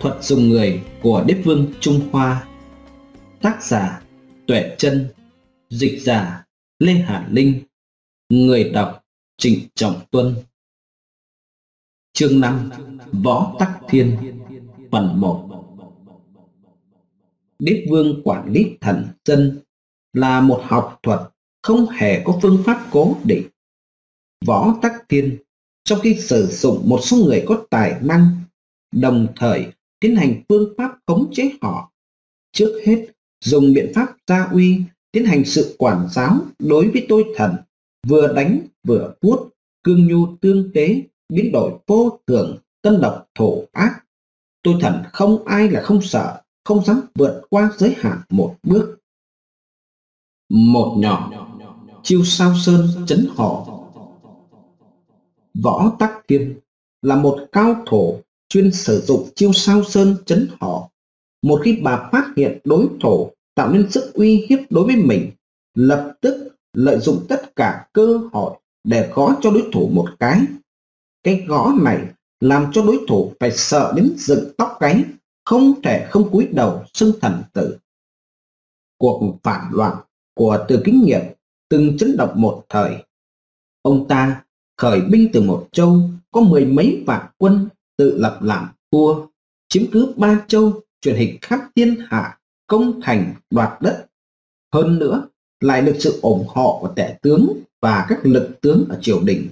Thuật dùng người của Đế Vương Trung Hoa. Tác giả Tuệ chân. Dịch giả Lê Hà Linh. Người đọc Trịnh Trọng Tuân. Chương 5 Võ Tắc Thiên. Phần 1 Đế Vương quản lý thần dân là một học thuật không hề có phương pháp cố định. Võ Tắc Thiên trong khi sử dụng một số người có tài năng, đồng thời tiến hành phương pháp khống chế họ. Trước hết, dùng biện pháp gia uy tiến hành sự quản giáo đối với tôi thần, vừa đánh vừa vuốt, cương nhu tương tế, biến đổi vô thường, tân độc thổ ác. Tôi thần không ai là không sợ, không dám vượt qua giới hạn một bước. Một nhỏ, chiêu sao sơn chấn họ. Võ Tắc Thiên là một cao thủ chuyên sử dụng chiêu sao sơn chấn họ. Một khi bà phát hiện đối thủ tạo nên sức uy hiếp đối với mình, lập tức lợi dụng tất cả cơ hội để gõ cho đối thủ một cái. Cái gõ này làm cho đối thủ phải sợ đến dựng tóc gáy, không thể không cúi đầu xưng thần tử. Cuộc phản loạn của từ kinh nghiệm từng chấn động một thời. Ông ta khởi binh từ một châu có mười mấy vạn quân tự lập làm vua, chiếm cứ ba châu, truyền hình khắp thiên hạ, công thành đoạt đất. Hơn nữa, lại được sự ủng hộ của tể tướng và các lực tướng ở triều đình.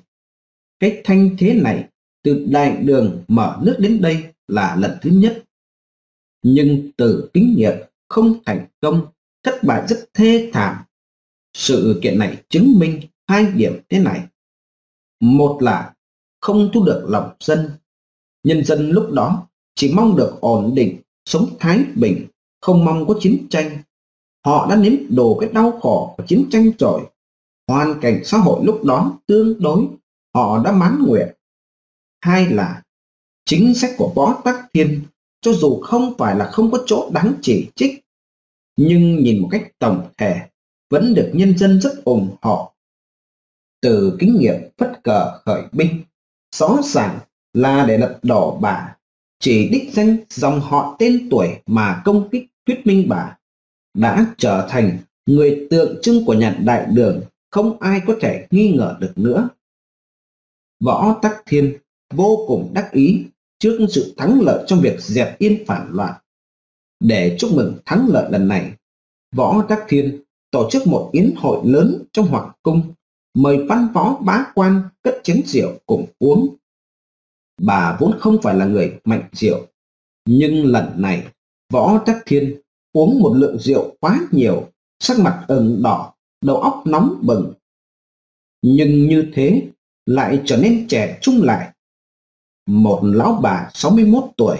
Cách thanh thế này từ đại đường mở nước đến đây là lần thứ nhất. Nhưng từ kinh nghiệm không thành công, thất bại rất thê thảm. Sự kiện này chứng minh hai điểm thế này. Một là không thu được lòng dân Nhân dân lúc đó chỉ mong được ổn định, sống thái bình, không mong có chiến tranh. Họ đã nếm đồ cái đau khổ của chiến tranh rồi. Hoàn cảnh xã hội lúc đó tương đối, họ đã mãn nguyện. Hai là chính sách của Võ Tắc Thiên cho dù không phải là không có chỗ đáng chỉ trích, nhưng nhìn một cách tổng thể vẫn được nhân dân rất ủng hộ. Từ kinh nghiệm phất cờ khởi binh, rõ ràng là để lật đổ bà, chỉ đích danh dòng họ tên tuổi mà công kích thuyết minh bà, đã trở thành người tượng trưng của nhà đại đường, không ai có thể nghi ngờ được nữa. Võ Tắc Thiên vô cùng đắc ý trước sự thắng lợi trong việc dẹp yên phản loạn. Để chúc mừng thắng lợi lần này, Võ Tắc Thiên tổ chức một yến hội lớn trong hoàng cung, mời văn võ bá quan cất chén rượu cùng uống bà vốn không phải là người mạnh rượu. Nhưng lần này, Võ Tắc Thiên uống một lượng rượu quá nhiều, sắc mặt ửng đỏ, đầu óc nóng bừng. Nhưng như thế lại trở nên trẻ trung lại. Một lão bà 61 tuổi,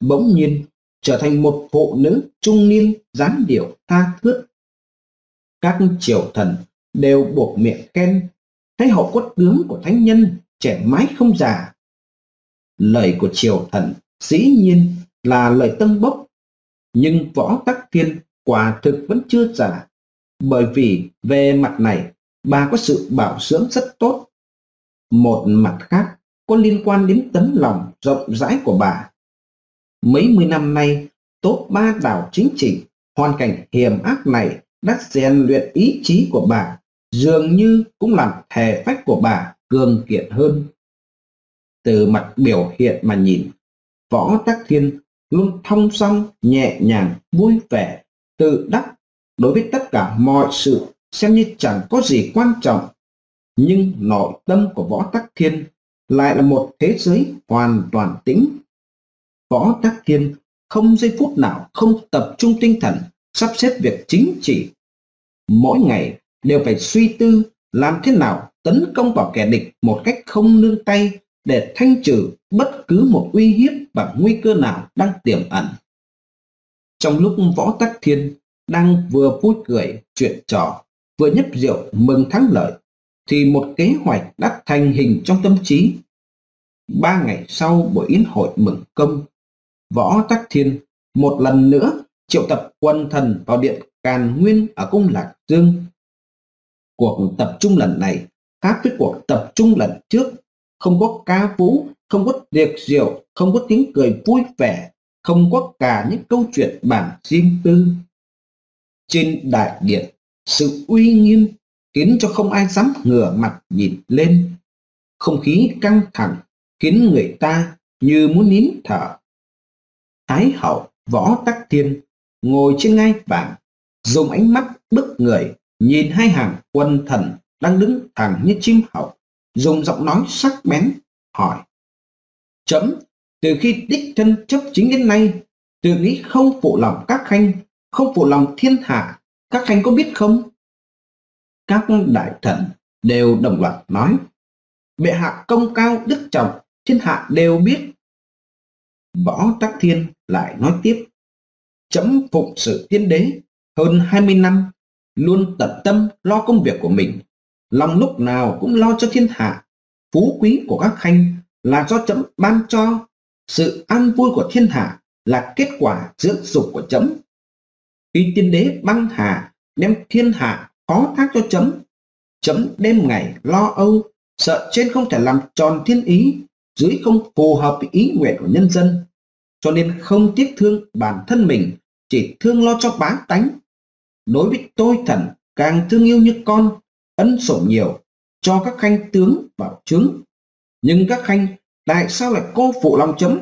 bỗng nhiên trở thành một phụ nữ trung niên dáng điệu tha thướt. Các triều thần đều buộc miệng khen thấy hậu quất tướng của thánh nhân trẻ mãi không già lời của triều thần dĩ nhiên là lời tân bốc. Nhưng võ tắc thiên quả thực vẫn chưa giả. Bởi vì về mặt này, bà có sự bảo dưỡng rất tốt. Một mặt khác, có liên quan đến tấm lòng rộng rãi của bà. Mấy mươi năm nay, tốt ba đảo chính trị, hoàn cảnh hiểm ác này đã rèn luyện ý chí của bà, dường như cũng làm thể phách của bà cường kiện hơn từ mặt biểu hiện mà nhìn, Võ Tắc Thiên luôn thong song, nhẹ nhàng, vui vẻ, tự đắc đối với tất cả mọi sự xem như chẳng có gì quan trọng. Nhưng nội tâm của Võ Tắc Thiên lại là một thế giới hoàn toàn tĩnh. Võ Tắc Thiên không giây phút nào không tập trung tinh thần sắp xếp việc chính trị. Mỗi ngày đều phải suy tư làm thế nào tấn công vào kẻ địch một cách không nương tay để thanh trừ bất cứ một uy hiếp và nguy cơ nào đang tiềm ẩn. Trong lúc Võ Tắc Thiên đang vừa vui cười chuyện trò, vừa nhấp rượu mừng thắng lợi, thì một kế hoạch đã thành hình trong tâm trí. Ba ngày sau buổi yến hội mừng công, Võ Tắc Thiên một lần nữa triệu tập quân thần vào điện Càn Nguyên ở cung Lạc Dương. Cuộc tập trung lần này khác với cuộc tập trung lần trước không có ca vũ, không có tiệc rượu, không có tiếng cười vui vẻ, không có cả những câu chuyện bản riêng tư. Trên đại điện, sự uy nghiêm khiến cho không ai dám ngửa mặt nhìn lên. Không khí căng thẳng khiến người ta như muốn nín thở. Thái hậu Võ Tắc Thiên ngồi trên ngai vàng, dùng ánh mắt bức người nhìn hai hàng quân thần đang đứng thẳng như chim hậu, dùng giọng nói sắc bén hỏi. Chấm, từ khi đích thân chấp chính đến nay, tự nghĩ không phụ lòng các khanh, không phụ lòng thiên hạ, các khanh có biết không? Các đại thần đều đồng loạt nói, bệ hạ công cao đức trọng, thiên hạ đều biết. Võ Tắc Thiên lại nói tiếp, chấm phụng sự tiên đế hơn 20 năm, luôn tận tâm lo công việc của mình, lòng lúc nào cũng lo cho thiên hạ, phú quý của các khanh là do chấm ban cho, sự an vui của thiên hạ là kết quả dưỡng dục của chấm. Khi tiên đế băng hà đem thiên hạ phó thác cho chấm, chấm đêm ngày lo âu, sợ trên không thể làm tròn thiên ý, dưới không phù hợp với ý nguyện của nhân dân, cho nên không tiếc thương bản thân mình, chỉ thương lo cho bá tánh. Đối với tôi thần, càng thương yêu như con, ân sủng nhiều, cho các khanh tướng vào trướng. Nhưng các khanh tại sao lại cô phụ lòng chấm?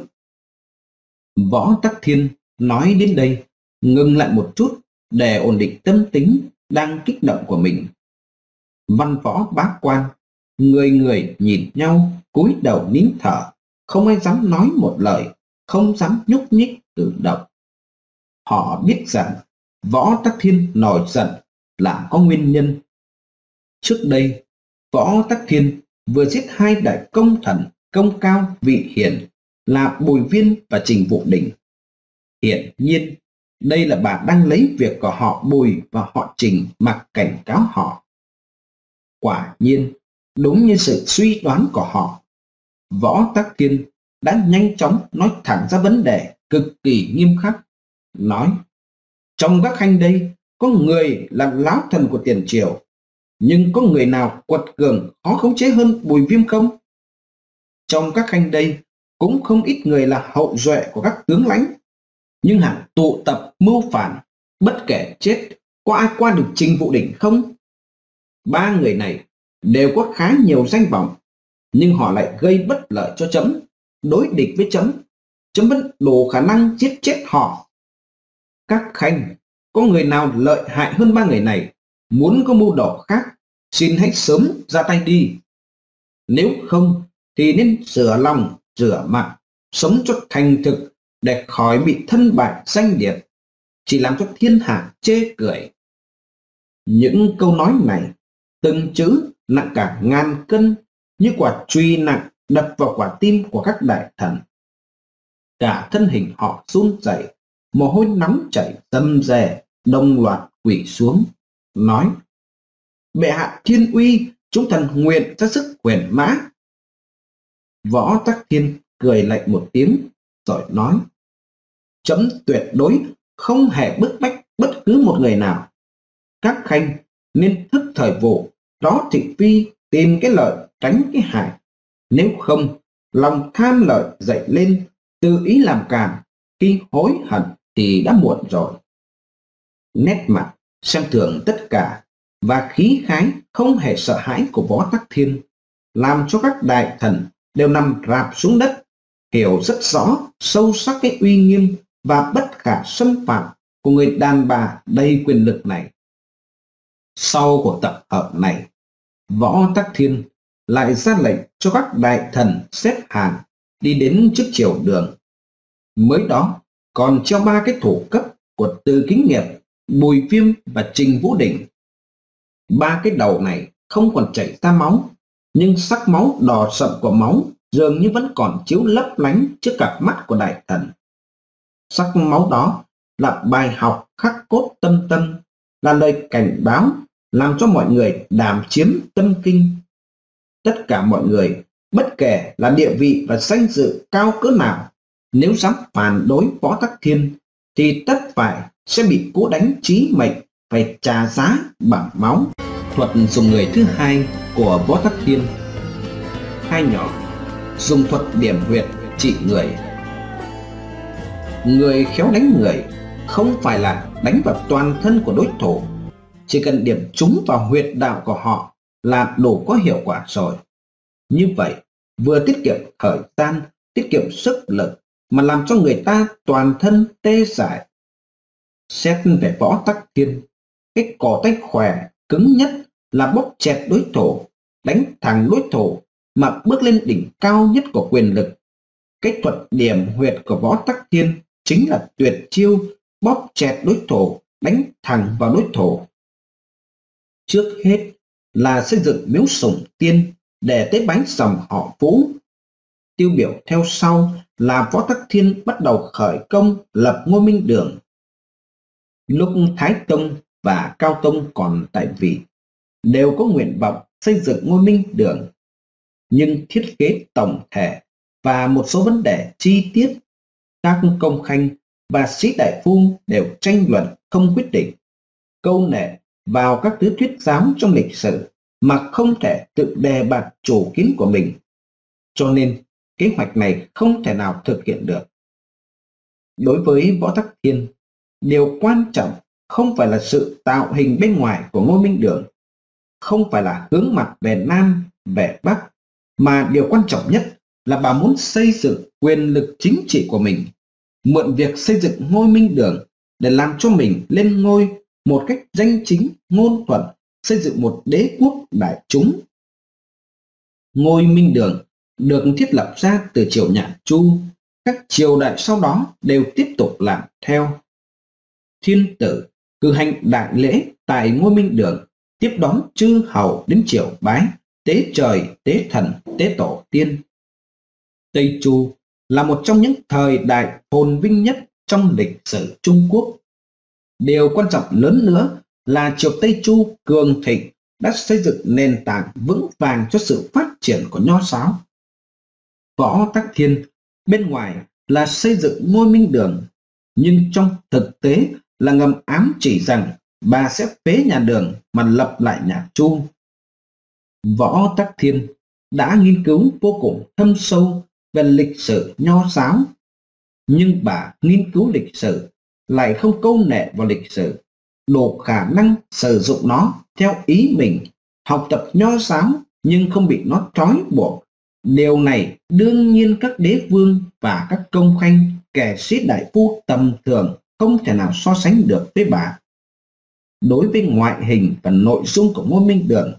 Võ Tắc Thiên nói đến đây, ngừng lại một chút để ổn định tâm tính đang kích động của mình. Văn võ bác quan, người người nhìn nhau, cúi đầu nín thở, không ai dám nói một lời, không dám nhúc nhích cử động. Họ biết rằng Võ Tắc Thiên nổi giận là có nguyên nhân. Trước đây, Võ Tắc Thiên vừa giết hai đại công thần công cao vị hiển là Bùi Viên và Trình Vụ Đình. Hiển nhiên, đây là bà đang lấy việc của họ Bùi và họ Trình mà cảnh cáo họ. Quả nhiên, đúng như sự suy đoán của họ, Võ Tắc Thiên đã nhanh chóng nói thẳng ra vấn đề cực kỳ nghiêm khắc. Nói, trong các khanh đây có người là lão thần của tiền triều, nhưng có người nào quật cường khó khống chế hơn bùi viêm không? Trong các khanh đây cũng không ít người là hậu duệ của các tướng lãnh, nhưng hẳn tụ tập mưu phản, bất kể chết, có ai qua được trình vụ đỉnh không? Ba người này đều có khá nhiều danh vọng, nhưng họ lại gây bất lợi cho chấm, đối địch với chấm. Chấm vẫn đủ khả năng giết chết họ. Các khanh, có người nào lợi hại hơn ba người này, muốn có mưu đồ khác, xin hãy sớm ra tay đi. Nếu không, thì nên rửa lòng, rửa mặt, sống cho thành thực để khỏi bị thân bại danh liệt chỉ làm cho thiên hạ chê cười. Những câu nói này, từng chữ nặng cả ngàn cân như quả truy nặng đập vào quả tim của các đại thần. Cả thân hình họ run rẩy, mồ hôi nóng chảy tâm dề, đồng loạt quỷ xuống, nói Bệ hạ thiên uy, chúng thần nguyện ra sức quyền mã, Võ Tắc Thiên cười lạnh một tiếng rồi nói chấm tuyệt đối không hề bức bách bất cứ một người nào. Các khanh nên thức thời vụ, đó thị phi tìm cái lợi tránh cái hại. Nếu không, lòng tham lợi dậy lên, tự ý làm càng, khi hối hận thì đã muộn rồi. Nét mặt, xem thường tất cả, và khí khái không hề sợ hãi của võ tắc thiên, làm cho các đại thần đều nằm rạp xuống đất, hiểu rất rõ sâu sắc cái uy nghiêm và bất khả xâm phạm của người đàn bà đầy quyền lực này. Sau cuộc tập hợp này, Võ Tắc Thiên lại ra lệnh cho các đại thần xếp hàng đi đến trước triều đường. Mới đó còn treo ba cái thủ cấp của Từ Kính Nghiệp, Bùi Viêm và Trình Vũ Đỉnh. Ba cái đầu này không còn chảy ra máu nhưng sắc máu đỏ sậm của máu dường như vẫn còn chiếu lấp lánh trước cặp mắt của đại thần. Sắc máu đó là bài học khắc cốt tâm tâm, là lời cảnh báo làm cho mọi người đàm chiếm tâm kinh. Tất cả mọi người, bất kể là địa vị và danh dự cao cỡ nào, nếu dám phản đối võ tắc thiên, thì tất phải sẽ bị cố đánh trí mệnh, phải trả giá bằng máu. Thuật dùng người thứ hai của Võ Tắc Thiên. Hai nhỏ Dùng thuật điểm huyệt trị người. Người khéo đánh người không phải là đánh vào toàn thân của đối thủ. Chỉ cần điểm trúng vào huyệt đạo của họ là đủ có hiệu quả rồi. Như vậy vừa tiết kiệm thời gian tiết kiệm sức lực mà làm cho người ta toàn thân tê dại xét về võ tắc thiên cái cổ tay khỏe cứng nhất là bóp chẹt đối thủ, đánh thẳng đối thủ mà bước lên đỉnh cao nhất của quyền lực cái thuật điểm huyệt của võ tắc thiên chính là tuyệt chiêu bóp chẹt đối thủ, đánh thẳng vào đối thủ trước hết là xây dựng miếu sủng tiên để tế bánh dòng họ Vũ. Tiêu biểu theo sau là Võ Tắc Thiên bắt đầu khởi công lập ngôi minh đường. Lúc Thái Tông và Cao Tông còn tại vị, đều có nguyện vọng xây dựng ngôi minh đường. Nhưng thiết kế tổng thể và một số vấn đề chi tiết, các công khanh và sĩ đại phu đều tranh luận không quyết định. Câu nệ vào các thứ thuyết giáo trong lịch sử mà không thể tự đề bạt chủ kiến của mình. Cho nên, kế hoạch này không thể nào thực hiện được. Đối với Võ Tắc Thiên, điều quan trọng không phải là sự tạo hình bên ngoài của ngôi minh đường, không phải là hướng mặt về Nam, về Bắc, mà điều quan trọng nhất là bà muốn xây dựng quyền lực chính trị của mình, mượn việc xây dựng ngôi minh đường để làm cho mình lên ngôi một cách danh chính, ngôn thuận, xây dựng một đế quốc đại chúng. Ngôi Minh Đường được thiết lập ra từ triều nhà Chu, các triều đại sau đó đều tiếp tục làm theo. Thiên tử cử hành đại lễ tại ngôi Minh Đường, tiếp đón chư hầu đến triều bái, tế trời, tế thần, tế tổ tiên. Tây Chu là một trong những thời đại phồn vinh nhất trong lịch sử Trung Quốc. Điều quan trọng lớn nữa là triều Tây Chu cường thịnh đã xây dựng nền tảng vững vàng cho sự phát triển của nho giáo. Võ Tắc Thiên bên ngoài là xây dựng ngôi minh đường, nhưng trong thực tế là ngầm ám chỉ rằng bà sẽ phế nhà đường mà lập lại nhà Chu. Võ Tắc Thiên đã nghiên cứu vô cùng thâm sâu về lịch sử nho giáo, nhưng bà nghiên cứu lịch sử lại không câu nệ vào lịch sử, đủ khả năng sử dụng nó theo ý mình, học tập nho giáo nhưng không bị nó trói buộc. Điều này đương nhiên các đế vương và các công khanh, kẻ sĩ đại phu tầm thường không thể nào so sánh được với bà. Đối với ngoại hình và nội dung của ngôi minh đường,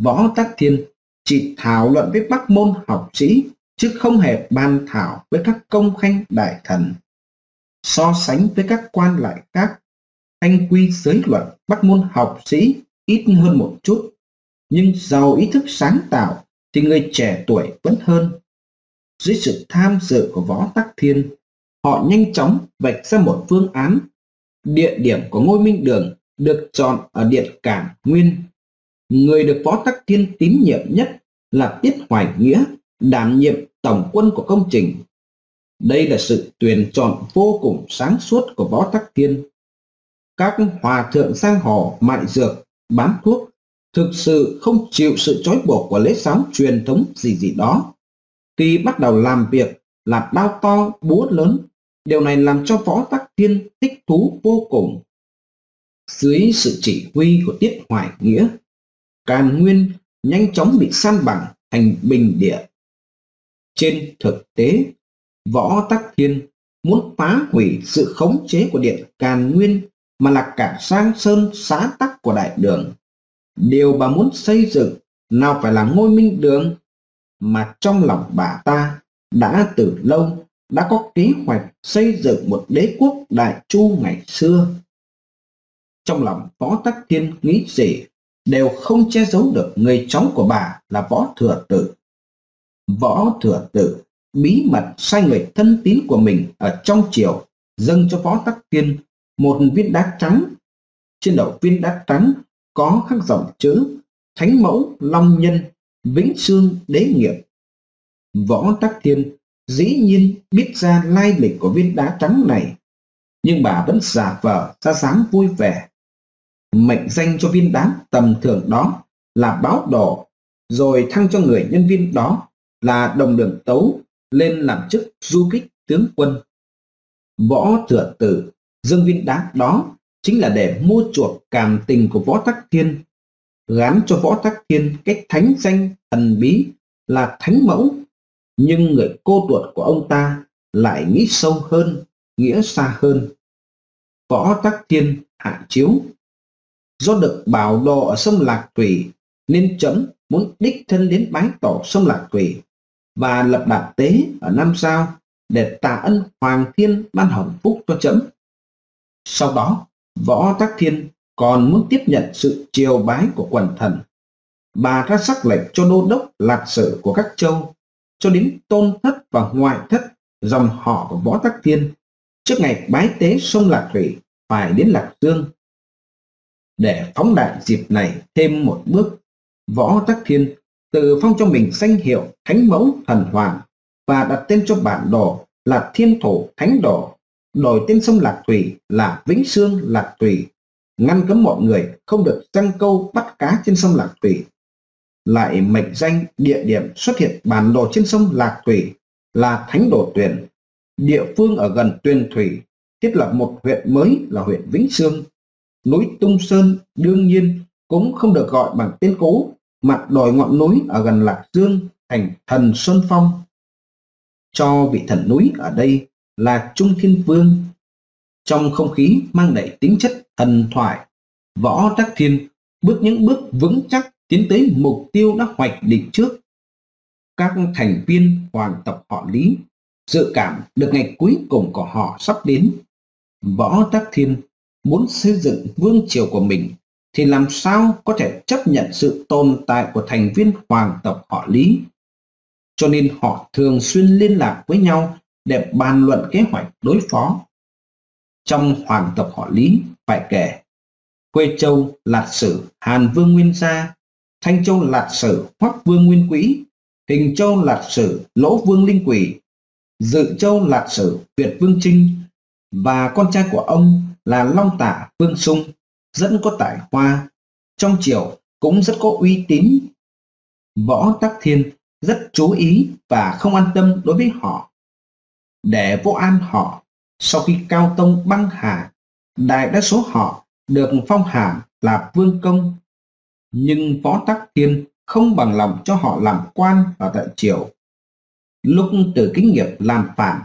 Võ Tắc Thiên chỉ thảo luận với bác môn học sĩ chứ không hề bàn thảo với các công khanh đại thần so sánh với các quan lại khác anh quy giới luận bắt môn học sĩ ít hơn một chút nhưng giàu ý thức sáng tạo thì người trẻ tuổi vẫn hơn dưới sự tham dự của võ tắc thiên họ nhanh chóng vạch ra một phương án địa điểm của ngôi minh đường được chọn ở điện cảng nguyên người được võ tắc thiên tín nhiệm nhất là tiết hoài nghĩa đảm nhiệm tổng quân của công trình đây là sự tuyển chọn vô cùng sáng suốt của Võ Tắc Thiên. Các hòa thượng sang hò mại dược, bán thuốc thực sự không chịu sự trói buộc của lễ giáo truyền thống gì gì đó. Khi bắt đầu làm việc là đao to, búa lớn, điều này làm cho Võ Tắc Thiên thích thú vô cùng. Dưới sự chỉ huy của Tiết Hoài Nghĩa, Càn Nguyên nhanh chóng bị san bằng thành bình địa. Trên thực tế, Võ Tắc Thiên muốn phá hủy sự khống chế của Điện Càn Nguyên mà là cả sang sơn xá tắc của đại đường. Điều bà muốn xây dựng nào phải là ngôi minh đường mà trong lòng bà ta đã từ lâu đã có kế hoạch xây dựng một đế quốc đại chu ngày xưa. Trong lòng Võ Tắc Thiên nghĩ gì đều không che giấu được người cháu của bà là Võ Thừa Tử. Võ Thừa Tử bí mật sai người thân tín của mình ở trong triều, dâng cho Võ Tắc Thiên một viên đá trắng. Trên đầu viên đá trắng có khắc dòng chữ Thánh Mẫu Long Nhân, Vĩnh Sương Đế Nghiệp. Võ Tắc Thiên dĩ nhiên biết ra lai lịch của viên đá trắng này, nhưng bà vẫn giả vờ ra dáng vui vẻ. Mệnh danh cho viên đá tầm thường đó là báo đồ, rồi thăng cho người nhân viên đó là đồng đường tấu lên làm chức du kích tướng quân. Võ thừa tử, dương viên đá đó chính là để mua chuộc cảm tình của Võ Tắc Thiên, gán cho Võ Tắc Thiên cái thánh danh thần bí là thánh mẫu. Nhưng người cô tuột của ông ta lại nghĩ sâu hơn, nghĩa xa hơn. Võ Tắc Thiên hạ chiếu. Do được bảo độ ở sông Lạc Thủy nên chấm muốn đích thân đến bái tổ sông Lạc Thủy và lập đàn tế ở Nam Giao để tạ ân Hoàng Thiên ban hồng phúc cho chấm. Sau đó, Võ Tắc Thiên còn muốn tiếp nhận sự triều bái của quần thần. Bà ra sắc lệnh cho đô đốc lạc sử của các châu, cho đến tôn thất và ngoại thất dòng họ của Võ Tắc Thiên trước ngày bái tế sông Lạc Thủy phải đến Lạc Dương. Để phóng đại dịp này thêm một bước, Võ Tắc Thiên tự phong cho mình danh hiệu Thánh Mẫu Thần Hoàng và đặt tên cho bản đồ là Thiên Thổ Thánh Đồ, đổi tên sông Lạc Thủy là Vĩnh Sương Lạc Thủy, ngăn cấm mọi người không được răng câu bắt cá trên sông Lạc Thủy. Lại mệnh danh địa điểm xuất hiện bản đồ trên sông Lạc Thủy là Thánh Đồ Tuyền, địa phương ở gần Tuyền Thủy, thiết lập một huyện mới là huyện Vĩnh Sương. Núi Tung Sơn đương nhiên cũng không được gọi bằng tên cũ, mặt đồi ngọn núi ở gần Lạc Dương thành Thần Xuân Phong cho vị thần núi ở đây là Trung Thiên Vương. Trong không khí mang đầy tính chất thần thoại, Võ Đắc Thiên bước những bước vững chắc tiến tới mục tiêu đã hoạch định trước. Các thành viên hoàng tộc họ Lý dự cảm được ngày cuối cùng của họ sắp đến. Võ tắc Thiên muốn xây dựng vương triều của mình thì làm sao có thể chấp nhận sự tồn tại của thành viên hoàng tộc họ Lý cho nên họ thường xuyên liên lạc với nhau để bàn luận kế hoạch đối phó. Trong hoàng tộc họ Lý phải kể Quê Châu Lạt Sử Hàn Vương Nguyên Gia, Thanh Châu Lạt Sử Hoắc Vương Nguyên quý, Hình Châu Lạt Sử Lỗ Vương Linh Quỷ, Dự Châu Lạt Sử Việt Vương Trinh và con trai của ông là Long Tả Vương Sung rất có tài hoa, trong triều cũng rất có uy tín. Võ Tắc Thiên rất chú ý và không an tâm đối với họ. Để vô an họ, sau khi Cao Tông băng hà, đại đa số họ được phong hàm là vương công. Nhưng Võ Tắc Thiên không bằng lòng cho họ làm quan ở tại triều. Lúc từ kinh nghiệm làm phản,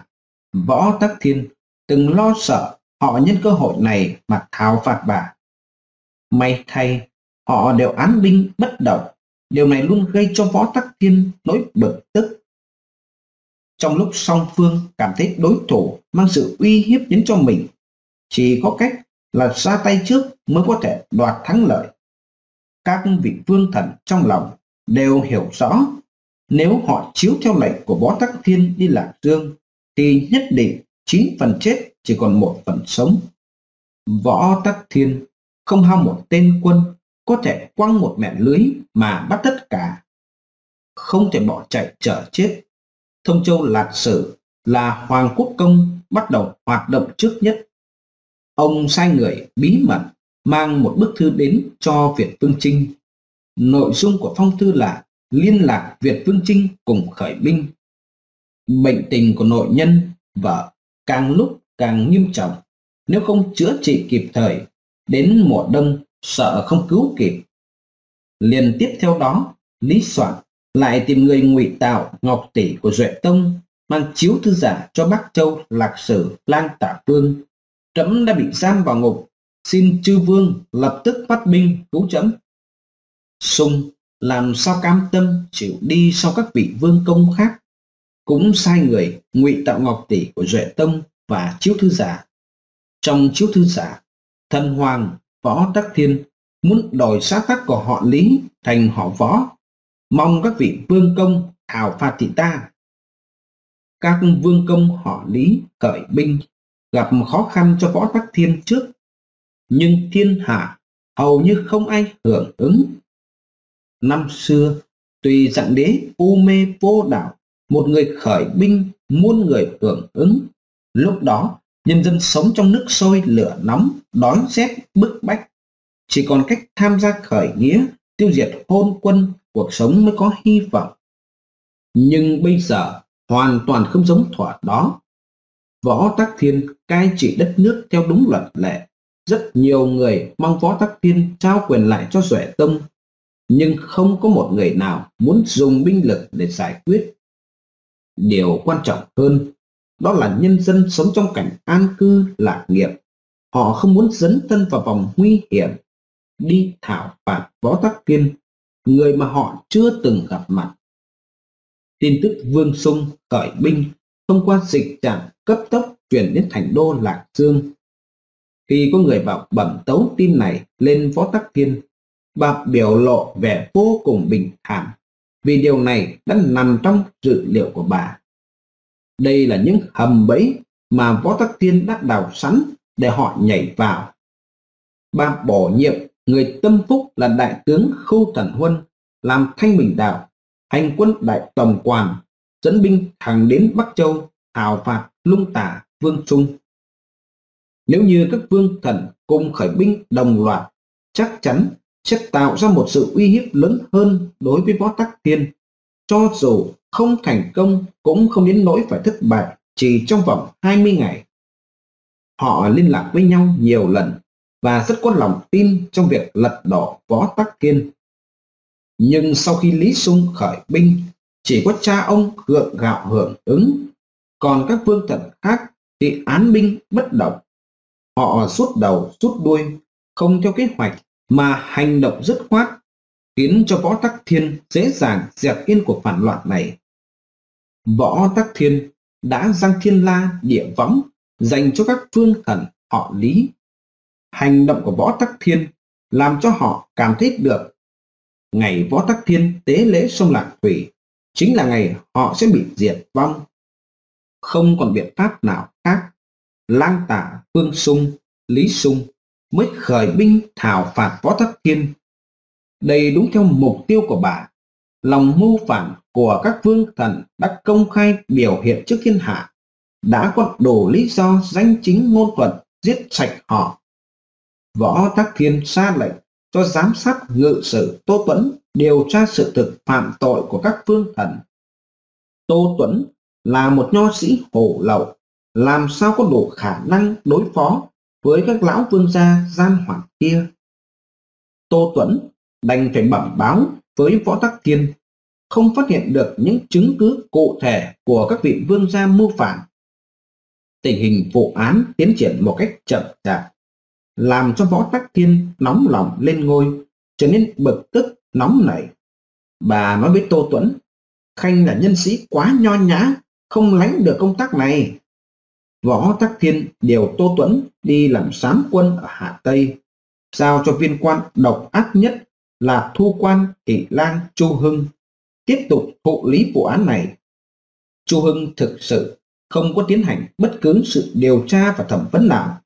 Võ Tắc Thiên từng lo sợ họ nhân cơ hội này mà tháo phạt bà. May thay, họ đều án binh bất động Điều này luôn gây cho Võ Tắc Thiên nỗi bực tức. Trong lúc song phương cảm thấy đối thủ mang sự uy hiếp đến cho mình, chỉ có cách là ra tay trước mới có thể đoạt thắng lợi. Các vị vương thần trong lòng đều hiểu rõ, nếu họ chiếu theo lệnh của Võ Tắc Thiên đi Lạc Dương, thì nhất định chín phần chết chỉ còn một phần sống. Võ Tắc Thiên không hao một tên quân, có thể quăng một mẹ lưới mà bắt tất cả. Không thể bỏ chạy chở chết. Thông Châu Lạt Sử là Hoàng Quốc Công bắt đầu hoạt động trước nhất. Ông sai người bí mật mang một bức thư đến cho Việt Vương Trinh. Nội dung của phong thư là liên lạc Việt Vương Trinh cùng khởi binh. Bệnh tình của nội nhân vợ càng lúc càng nghiêm trọng nếu không chữa trị kịp thời đến mùa đông sợ không cứu kịp. Liền tiếp theo đó, Lý Soạn lại tìm người ngụy tạo Ngọc Tỷ của Duệ Tông mang chiếu thư giả cho Bắc Châu Lạc Sử Lang Tả Vương. Trẫm đã bị giam vào ngục, xin chư vương lập tức phát binh cứu chấm, Sung làm sao cam tâm chịu đi sau các vị vương công khác, cũng sai người ngụy tạo Ngọc Tỷ của Duệ Tông và chiếu thư giả. Trong chiếu thư giả, thần hoàng Võ Đắc Thiên muốn đổi xác tắc của họ Lý thành họ Võ, mong các vị vương công hào phạt thị ta. Các vương công họ Lý cởi binh gặp khó khăn cho Võ Đắc Thiên trước, nhưng thiên hạ hầu như không ai hưởng ứng. Năm xưa, tùy dạng đế u mê vô đạo, một người khởi binh muôn người hưởng ứng. Lúc đó nhân dân sống trong nước sôi lửa nóng, đói rét, bức bách. Chỉ còn cách tham gia khởi nghĩa, tiêu diệt hôn quân, cuộc sống mới có hy vọng. Nhưng bây giờ hoàn toàn không giống thỏa đó. Võ Tắc Thiên cai trị đất nước theo đúng luật lệ. Rất nhiều người mong Võ Tắc Thiên trao quyền lại cho Duệ Tông, nhưng không có một người nào muốn dùng binh lực để giải quyết. Điều quan trọng hơn, đó là nhân dân sống trong cảnh an cư lạc nghiệp. Họ không muốn dấn thân vào vòng nguy hiểm, đi thảo phạt Võ Tắc Thiên, người mà họ chưa từng gặp mặt. Tin tức Vương Sung khởi binh thông qua dịch trạm cấp tốc chuyển đến thành đô Lạc Dương. Khi có người bảo bẩm tấu tin này lên Võ Tắc Thiên, bà biểu lộ vẻ vô cùng bình thản vì điều này đã nằm trong dự liệu của bà. Đây là những hầm bẫy mà Võ Tắc Thiên đã đào sẵn để họ nhảy vào. Bà bổ nhiệm người tâm phúc là đại tướng Khâu Thần Huân làm thanh bình đạo, hành quân đại tổng quản, dẫn binh thẳng đến Bắc Châu, thảo phạt lung tả vương trung. Nếu như các vương thần cùng khởi binh đồng loạt, chắc chắn sẽ tạo ra một sự uy hiếp lớn hơn đối với võ tắc thiên. Cho dù không thành công cũng không đến nỗi phải thất bại chỉ trong vòng 20 ngày. Họ liên lạc với nhau nhiều lần và rất có lòng tin trong việc lật đổ võ tắc thiên. Nhưng sau khi Lý Sung khởi binh, chỉ có cha ông gượng gạo hưởng ứng, còn các vương thần khác thì án binh bất động. Họ rút đầu rút đuôi, không theo kế hoạch mà hành động dứt khoát, khiến cho Võ Tắc Thiên dễ dàng dẹp yên cuộc phản loạn này. Võ Tắc Thiên đã giang thiên la địa võng dành cho các phương thần họ Lý. Hành động của Võ Tắc Thiên làm cho họ cảm thấy được ngày Võ Tắc Thiên tế lễ sông Lạc Thủy chính là ngày họ sẽ bị diệt vong. Không còn biện pháp nào khác. Lang tả, Phương Sung, Lý Sung mới khởi binh thảo phạt Võ Tắc Thiên. Đây đúng theo mục tiêu của bà. Lòng mưu phản của các vương thần đã công khai biểu hiện trước thiên hạ, đã có đủ lý do danh chính ngôn thuận giết sạch họ. Võ Tắc Thiên ra lệnh cho giám sát ngự sử Tô Tuấn điều tra sự thực phạm tội của các vương thần. Tô Tuấn là một nho sĩ hổ lậu, làm sao có đủ khả năng đối phó với các lão vương gia gian hoảng kia. Tô Tuấn đành phải bẩm báo với Võ Tắc Thiên, không phát hiện được những chứng cứ cụ thể của các vị vương gia mưu phản. Tình hình vụ án tiến triển một cách chậm chạp, làm cho Võ Tắc Thiên nóng lòng lên ngôi, trở nên bực tức, nóng nảy. Bà nói với Tô Tuấn, Khanh là nhân sĩ quá nho nhã, không lánh được công tác này. Võ Tắc Thiên điều Tô Tuấn đi làm sám quân ở hạ Tây, giao cho viên quan độc ác nhất là thu quan thị lang Chu Hưng tiếp tục thụ lý vụ án này. Chu Hưng thực sự không có tiến hành bất cứ sự điều tra và thẩm vấn nào.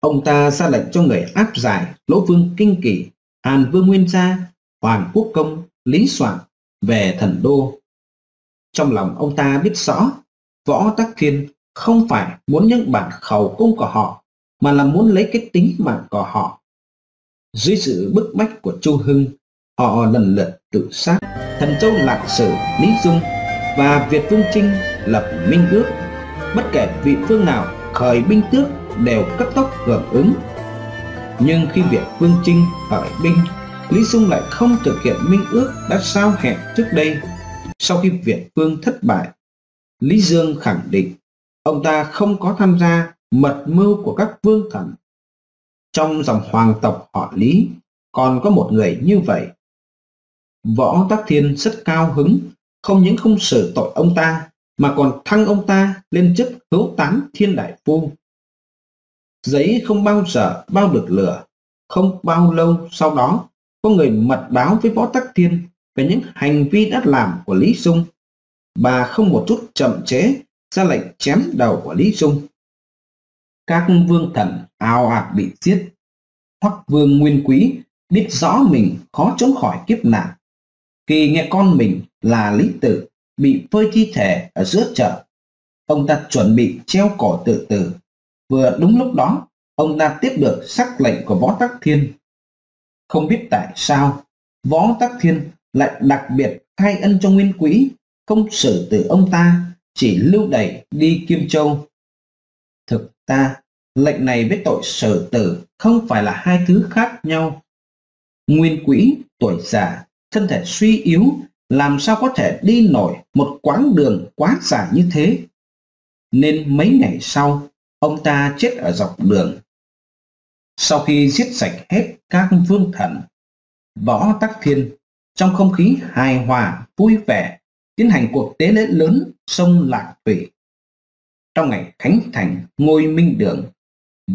Ông ta ra lệnh cho người áp giải Lỗ Vương Kinh Kỳ, Hàn Vương Nguyên Gia, Hoàng Quốc Công, Lý Soạn về thần đô. Trong lòng ông ta biết rõ, Võ Tắc Thiên không phải muốn những bản khẩu cung của họ, mà là muốn lấy cái tính mạng của họ. Dưới sự bức bách của Chu Hưng, họ lần lượt tự sát. Thần châu lạc sử lý dung và việt vương trinh lập minh ước. Bất kể vị phương nào khởi binh tước đều cấp tốc hưởng ứng. Nhưng khi việt vương trinh khởi binh lý dung lại không thực hiện minh ước đã sao hẹn trước đây. Sau khi việt vương thất bại lý dương khẳng định ông ta không có tham gia mật mưu của các vương thần trong dòng hoàng tộc họ lý còn có một người như vậy Võ Tắc Thiên rất cao hứng, không những không xử tội ông ta, mà còn thăng ông ta lên chức hữu tán thiên đại phu. Giấy không bao giờ bao được lửa, không bao lâu sau đó có người mật báo với Võ Tắc Thiên về những hành vi đã làm của Lý Dung. Bà không một chút chậm chế ra lệnh chém đầu của Lý Dung. Các vương thần ao ạt bị giết. Hoắc vương nguyên quý biết rõ mình khó chống khỏi kiếp nạn khi nghe con mình là Lý Tử bị phơi thi thể ở giữa chợ. Ông ta chuẩn bị treo cổ tự tử. Vừa đúng lúc đó, ông ta tiếp được sắc lệnh của Võ Tắc Thiên. Không biết tại sao, Võ Tắc Thiên lại đặc biệt khai ân cho Nguyên Quý, không xử tử ông ta, chỉ lưu đày đi kim Châu. thực ta, lệnh này với tội sở tử không phải là hai thứ khác nhau. Nguyên quỹ, tuổi già, thân thể suy yếu, làm sao có thể đi nổi một quãng đường quá dài như thế. Nên mấy ngày sau, ông ta chết ở dọc đường. Sau khi giết sạch hết các vương thần, võ tắc thiên trong không khí hài hòa, vui vẻ, tiến hành cuộc tế lễ lớn sông Lạc Thủy. Trong ngày khánh thành ngôi minh đường,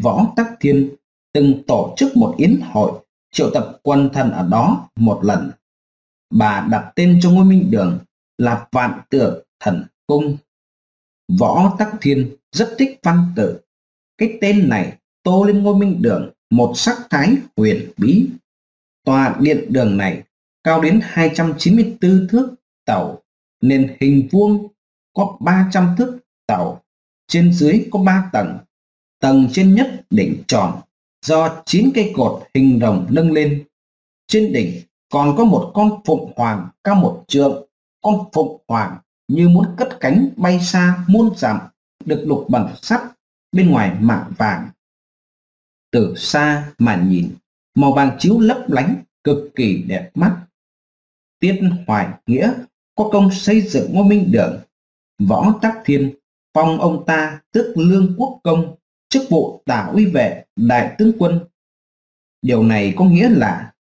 Võ Tắc Thiên từng tổ chức một yến hội triệu tập quân thần ở đó một lần. Bà đặt tên cho ngôi minh đường là Vạn Tượng Thần Cung. Võ Tắc Thiên rất thích văn tự. Cái tên này tô lên ngôi minh đường một sắc thái huyền bí. Tòa điện đường này cao đến 294 thước tàu, nền hình vuông có 300 thước tàu, trên dưới có 3 tầng. Tầng trên nhất đỉnh tròn, do 9 cây cột hình rồng nâng lên. Trên đỉnh còn có một con phụng hoàng cao một trượng, con phụng hoàng như muốn cất cánh bay xa muôn dặm, được lục bằng sắt bên ngoài mảng vàng. Từ xa mà nhìn, màu vàng chiếu lấp lánh, cực kỳ đẹp mắt. Tiết Hoài Nghĩa có công xây dựng ngôi minh đường. Võ Tắc Thiên phong ông ta tước lương quốc công, chức vụ tả uy vệ đại tướng quân. Điều này có nghĩa là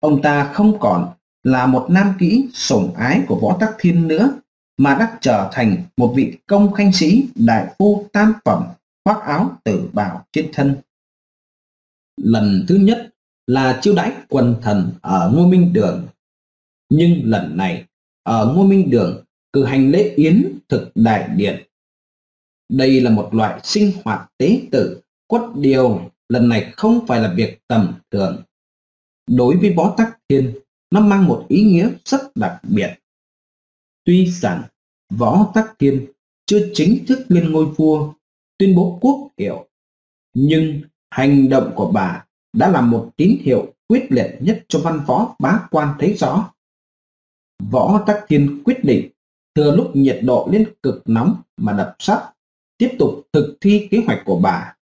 ông ta không còn là một nam kỹ sủng ái của Võ Tắc Thiên nữa, mà đã trở thành một vị công khanh sĩ đại phu tam phẩm khoác áo tử bào trên thân. Lần thứ nhất là chiêu đãi quần thần ở ngôi minh đường nhưng lần này ở ngôi minh đường cử hành lễ yến thực đại điện. Đây là một loại sinh hoạt tế tự, quất điều lần này không phải là việc tầm thường. Đối với Võ Tắc Thiên, nó mang một ý nghĩa rất đặc biệt. Tuy rằng Võ Tắc Thiên chưa chính thức lên ngôi vua, tuyên bố quốc hiệu, nhưng hành động của bà đã là một tín hiệu quyết liệt nhất cho văn võ bá quan thấy rõ Võ Tắc Thiên quyết định thừa lúc nhiệt độ lên cực nóng mà đập sắt, tiếp tục thực thi kế hoạch của bà.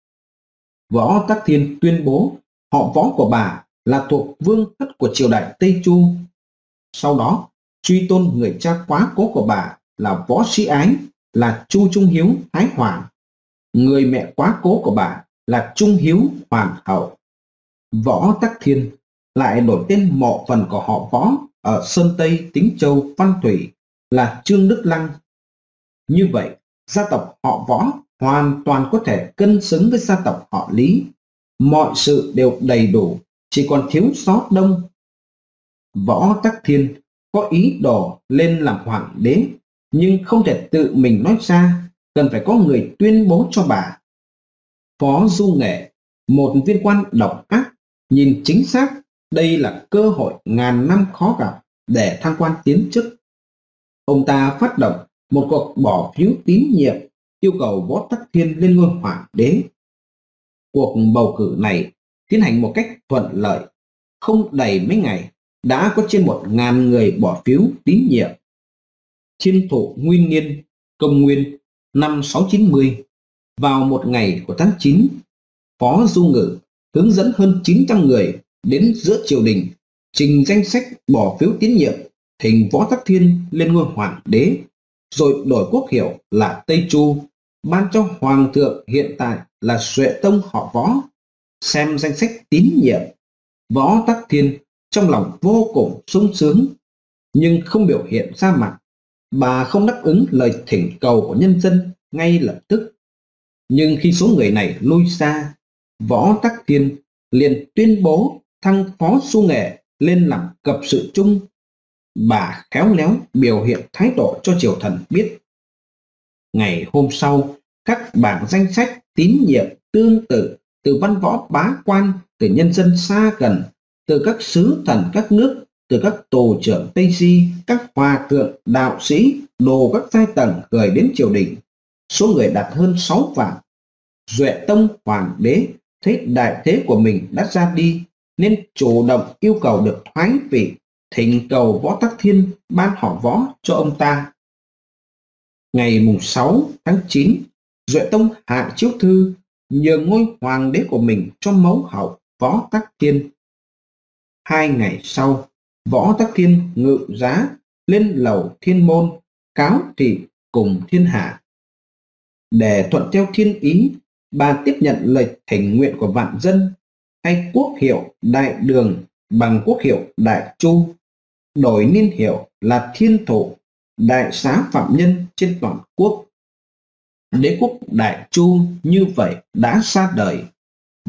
Võ Tắc Thiên tuyên bố họ võ của bà là thuộc vương thất của triều đại Tây Chu. Sau đó, truy tôn người cha quá cố của bà là Võ Sĩ Ái, là Chu Trung Hiếu Thái Hoàng. Người mẹ quá cố của bà là Trung Hiếu Hoàng hậu. Võ Tắc Thiên lại đổi tên mộ phần của họ Võ ở Sơn Tây Tính Châu Văn Thủy là Trương Đức Lăng. Như vậy, gia tộc họ Võ hoàn toàn có thể cân xứng với gia tộc họ Lý. Mọi sự đều đầy đủ, chỉ còn thiếu sót đông. Võ Tắc Thiên có ý đồ lên làm hoàng đế, nhưng không thể tự mình nói ra, cần phải có người tuyên bố cho bà. Phó Du Nghệ, một viên quan độc ác, nhìn chính xác đây là cơ hội ngàn năm khó gặp để thăng quan tiến chức. Ông ta phát động một cuộc bỏ phiếu tín nhiệm yêu cầu Võ Tắc Thiên lên ngôi hoàng đế. Cuộc bầu cử này tiến hành một cách thuận lợi, không đầy mấy ngày đã có trên một ngàn người bỏ phiếu tín nhiệm. Thiên thủ nguyên niên công nguyên năm 690 vào một ngày của tháng 9, Phó Du Ngự hướng dẫn hơn 900 người đến giữa triều đình, trình danh sách bỏ phiếu tín nhiệm, thỉnh võ tắc thiên lên ngôi hoàng đế, rồi đổi quốc hiệu là tây chu, ban cho hoàng thượng hiện tại là duệ tông họ võ, xem danh sách tín nhiệm. Võ tắc thiên trong lòng vô cùng sung sướng, nhưng không biểu hiện ra mặt. Bà không đáp ứng lời thỉnh cầu của nhân dân ngay lập tức. Nhưng khi số người này lui xa, võ tắc thiên liền tuyên bố thăng phó su nghệ lên làm cập sự chung bà khéo léo biểu hiện thái độ cho triều thần biết. Ngày hôm sau, các bảng danh sách tín nhiệm tương tự từ văn võ bá quan, từ nhân dân xa gần, từ các sứ thần các nước, từ các tù trưởng tây di các hòa thượng, đạo sĩ, đồ các giai tầng gửi đến triều đình. Số người đạt hơn sáu vạn. Duệ tông hoàng đế thấy đại thế của mình đã ra đi nên chủ động yêu cầu được thoái vị thỉnh cầu võ tắc thiên ban họ võ cho ông ta ngày mùng 6 tháng 9 Duệ Tông hạ chiếu thư nhường ngôi hoàng đế của mình cho mẫu hậu Võ Tắc Thiên. Hai ngày sau, Võ Tắc Thiên ngự giá lên lầu thiên môn cáo thị cùng thiên hạ. Để thuận theo thiên ý, bà tiếp nhận lời thỉnh nguyện của vạn dân hay quốc hiệu đại đường bằng quốc hiệu đại chu, đổi niên hiệu là thiên Thủ, đại xá phạm nhân trên toàn quốc. Đế quốc đại chu như vậy đã ra đời,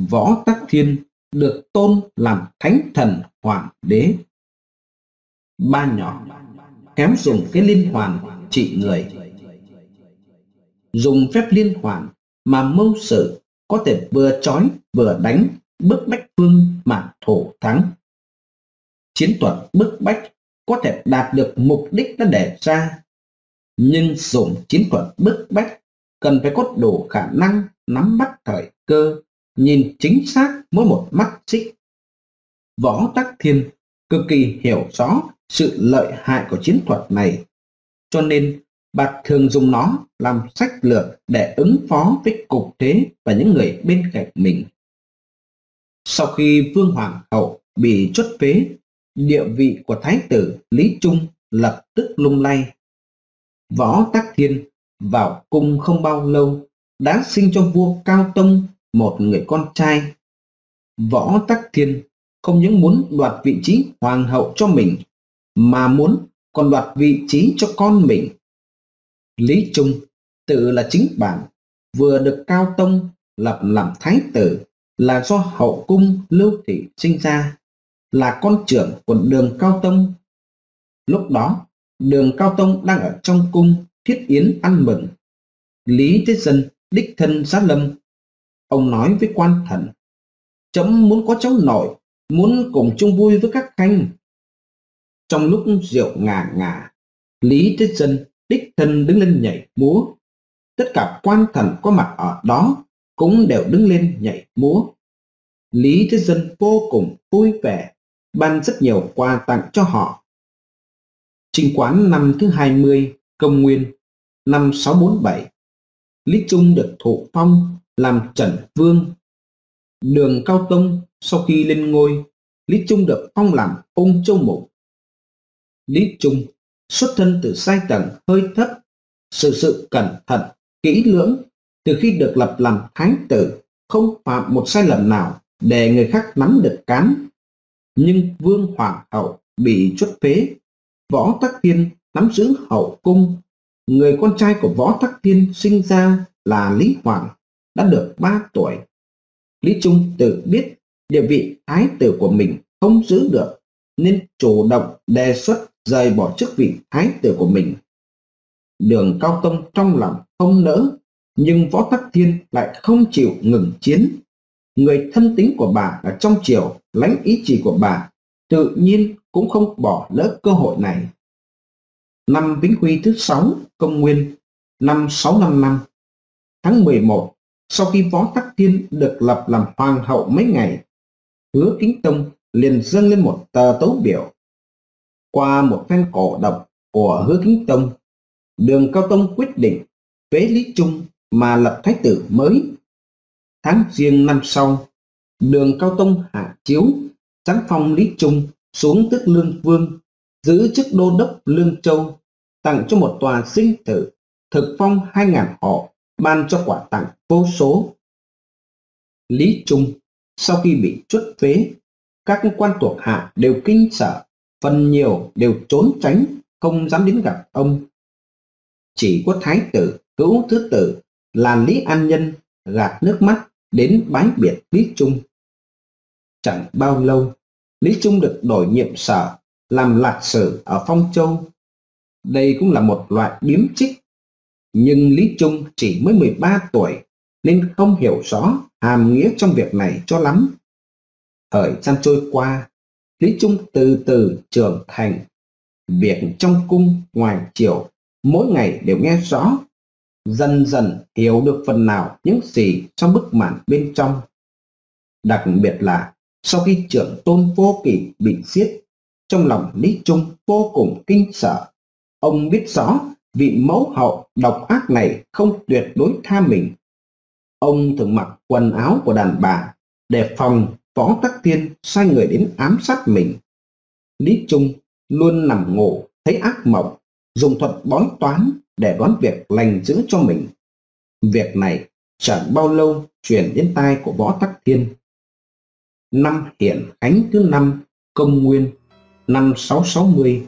võ tắc thiên được tôn làm thánh thần hoàng đế. Ba nhỏ kém dùng cái liên hoàn trị người. Dùng phép liên hoàn mà mưu sự có thể vừa trói vừa đánh bức bách phương mà thổ thắng. Chiến thuật bức bách có thể đạt được mục đích đã đề ra, nhưng dùng chiến thuật bức bách cần phải có đủ khả năng nắm bắt thời cơ, nhìn chính xác mỗi một mắt xích. Võ Tắc Thiên cực kỳ hiểu rõ sự lợi hại của chiến thuật này, cho nên bà thường dùng nó làm sách lược để ứng phó với cục thế và những người bên cạnh mình. Sau khi Vương Hoàng hậu bị chốt phế, địa vị của Thái tử Lý Trung lập tức lung lay. Võ Tắc Thiên vào cung không bao lâu đã sinh cho vua Cao Tông một người con trai. Võ Tắc Thiên không những muốn đoạt vị trí hoàng hậu cho mình, mà muốn còn đoạt vị trí cho con mình. Lý Trung tự là chính bản, vừa được Cao Tông lập làm thái tử là do hậu cung lưu thị sinh ra, là con trưởng của đường Cao Tông. Lúc đó, đường Cao Tông đang ở trong cung thiết yến ăn mừng. Lý Thế Dân đích thân giá lâm. Ông nói với quan thần, chấm muốn có cháu nội, muốn cùng chung vui với các khanh. Trong lúc rượu ngà ngà, Lý Thế Dân đích thân đứng lên nhảy múa. Tất cả quan thần có mặt ở đó cũng đều đứng lên nhảy múa. Lý Thế Dân vô cùng vui vẻ, ban rất nhiều quà tặng cho họ. Trình quán năm thứ 20, công nguyên, năm 647, Lý Trung được thụ phong làm Trần Vương. Đường Cao Tông sau khi lên ngôi, Lý Trung được phong làm ông Châu Mục. Lý Trung xuất thân từ sai tầng hơi thấp, sự sự cẩn thận, kỹ lưỡng từ khi được lập làm thánh tử, không phạm một sai lầm nào để người khác nắm được cán. Nhưng Vương Hoàng hậu bị chuất phế, Võ Tắc Thiên nắm giữ hậu cung. Người con trai của Võ Tắc Thiên sinh ra là Lý Hoàng, đã được 3 tuổi. Lý Trung tự biết địa vị thái tử của mình không giữ được, nên chủ động đề xuất rời bỏ chức vị thái tử của mình. Đường Cao Tông trong lòng không nỡ, nhưng Võ Tắc Thiên lại không chịu ngừng chiến. Người thân tính của bà ở trong triều lãnh ý chỉ của bà, tự nhiên cũng không bỏ lỡ cơ hội này. Năm Vĩnh Huy thứ sáu công nguyên, năm 655, tháng 11, sau khi Võ Tắc Thiên được lập làm hoàng hậu mấy ngày, Hứa Kính Tông liền dâng lên một tờ tấu biểu qua một phen cổ động của hứa kính tông, đường cao tông quyết định phế Lý Trung mà lập thái tử mới. Tháng riêng năm sau, đường cao tông hạ chiếu sáng phong Lý Trung xuống tức lương vương, giữ chức đô đốc Lương Châu, tặng cho một tòa sinh tử, thực phong hai ngàn họ, ban cho quả tặng vô số. Lý Trung sau khi bị chuất phế, các quan thuộc hạ đều kinh sợ phần nhiều đều trốn tránh, không dám đến gặp ông. Chỉ có thái tử, hữu thứ tử là Lý An Nhân gạt nước mắt đến bái biệt Lý Trung. Chẳng bao lâu, Lý Trung được đổi nhiệm sở làm lạc sử ở Phong Châu. Đây cũng là một loại biếm trích. Nhưng Lý Trung chỉ mới 13 tuổi nên không hiểu rõ hàm nghĩa trong việc này cho lắm. Thời gian trôi qua, Lý Trung từ từ trưởng thành. Việc trong cung ngoài triều mỗi ngày đều nghe rõ. Dần dần hiểu được phần nào những gì trong bức màn bên trong. Đặc biệt là sau khi trưởng tôn vô kỷ bị giết, trong lòng Lý Trung vô cùng kinh sợ. Ông biết rõ vị mẫu hậu độc ác này không tuyệt đối tha mình. Ông thường mặc quần áo của đàn bà để phòng Võ Tắc Thiên sai người đến ám sát mình. Lý Trung luôn nằm ngủ thấy ác mộng, dùng thuật bói toán để đoán việc lành giữ cho mình. Việc này chẳng bao lâu truyền đến tai của Võ Tắc Thiên. Năm Hiển Khánh thứ năm Công Nguyên năm 660,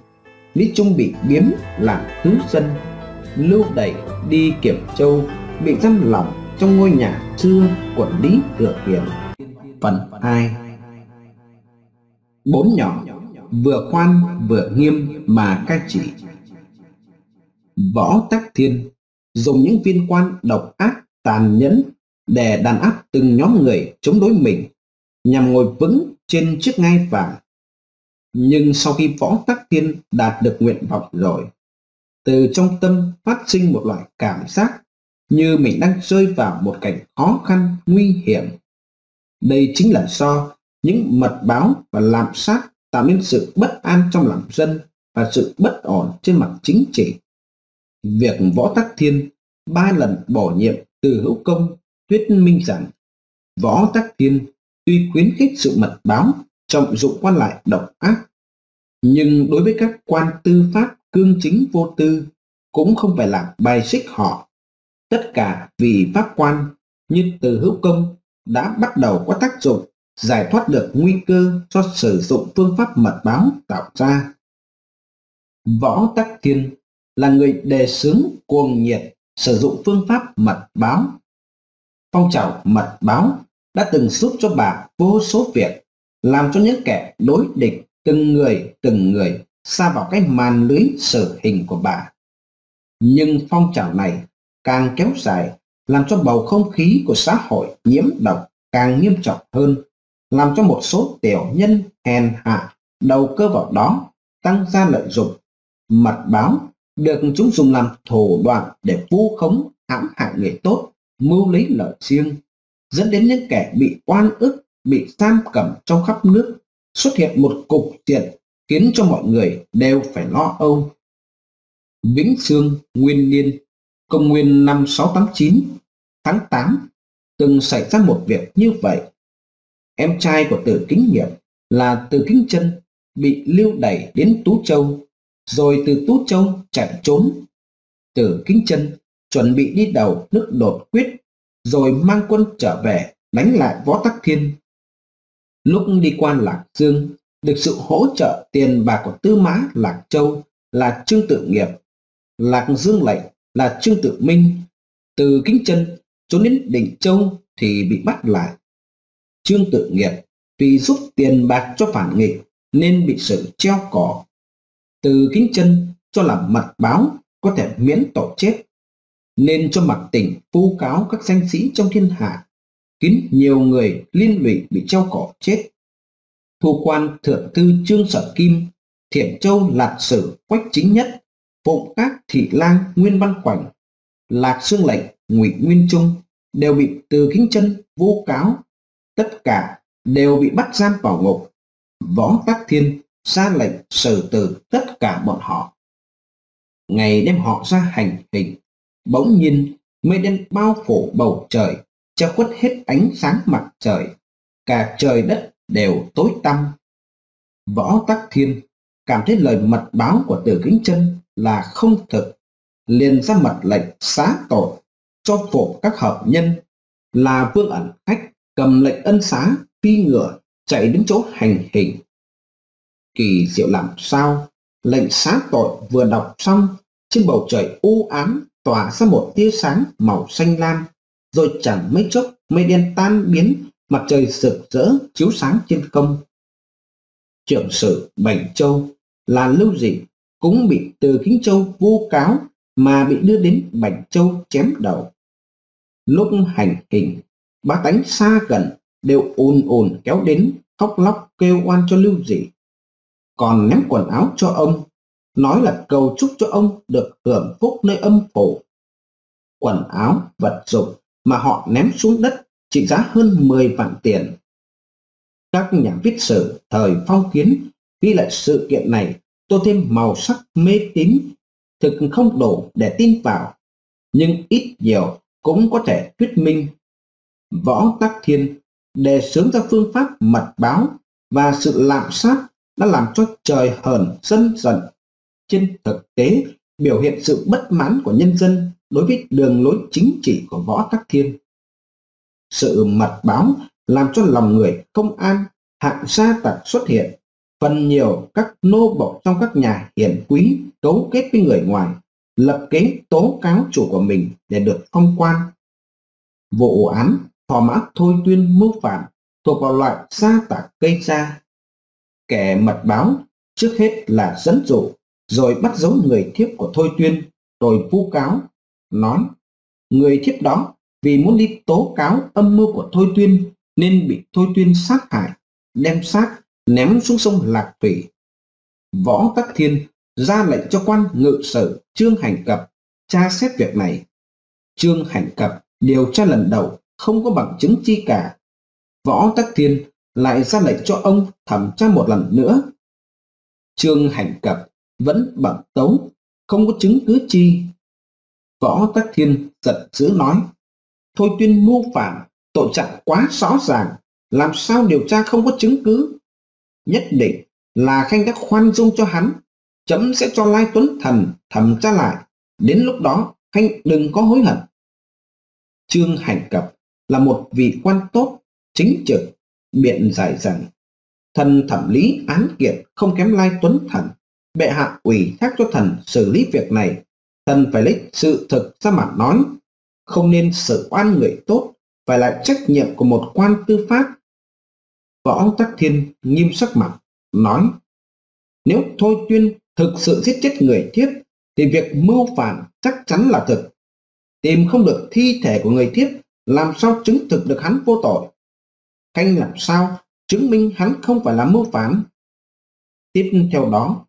Lý Trung bị biếm làm thứ dân, lưu đẩy đi Kiểm Châu, bị giam lỏng trong ngôi nhà xưa của Lý Thừa kiền. Phần 2 Bốn nhỏ vừa khoan vừa nghiêm mà cai trị. Võ Tắc Thiên dùng những viên quan độc ác tàn nhẫn để đàn áp từng nhóm người chống đối mình nhằm ngồi vững trên chiếc ngai vàng. Nhưng sau khi Võ Tắc Thiên đạt được nguyện vọng rồi, từ trong tâm phát sinh một loại cảm giác như mình đang rơi vào một cảnh khó khăn, nguy hiểm. Đây chính là do những mật báo và lạm sát tạo nên sự bất an trong lòng dân và sự bất ổn trên mặt chính trị. Việc Võ Tắc Thiên, ba lần bổ nhiệm từ hữu công, thuyết minh rằng Võ Tắc Thiên tuy khuyến khích sự mật báo, trọng dụng quan lại độc ác, nhưng đối với các quan tư pháp cương chính vô tư cũng không phải làm bài xích họ tất cả vì pháp quan như từ hữu công đã bắt đầu có tác dụng giải thoát được nguy cơ do sử dụng phương pháp mật báo tạo ra. Võ Tắc Thiên là người đề xướng cuồng nhiệt sử dụng phương pháp mật báo. Phong trào mật báo đã từng giúp cho bà vô số việc, làm cho những kẻ đối địch từng người từng người xa vào cái màn lưới sở hình của bà. Nhưng phong trào này càng kéo dài làm cho bầu không khí của xã hội nhiễm độc càng nghiêm trọng hơn làm cho một số tiểu nhân hèn hạ đầu cơ vào đó tăng ra lợi dụng mật báo được chúng dùng làm thủ đoạn để vu khống hãm hại người tốt mưu lấy lợi riêng. Dẫn đến những kẻ bị oan ức bị giam cầm trong khắp nước. Xuất hiện một cục diện khiến cho mọi người đều phải lo âu. Vĩnh Sương Nguyên Niên Công nguyên năm 689 tháng 8 từng xảy ra một việc như vậy. Em trai của Tử Kính Nghiệp là Từ Kính Chân bị lưu đày đến Tú Châu, rồi từ Tú Châu chạy trốn. từ Kính Chân chuẩn bị đi đầu nước đột quyết, rồi mang quân trở về đánh lại Võ Tắc Thiên. Lúc đi qua Lạc Dương, được sự hỗ trợ tiền bạc của Tư Mã Lạc Châu là Trương Tự Nghiệp, Lạc Dương Lệnh là Trương Tự Minh, từ Kính Chân trốn đến Định Châu thì bị bắt lại. Trương Tự Nghiệp vì giúp tiền bạc cho phản nghịch nên bị sự treo cổ. Từ kính chân cho làm mật báo có thể miễn tội chết, nên cho mặc tỉnh vu cáo các danh sĩ trong thiên hạ, khiến nhiều người liên lụy bị treo cổ chết. Thu quan thượng thư Trương Sở Kim, Thiện Châu Lạc Sử Quách Chính Nhất, Phụng Các Thị Lang Nguyên Văn Khoảnh, Lạc Xương Lệnh Ngụy Nguyên Trung đều bị từ kính chân vu cáo tất cả đều bị bắt giam vào ngục. Võ Tắc Thiên ra lệnh xử tử tất cả bọn họ. Ngày đem họ ra hành hình, bỗng nhiên mây đen bao phủ bầu trời, che khuất hết ánh sáng mặt trời, cả trời đất đều tối tăm. Võ Tắc Thiên cảm thấy lời mật báo của Từ Kính Chân là không thực, liền ra mật lệnh xá tội cho phổ các hợp nhân là vương ẩn khách cầm lệnh ân xá phi ngựa chạy đến chỗ hành hình kỳ diệu làm sao? Lệnh xá tội vừa đọc xong, trên bầu trời u ám tỏa ra một tia sáng màu xanh lam. Rồi chẳng mấy chốc, mây đen tan biến, mặt trời rực rỡ chiếu sáng trên không. Trưởng sử bành châu là lưu dị, cũng bị từ kính châu vu cáo mà bị đưa đến bành châu chém đầu. Lúc hành hình, bá tánh xa gần đều ồn ồn kéo đến, khóc lóc kêu oan cho lưu dị còn ném quần áo cho ông, nói là cầu chúc cho ông được hưởng phúc nơi âm phủ. Quần áo, vật dụng mà họ ném xuống đất trị giá hơn 10 vạn tiền. Các nhà viết sử thời phong kiến ghi lại sự kiện này, tô thêm màu sắc mê tín, thực không đủ để tin vào, nhưng ít nhiều cũng có thể thuyết minh. Võ Tắc Thiên đề xướng ra phương pháp mật báo và sự lạm sát đã làm cho trời hờn dân giận. Trên thực tế, biểu hiện sự bất mãn của nhân dân đối với đường lối chính trị của Võ Tắc Thiên. Sự mật báo làm cho lòng người không an, hạng gia tặc xuất hiện. Phần nhiều các nô bộc trong các nhà hiển quý cấu kết với người ngoài, lập kế tố cáo chủ của mình để được phong quan. Vụ án Phò Mã Thôi Tuyên mưu phạm thuộc vào loại gia tặc cây ra. Kẻ mật báo trước hết là dẫn dụ, rồi bắt dấu người thiếp của Thôi Tuyên, rồi vu cáo, nói người thiếp đó vì muốn đi tố cáo âm mưu của Thôi Tuyên nên bị Thôi Tuyên sát hại, đem xác ném xuống sông Lạc Thủy. Võ Tắc Thiên ra lệnh cho quan ngự sử Trương Hành Cập tra xét việc này. Trương Hành Cập điều tra lần đầu không có bằng chứng chi cả. Võ Tắc Thiên lại ra lệnh cho ông thẩm tra một lần nữa. Trương Hành Cập vẫn bẩm tấu, không có chứng cứ chi. Võ Tắc Thiên giận dữ nói, thôi tuyên mưu phạm, tội trạng quá rõ ràng, làm sao điều tra không có chứng cứ. Nhất định là Khanh đã khoan dung cho hắn, chấm sẽ cho Lai Tuấn Thần thẩm tra lại, đến lúc đó Khanh đừng có hối hận. Trương Hành Cập là một vị quan tốt, chính trực, biện giải rằng, thần thẩm lý án kiện không kém lai tuấn thần. Bệ hạ ủy thác cho thần xử lý việc này. Thần phải lấy sự thực ra mà nói. Không nên xử oan người tốt, phải là trách nhiệm của một quan tư pháp. Võ tắc thiên nghiêm sắc mặt, nói, nếu thôi tuyên thực sự giết chết người thiếp thì việc mưu phản chắc chắn là thực. Tìm không được thi thể của người thiếp làm sao chứng thực được hắn vô tội? Khanh làm sao chứng minh hắn không phải là mưu phản. Tiếp theo đó,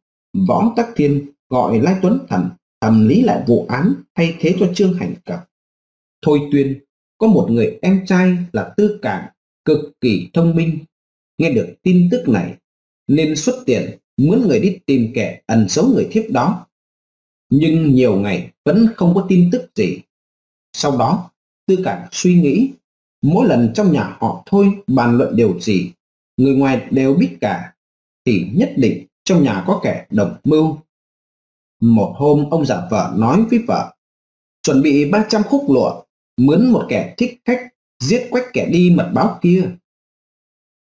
Võ Tắc Thiên gọi Lai Tuấn Thần thẩm lý lại vụ án thay thế cho Trương Hành Cập. Thôi Tuyên có một người em trai là Tư Cảng cực kỳ thông minh. Nghe được tin tức này nên xuất tiền muốn người đi tìm kẻ ẩn giấu người thiếp đó. Nhưng nhiều ngày vẫn không có tin tức gì. Sau đó, Tư Cảng suy nghĩ Mỗi lần trong nhà họ thôi bàn luận điều gì, người ngoài đều biết cả, thì nhất định trong nhà có kẻ đồng mưu. Một hôm ông giả vợ nói với vợ, chuẩn bị 300 khúc lụa, mướn một kẻ thích khách, giết quách kẻ đi mật báo kia.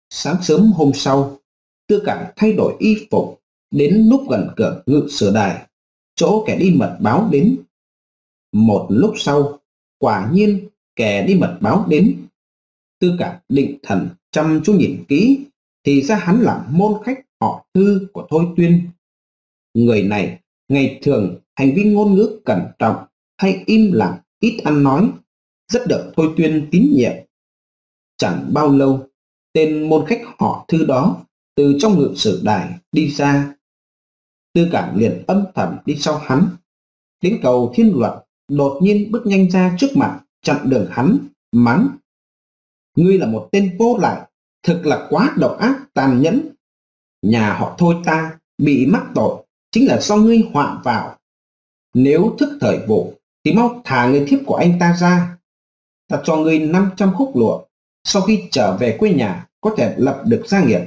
Sáng sớm hôm sau, tư cảm thay đổi y phục, đến lúc gần cửa ngự sửa đài, chỗ kẻ đi mật báo đến. Một lúc sau, quả nhiên kẻ đi mật báo đến tư cả định thần chăm chú nhìn kỹ, thì ra hắn là môn khách họ thư của thôi tuyên. Người này, ngày thường hành vi ngôn ngữ cẩn trọng hay im lặng ít ăn nói, rất được thôi tuyên tín nhiệm. Chẳng bao lâu, tên môn khách họ thư đó từ trong ngự sử đài đi ra. Tư cảm liền âm thầm đi sau hắn. Đến cầu thiên luật, đột nhiên bước nhanh ra trước mặt, chặn đường hắn, mắng ngươi là một tên vô lại, thực là quá độc ác tàn nhẫn. Nhà họ thôi ta bị mắc tội, chính là do ngươi họa vào. Nếu thức thời vụ, thì mau thả người thiếp của anh ta ra. Ta cho ngươi 500 khúc lụa, sau khi trở về quê nhà có thể lập được gia nghiệp.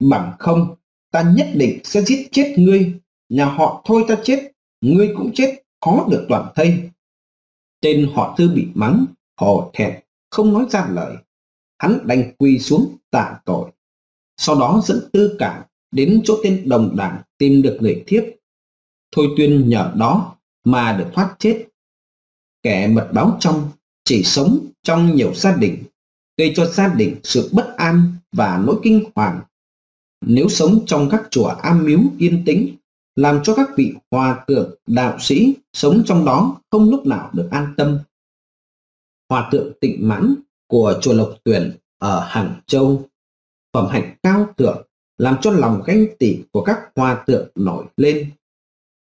Bằng không, ta nhất định sẽ giết chết ngươi, nhà họ thôi ta chết, ngươi cũng chết, khó được toàn thây. Tên họ thư bị mắng, hổ thẹn, không nói ra lời. Hắn đành quỳ xuống tạ tội. Sau đó dẫn tư cảm đến chỗ tên đồng đảng tìm được người thiếp. Thôi tuyên nhờ đó mà được thoát chết. Kẻ mật báo trong chỉ sống trong nhiều gia đình, gây cho gia đình sự bất an và nỗi kinh hoàng. Nếu sống trong các chùa am miếu yên tĩnh, làm cho các vị hòa thượng, đạo sĩ sống trong đó không lúc nào được an tâm. Hòa thượng tịnh mãn của chùa Lộc Tuyển ở Hàng Châu. Phẩm hạnh cao thượng, làm cho lòng ganh tị của các hòa thượng nổi lên.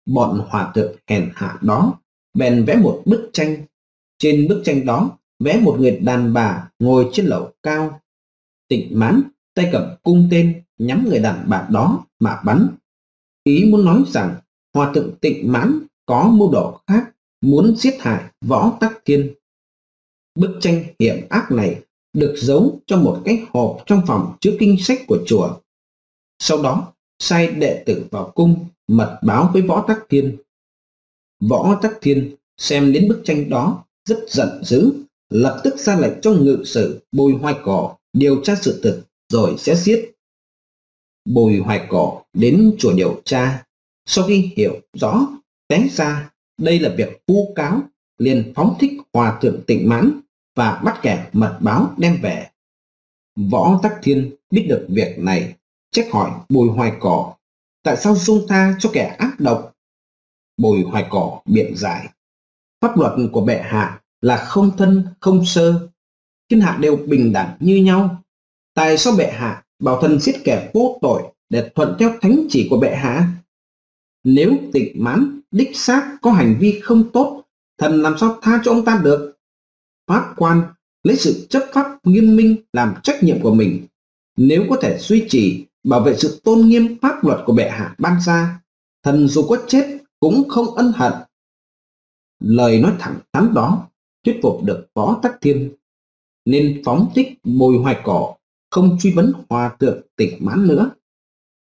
Bọn hòa thượng hèn hạ đó, bèn vẽ một bức tranh. Trên bức tranh đó, vẽ một người đàn bà ngồi trên lầu cao. Tịnh mãn tay cầm cung tên nhắm người đàn bà đó mà bắn. Ý muốn nói rằng, hòa thượng tịnh mãn có mưu đồ khác, muốn giết hại võ tắc thiên Bức tranh hiểm ác này được giấu trong một cái hộp trong phòng chứa kinh sách của chùa. Sau đó, sai đệ tử vào cung mật báo với Võ Tắc Thiên. Võ Tắc Thiên xem đến bức tranh đó rất giận dữ, lập tức ra lệnh cho ngự sử Bùi Hoài Cỏ điều tra sự thực rồi sẽ giết. Bùi Hoài Cỏ đến chùa điều tra, sau khi hiểu rõ té ra đây là việc vu cáo liền phóng thích hòa thượng tịnh mãn và bắt kẻ mật báo đem về. Võ Tắc Thiên biết được việc này, trách hỏi Bùi Hoài Cỏ, tại sao dung tha cho kẻ ác độc? Bùi Hoài Cỏ biện giải, pháp luật của bệ hạ là không thân không sơ, thiên hạ đều bình đẳng như nhau. Tại sao bệ hạ bảo thần giết kẻ vô tội để thuận theo thánh chỉ của bệ hạ? Nếu tịnh mãn đích xác có hành vi không tốt, thần làm sao tha cho ông ta được? Pháp quan lấy sự chấp pháp nghiêm minh làm trách nhiệm của mình. Nếu có thể duy trì, bảo vệ sự tôn nghiêm pháp luật của bệ hạ ban ra, thần dù có chết cũng không ân hận. Lời nói thẳng thắn đó thuyết phục được Võ Tắc Thiên, nên phóng thích bồi hoài cỏ, không truy vấn hòa thượng tịch mãn nữa.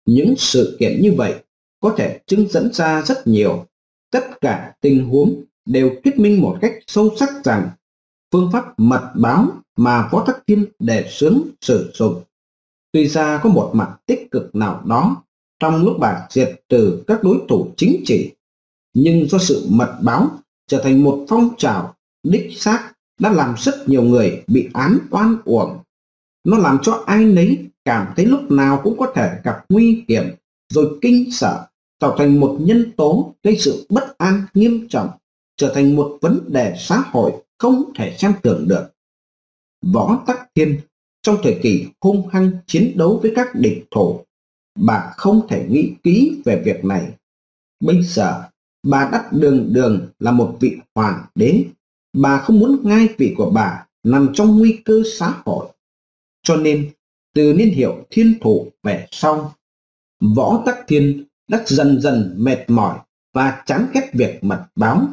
Những sự kiện như vậy có thể chứng dẫn ra rất nhiều. Tất cả tình huống đều thuyết minh một cách sâu sắc rằng phương pháp mật báo mà Võ Tắc Thiên đề xướng sử dụng. Tuy ra có một mặt tích cực nào đó trong lúc bà diệt trừ các đối thủ chính trị, nhưng do sự mật báo trở thành một phong trào đích xác đã làm rất nhiều người bị án oan uổng. Nó làm cho ai nấy cảm thấy lúc nào cũng có thể gặp nguy hiểm rồi kinh sợ tạo thành một nhân tố gây sự bất an nghiêm trọng trở thành một vấn đề xã hội không thể xem tưởng được. Võ Tắc Thiên trong thời kỳ hung hăng chiến đấu với các địch thủ, bà không thể nghĩ kỹ về việc này. Bây giờ, bà đắt đường đường là một vị hoàng đế. Bà không muốn ngai vị của bà nằm trong nguy cơ xã hội. Cho nên, từ niên hiệu thiên thủ về sau, Võ Tắc Thiên đã dần dần mệt mỏi và chán ghét việc mật báo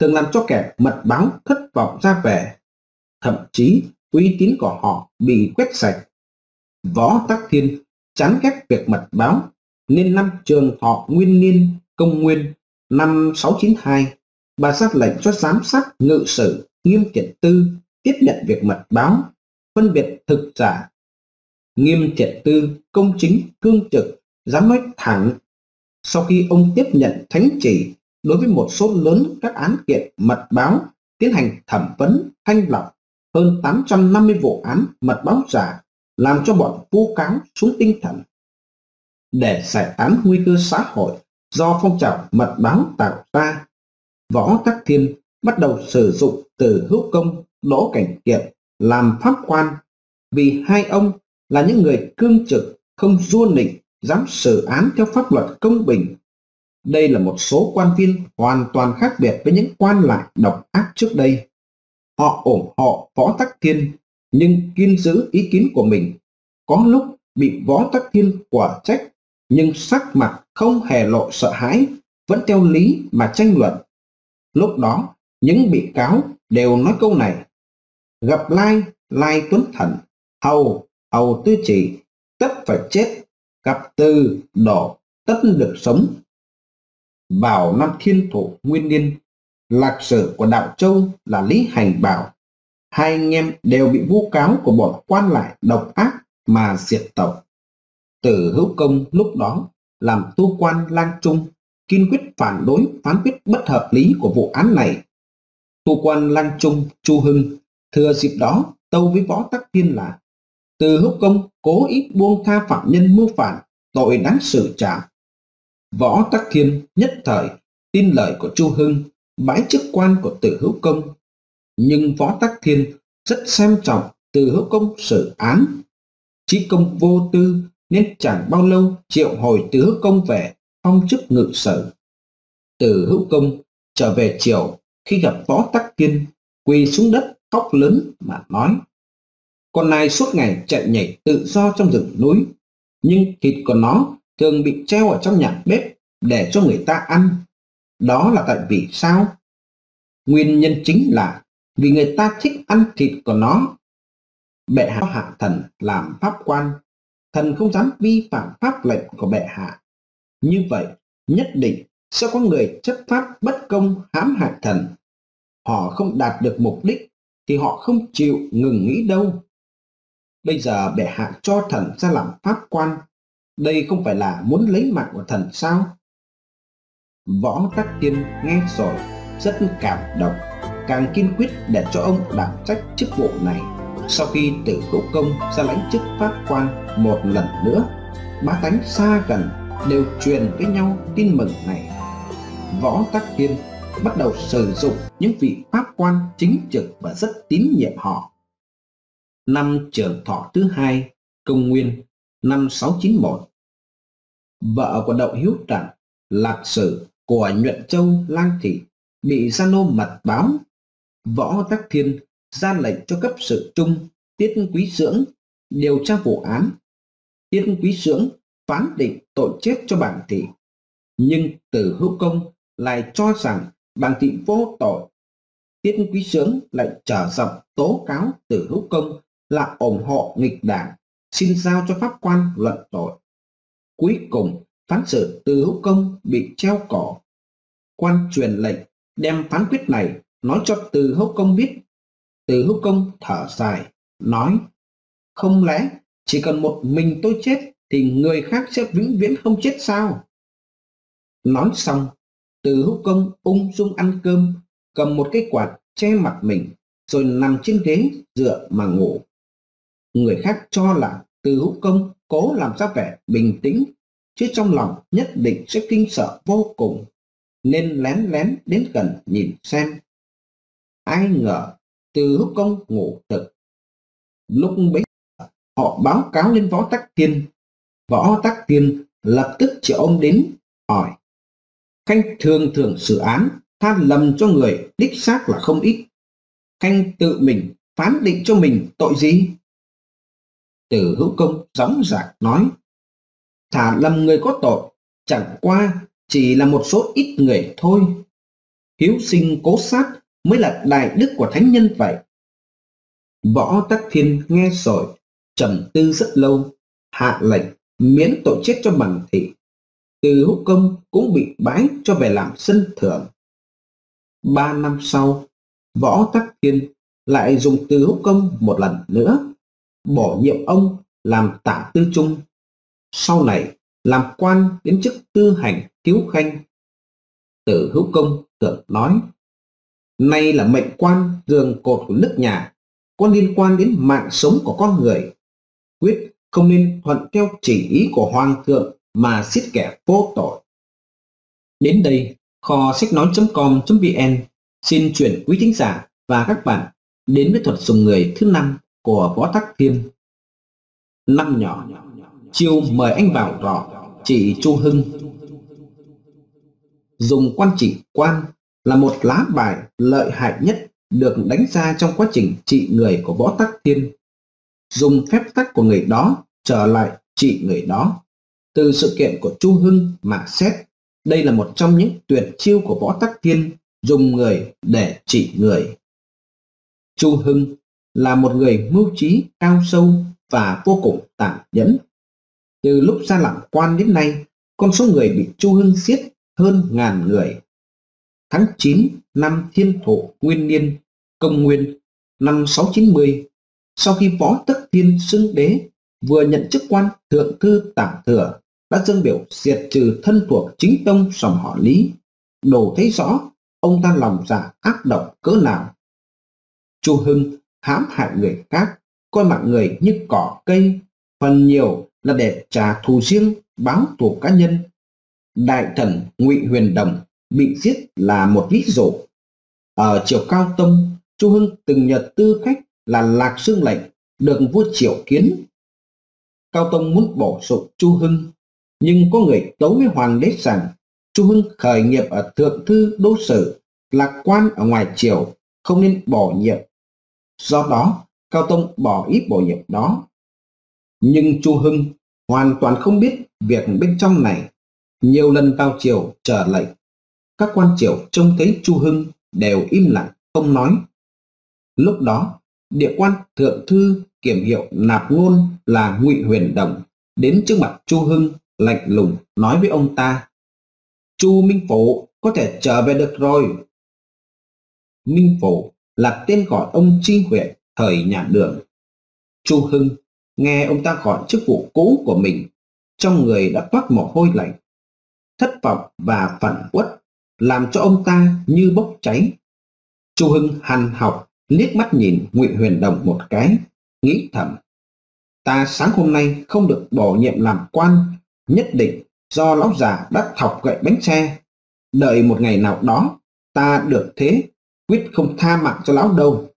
thường làm cho kẻ mật báo, thất vọng ra về. Thậm chí, uy tín của họ bị quét sạch. Võ Tắc Thiên chán ghét việc mật báo, nên năm trường họ nguyên niên công nguyên năm 692 bà ra lệnh cho giám sát ngự sử nghiêm triệt tư tiếp nhận việc mật báo, phân biệt thực giả nghiêm triệt tư, công chính cương trực dám nói thẳng sau khi ông tiếp nhận thánh chỉ đối với một số lớn các án kiện mật báo tiến hành thẩm vấn thanh lọc, hơn 850 vụ án mật báo giả làm cho bọn vu cáo xuống tinh thần. Để giải tán nguy cơ xã hội do phong trào mật báo tạo ra, võ tắc thiên bắt đầu sử dụng từ hữu công, đỗ cảnh kiệm làm pháp quan vì hai ông là những người cương trực, không du nịnh, dám xử án theo pháp luật công bình đây là một số quan viên hoàn toàn khác biệt với những quan lại độc ác trước đây. Họ ủng hộ Võ Tắc Thiên nhưng kiên giữ ý kiến của mình. Có lúc bị Võ Tắc Thiên quả trách nhưng sắc mặt không hề lộ sợ hãi, vẫn theo lý mà tranh luận. Lúc đó, những bị cáo đều nói câu này. Gặp Lai, Lai Tuấn Thần, Hầu, Hầu Tư Chỉ, tất phải chết, gặp Tư, Đổ, tất được sống, vào năm thiên thổ nguyên niên, lạc sở của đạo châu là lý hành bảo, hai anh em đều bị vu cáo của bọn quan lại độc ác mà diệt tộc. Tử hữu công lúc đó, làm tu quan lang trung, kiên quyết phản đối, phán quyết bất hợp lý của vụ án này. Tu quan lang trung chu hưng thừa dịp đó tâu với võ tắc thiên là, từ hữu công cố ý buông tha phạm nhân mưu phản, tội đáng xử trả. Võ Tắc Thiên nhất thời tin lời của Chu Hưng bãi chức quan của Tử Hữu Công. Nhưng Võ Tắc Thiên rất xem trọng Tử Hữu Công xử án. Chí công vô tư nên chẳng bao lâu triệu hồi Tử Hữu Công về phong chức ngự sử. Tử Hữu Công trở về triều khi gặp Võ Tắc Thiên quỳ xuống đất khóc lớn mà nói, con này suốt ngày chạy nhảy tự do trong rừng núi, nhưng thịt của nó thường bị treo ở trong nhà bếp để cho người ta ăn. Đó là tại vì sao? Nguyên nhân chính là vì người ta thích ăn thịt của nó. Bệ hạ hạ thần làm pháp quan, thần không dám vi phạm pháp lệnh của bệ hạ. Như vậy, nhất định sẽ có người chấp pháp bất công hãm hại thần. Họ không đạt được mục đích thì họ không chịu ngừng nghĩ đâu. Bây giờ bệ hạ cho thần ra làm pháp quan, đây không phải là muốn lấy mạng của thần sao? Võ Tắc Thiên nghe rồi rất cảm động, càng kiên quyết để cho ông đảm trách chức vụ này. Sau khi tử tổ công ra lãnh chức pháp quan một lần nữa, bá tánh xa gần đều truyền với nhau tin mừng này. Võ Tắc Thiên bắt đầu sử dụng những vị pháp quan chính trực và rất tín nhiệm họ. Năm trường thọ thứ hai, công nguyên, năm 691. Vợ của Đậu Hiếu Trạng, lạc sử của nhuận châu lang thị bị gia nô mật báo. Võ tắc thiên ra lệnh cho cấp sự trung tiết quý dưỡng điều tra vụ án. Tiết quý dưỡng phán định tội chết cho bản thị nhưng từ hữu công lại cho rằng bản thị vô tội. Tiết quý dưỡng lại trở dọc tố cáo từ hữu công là ủng hộ nghịch đảng xin giao cho pháp quan luận tội cuối cùng, phán xử từ hữu công bị treo cổ quan truyền lệnh, đem phán quyết này nói cho từ hữu công biết. Từ hữu công thở dài, nói, không lẽ chỉ cần một mình tôi chết thì người khác sẽ vĩnh viễn không chết sao? Nói xong, từ hữu công ung dung ăn cơm, cầm một cái quạt che mặt mình, rồi nằm trên ghế dựa mà ngủ. Người khác cho là từ hữu công, cố làm ra vẻ bình tĩnh, chứ trong lòng nhất định sẽ kinh sợ vô cùng, nên lén lén đến gần nhìn xem. Ai ngờ, từ hữu công ngủ thực. Lúc bấy họ báo cáo lên võ tắc tiên võ tắc tiên lập tức triệu ông đến, hỏi, khanh thường thường xử án, tha lầm cho người đích xác là không ít. Khanh tự mình phán định cho mình tội gì? Từ hữu công gióng giạc nói thả lầm người có tội, chẳng qua chỉ là một số ít người thôi. Hiếu sinh cố sát mới là đại đức của thánh nhân vậy. Võ tắc thiên nghe rồi, trầm tư rất lâu, hạ lệnh miễn tội chết cho bằng thị. Từ hữu công cũng bị bãi cho về làm sân thượng. Ba năm sau, võ tắc thiên lại dùng từ hữu công một lần nữa bổ nhiệm ông làm tả tư trung, sau này làm quan đến chức tư hành cứu khanh. Tử hữu công tưởng nói, nay là mệnh quan giường cột của nước nhà, có liên quan đến mạng sống của con người. Quyết không nên thuận theo chỉ ý của hoàng thượng mà giết kẻ vô tội. Đến đây, kho sách nói com vn xin chuyển quý thính giả và các bạn đến với thuật dùng người thứ năm của võ tắc thiên. Năm nhỏ, chiêu mời anh vào rọ chị chu hưng. Dùng quan trị quan là một lá bài lợi hại nhất được đánh ra trong quá trình trị người của võ tắc thiên. Dùng phép tắc của người đó trở lại trị người đó. Từ sự kiện của chu hưng mà xét, đây là một trong những tuyệt chiêu của võ tắc thiên, dùng người để trị người. Chu hưng là một người mưu trí, cao sâu và vô cùng tàn nhẫn. Từ lúc ra làm quan đến nay, con số người bị chu hưng giết hơn ngàn người. Tháng 9 năm thiên thổ nguyên niên, công nguyên, năm 690 sau khi võ tất thiên xưng đế, vừa nhận chức quan thượng thư tảng thừa, đã dâng biểu diệt trừ thân thuộc chính tông dòng họ lý, đồ thấy rõ ông ta lòng dạ ác độc cỡ nào. Chu hưng hãm hại người khác. Coi mạng người như cỏ cây, phần nhiều là để trả thù riêng, báo thù cá nhân. Đại thần ngụy huyền đồng bị giết là một ví dụ. Ở triều cao tông, chu hưng từng nhờ tư khách là lạc xương lệnh được vua triệu kiến. Cao tông muốn bổ sung chu hưng, nhưng có người tấu với hoàng đế rằng chu hưng khởi nghiệp ở thượng thư đô sử, lạc quan ở ngoài triều, không nên bổ nhiệm do đó cao tông bỏ ý bổ nhiệm đó. Nhưng chu hưng hoàn toàn không biết việc bên trong này nhiều lần vào triều chờ lệnh. Các quan triều trông thấy chu hưng đều im lặng không nói. Lúc đó, địa quan thượng thư kiểm hiệu nạp ngôn là ngụy Huyền Đồng đến trước mặt Chu Hưng lạnh lùng nói với ông ta Chu Minh phổ có thể trở về được rồi. Minh phổ là tên gọi ông tri Huệ thời nhà đường. Chu Hưng nghe ông ta gọi chức vụ cũ của mình, trong người đã toát mồ hôi lạnh. Thất vọng và phản uất làm cho ông ta như bốc cháy. Chu Hưng hằn học liếc mắt nhìn Ngụy Huyền Đồng một cái, nghĩ thầm: ta sáng hôm nay không được bổ nhiệm làm quan, nhất định do lão già đã thọc gậy bánh xe. Đợi một ngày nào đó, ta được thế, quyết không tha mạng cho lão đâu.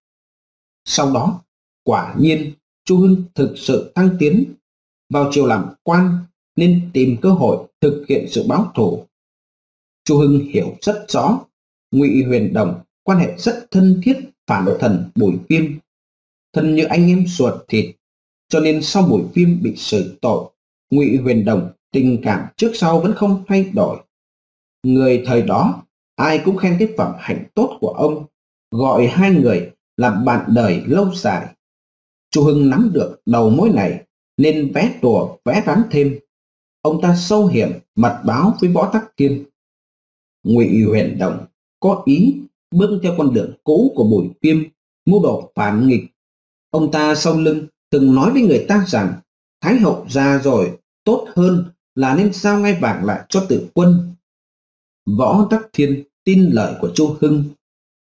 Sau đó, quả nhiên, Chu Hưng thực sự thăng tiến, vào chiều làm quan nên tìm cơ hội thực hiện sự báo thù. Chu Hưng hiểu rất rõ, Ngụy Huyền Đồng quan hệ rất thân thiết phản thần Bùi Viêm, thân như anh em ruột thịt, cho nên sau Bùi Viêm bị xử tội, Ngụy Huyền Đồng tình cảm trước sau vẫn không thay đổi. Người thời đó, ai cũng khen cái phẩm hạnh tốt của ông, gọi hai người là bạn đời lâu dài. Chu Hưng nắm được đầu mối này, nên vẽ tùa vẽ rắn thêm. Ông ta sâu hiểm mật báo với võ tắc thiên. Ngụy Huyền Đồng có ý bước theo con đường cũ của Bùi Viêm, mưu đồ phản nghịch. Ông ta sau lưng từng nói với người ta rằng Thái hậu già rồi, tốt hơn là nên sao ngay vàng lại cho tự quân. Võ Tắc Thiên tin lời của Chu Hưng,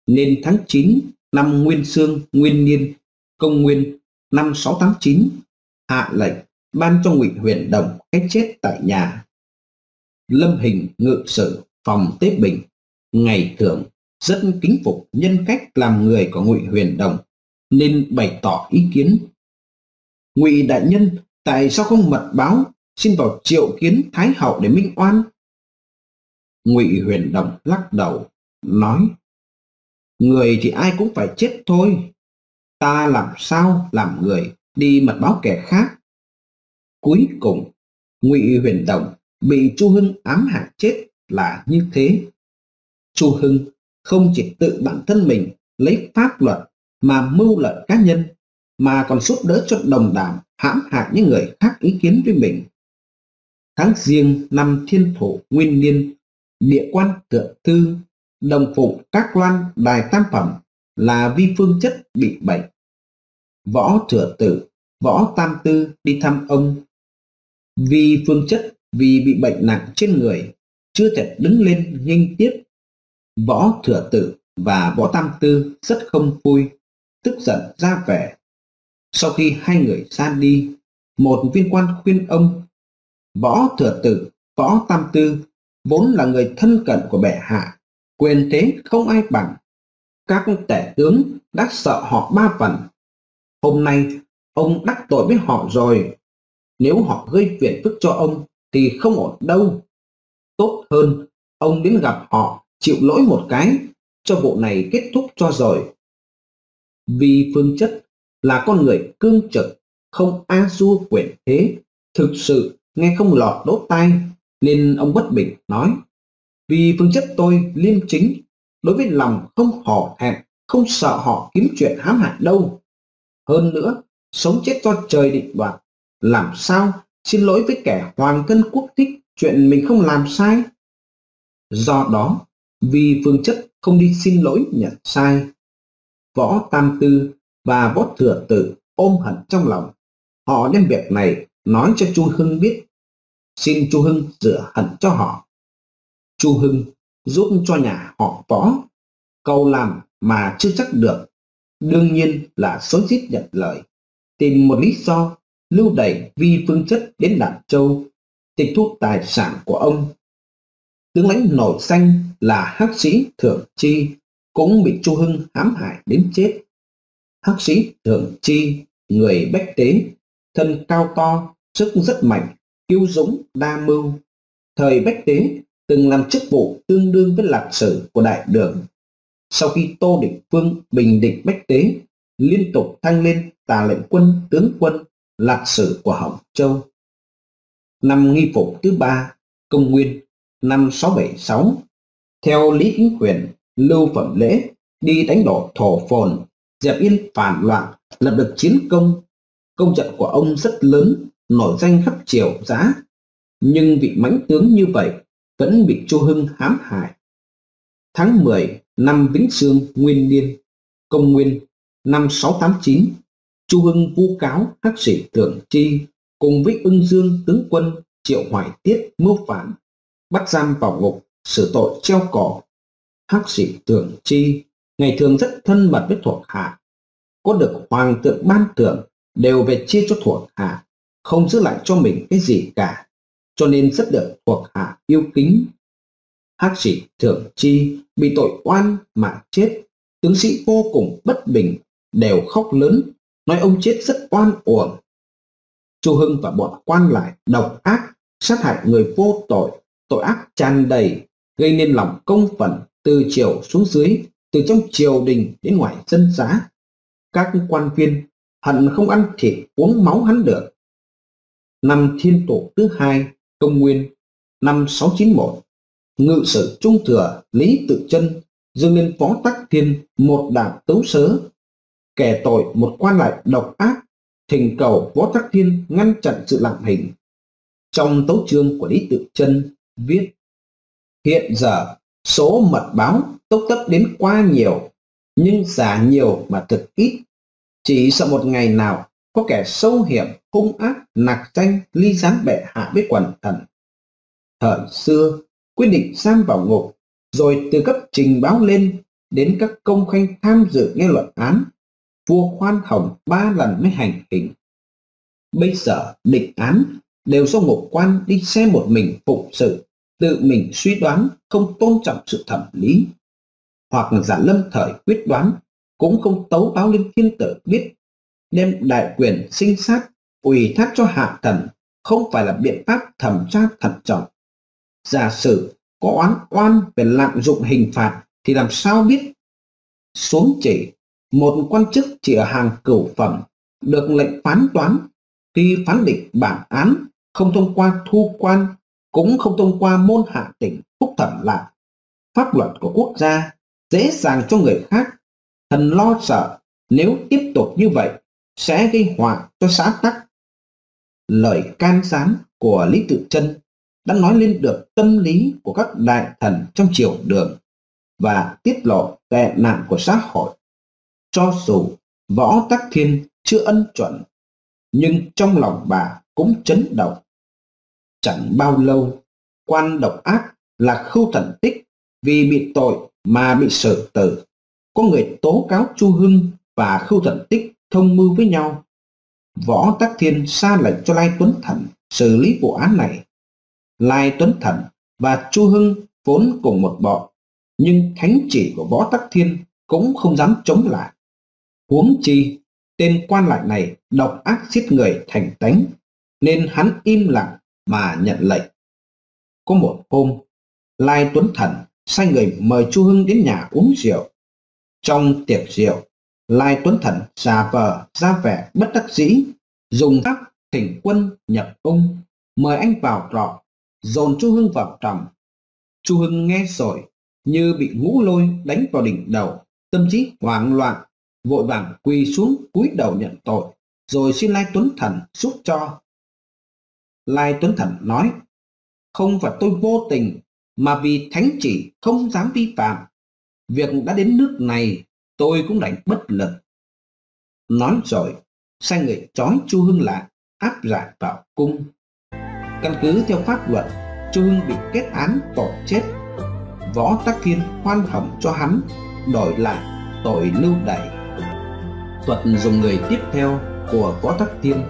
nên tháng 9 năm Nguyên Sương Nguyên Niên, công nguyên năm 689, hạ lệnh ban cho Ngụy Huyền Đồng cái chết tại nhà. Lâm Hình ngự sử phòng Tế Bình, ngày thường rất kính phục nhân cách làm người của Ngụy Huyền Đồng, nên bày tỏ ý kiến. Ngụy đại nhân tại sao không mật báo xin vào triệu kiến thái hậu để minh oan ngụy huyền đồng lắc đầu, nói, người thì ai cũng phải chết thôi. Ta làm sao làm người đi mật báo kẻ khác? Cuối cùng, ngụy huyền đồng bị chu hưng ám hại chết là như thế. Chu hưng không chỉ tự bản thân mình lấy pháp luật mà mưu lợi cá nhân, mà còn giúp đỡ cho đồng đảng hãm hại những người khác ý kiến với mình. Tháng riêng năm thiên thổ nguyên niên địa quan tượng thư đồng phụ các loan đài tam phẩm là vi phương chất bị bệnh. Võ thừa tử võ tam tư đi thăm ông. Vi phương chất vì bị bệnh nặng trên người chưa thể đứng lên nghênh tiếp. Võ thừa tử và võ tam tư rất không vui tức giận ra vẻ. Sau khi hai người ra đi một viên quan khuyên ông Võ Thừa Tử, Võ Tam Tư vốn là người thân cận của bệ hạ, quyền thế không ai bằng. Các tể tướng đã sợ họ ba phần. Hôm nay ông đắc tội với họ rồi. Nếu họ gây phiền phức cho ông thì không ổn đâu. Tốt hơn, ông đến gặp họ chịu lỗi một cái cho vụ này kết thúc cho rồi. Vì phương chất là con người cương trực, không a du quyền thế, thực sự nghe không lọt đốt tai nên ông bất bình nói, vì phương chất tôi liêm chính, đối với lòng không hò hẹn không sợ họ kiếm chuyện hãm hại đâu. Hơn nữa, sống chết do trời định đoạt, làm sao xin lỗi với kẻ hoàng thân quốc thích chuyện mình không làm sai? Do đó, vì phương chất không đi xin lỗi nhận sai, võ tam tư và võ thừa tử ôm hận trong lòng. Họ đem việc này nói cho chu hưng biết xin chu hưng rửa hận cho họ. Chu hưng giúp cho nhà họ võ câu làm mà chưa chắc được, đương nhiên là xối xít nhận lời. Tìm một lý do, lưu đẩy vi phương chất đến Đạt châu, tịch thu tài sản của ông. Tướng lãnh nổi xanh là hắc sĩ thượng chi cũng bị chu hưng hãm hại đến chết. Hắc sĩ thượng chi, người bách tế, thân cao to, sức rất mạnh kiêu dũng đa mưu. Thời bách tế từng làm chức vụ tương đương với lạc sử của đại đường. Sau khi tô định phương bình định bách tế liên tục thăng lên tà lệnh quân tướng quân lạc sử của hồng châu. Năm nghi phục thứ ba công nguyên năm 676 theo lý kính quyền lưu phẩm lễ đi đánh đổ thổ phồn dẹp yên phản loạn, lập được chiến công. Công trận của ông rất lớn, nổi danh khắp triều giá. Nhưng vị mãnh tướng như vậy vẫn bị Chu Hưng hãm hại. Tháng 10 năm Vĩnh Sương Nguyên Niên, công nguyên năm 689, Chu Hưng vu cáo hắc sĩ Tưởng Chi cùng với ưng dương tướng quân Triệu Hoài Tiết mưu phản, bắt giam vào ngục, xử tội treo cổ. Hắc sĩ Tưởng Chi ngày thường rất thân mật với thuộc hạ, có được hoàng thượng ban thưởng đều về chia cho thuộc hạ, không giữ lại cho mình cái gì cả, cho nên rất được thuộc hạ yêu kính. Hắc sĩ thường Chi bị tội oan mà chết, tướng sĩ vô cùng bất bình, đều khóc lớn, nói ông chết rất oan uổng. Chu Hưng và bọn quan lại độc ác, sát hại người vô tội, tội ác tràn đầy, gây nên lòng công phận từ chiều xuống dưới, từ trong triều đình đến ngoài dân giá. Các quan viên hận không ăn thịt uống máu hắn được. Năm thiên tổ thứ hai, công nguyên, năm 691, ngự sử trung thừa Lý Tự chân dâng lên phó tắc thiên một đảng tấu sớ kẻ tội một quan lại độc ác thỉnh cầu võ tắc thiên ngăn chặn sự lạm hình. Trong tấu chương của lý tự chân viết hiện giờ số mật báo tốc tấp đến quá nhiều nhưng giả nhiều mà thực ít. Chỉ sợ một ngày nào có kẻ sâu hiểm hung ác nạc tranh ly gián bệ hạ với quần thần thời xưa quyết định giam vào ngục, rồi từ cấp trình báo lên đến các công khanh tham dự nghe luận án, vua khoan hồng ba lần mới hành hình. Bây giờ định án đều do ngục quan đi xe một mình phụng sự, tự mình suy đoán không tôn trọng sự thẩm lý. Hoặc giả lâm thời quyết đoán cũng không tấu báo lên thiên tử biết, đem đại quyền sinh sát, ủy thác cho hạ thần không phải là biện pháp thẩm tra thận trọng. Giả sử có oán oan về lạm dụng hình phạt thì làm sao biết? Xuống chỉ, một quan chức chỉ ở hàng cửu phẩm, được lệnh phán toán khi phán định bản án, không thông qua thu quan, cũng không thông qua môn hạ tỉnh, phúc thẩm lại pháp luật của quốc gia, dễ dàng cho người khác. Thần lo sợ, nếu tiếp tục như vậy sẽ gây họa cho xã tắc lời can gián của lý tự chân đã nói lên được tâm lý của các đại thần trong triều đường và tiết lộ tệ nạn của xã hội. Cho dù võ tắc thiên chưa ân chuẩn, nhưng trong lòng bà cũng chấn động. Chẳng bao lâu, quan độc ác là khưu thần tích vì bị tội mà bị xử tử. Có người tố cáo Chu Hưng và khưu thần tích thông mưu với nhau. Võ Tắc Thiên xa lệnh cho Lai Tuấn Thần xử lý vụ án này Lai Tuấn Thần và Chu Hưng vốn cùng một bọn, nhưng thánh chỉ của Võ Tắc Thiên cũng không dám chống lại. Huống chi, tên quan lại này độc ác giết người thành tánh, nên hắn im lặng mà nhận lệnh. Có một hôm, Lai Tuấn Thần sai người mời Chu Hưng đến nhà uống rượu. Trong tiệc rượu, Lai Tuấn Thần giả vờ ra vẻ bất đắc dĩ, dùng các thỉnh quân nhập ung, mời anh vào trọ dồn Chu Hưng vào trầm. Chu Hưng nghe rồi như bị ngũ lôi đánh vào đỉnh đầu, tâm trí hoảng loạn, vội vàng quỳ xuống cúi đầu nhận tội, rồi xin Lai Tuấn Thần giúp cho. Lai Tuấn Thần nói, không phải tôi vô tình, mà vì thánh chỉ không dám vi phạm. Việc đã đến nước này, tôi cũng đành bất lực. Nói rồi, sai người trói Chu Hưng lại, áp giải vào cung. Căn cứ theo pháp luật, Chu Hưng bị kết án tội chết. Võ Tắc Thiên khoan hồng cho hắn, đổi lại tội lưu đày. Thuật dùng người tiếp theo của Võ Tắc Thiên.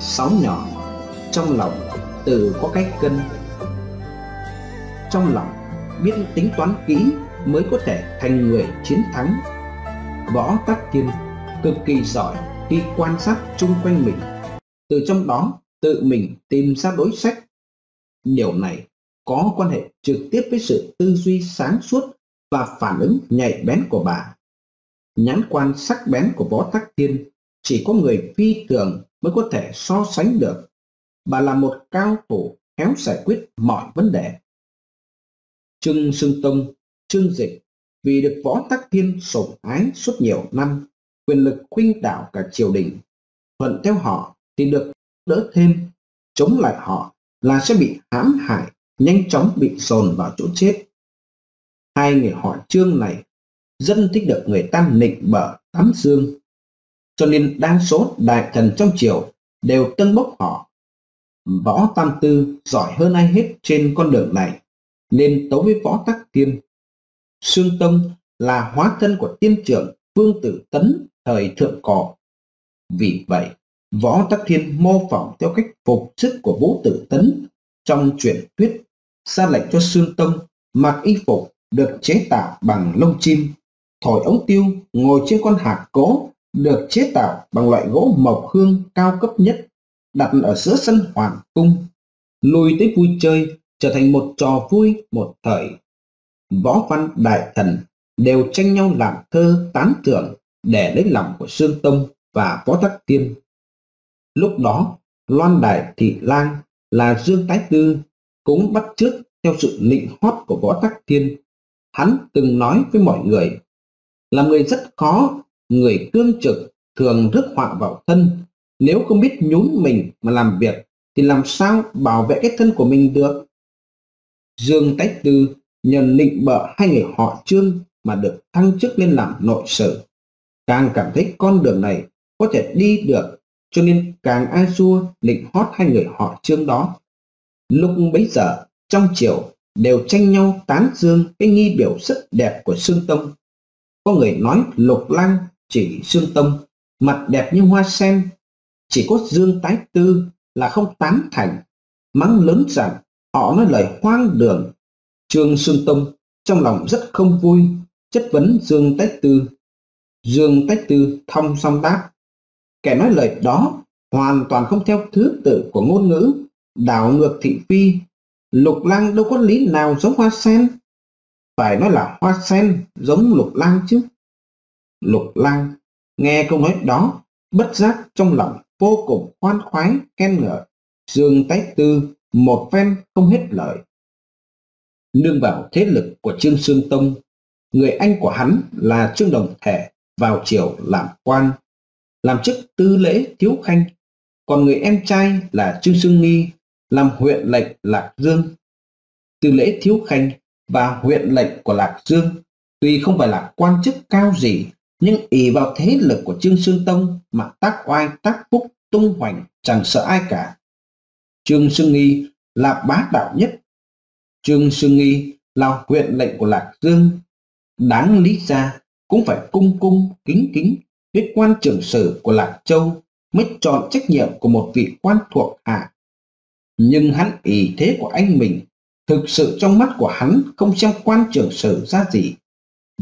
Sáu nhỏ, trong lòng tự có cách cân. Trong lòng biết tính toán kỹ mới có thể thành người chiến thắng. Võ Tắc Thiên cực kỳ giỏi khi quan sát chung quanh mình. Từ trong đó tự mình tìm ra đối sách. Điều này có quan hệ trực tiếp với sự tư duy sáng suốt và phản ứng nhạy bén của bà. Nhãn quan sắc bén của Võ Tắc Thiên chỉ có người phi thường mới có thể so sánh được. Bà là một cao thủ khéo giải quyết mọi vấn đề. Trưng Sương Tông, Trương Dịch, vì được võ tắc thiên sủng ái suốt nhiều năm, quyền lực khuynh đảo cả triều đình. Thuận theo họ thì được đỡ thêm, chống lại họ là sẽ bị hãm hại, nhanh chóng bị dồn vào chỗ chết. Hai người họ trương này, dân thích được người ta nịnh bợ tắm dương cho nên đa số đại thần trong triều đều tân bốc họ. Võ tam tư giỏi hơn ai hết trên con đường này, nên tấu với võ tắc tiên sương tông là hóa thân của tiên trưởng, vương tử tấn, thời thượng cổ. Vì vậy, võ tắc thiên mô phỏng theo cách phục sức của vũ tử tấn trong truyền thuyết, ra lệnh cho sương tông mặc y phục được chế tạo bằng lông chim, thổi ống tiêu, ngồi trên con hạc cố được chế tạo bằng loại gỗ mộc hương cao cấp nhất, đặt ở giữa sân hoàng cung lui tới vui chơi, trở thành một trò vui một thời võ văn đại thần đều tranh nhau làm thơ tán thưởng để lấy lòng của sương tông và võ tắc tiên. Lúc đó, loan đại thị lang là dương tái tư cũng bắt chước theo sự nịnh hót của võ tắc thiên hắn từng nói với mọi người là người rất khó, người cương trực, thường rước họa vào thân. Nếu không biết nhún mình mà làm việc thì làm sao bảo vệ cái thân của mình được? Dương tách tư nhờ nịnh bợ hai người họ trương mà được thăng chức lên làm nội sử càng cảm thấy con đường này có thể đi được cho nên càng ai xua định hót hai người họ trương đó lúc bấy giờ trong triều đều tranh nhau tán dương cái nghi biểu rất đẹp của Sương Tông. Có người nói Lục Lang chỉ Sương Tông, mặt đẹp như hoa sen, chỉ có Dương Tái Tư là không tán thành, mắng lớn rằng họ nói lời hoang đường. Trương Xuân Tông trong lòng rất không vui, chất vấn Dương Tách Tư. Dương Tách Tư thông song đáp, kẻ nói lời đó hoàn toàn không theo thứ tự của ngôn ngữ, đảo ngược thị phi. Lục lang đâu có lý nào giống hoa sen? Phải nói là hoa sen giống lục lang chứ. Lục lang nghe câu nói đó bất giác trong lòng vô cùng khoan khoái khen ngợi. Dương Tách tư một phen không hết lời nương vào thế lực của trương sương tông người anh của hắn là trương đồng thể vào triều làm quan, làm chức tư lễ thiếu khanh còn người em trai là trương sương nghi, làm huyện lệnh Lạc Dương. tư lễ thiếu khanh và huyện lệnh của Lạc Dương, tuy không phải là quan chức cao gì, nhưng ỷ vào thế lực của Trương Sương Tông mà tác oai, tác phúc, tung hoành, chẳng sợ ai cả. Trương Sương Nghi là bá đạo nhất. Trương Sương Nghi là huyện lệnh của Lạc Dương. Đáng lý ra cũng phải cung cung kính kính với quan trưởng sử của Lạc Châu mới chọn trách nhiệm của một vị quan thuộc hạ. Nhưng hắn ý thế của anh mình thực sự trong mắt của hắn không xem quan trưởng sử ra gì.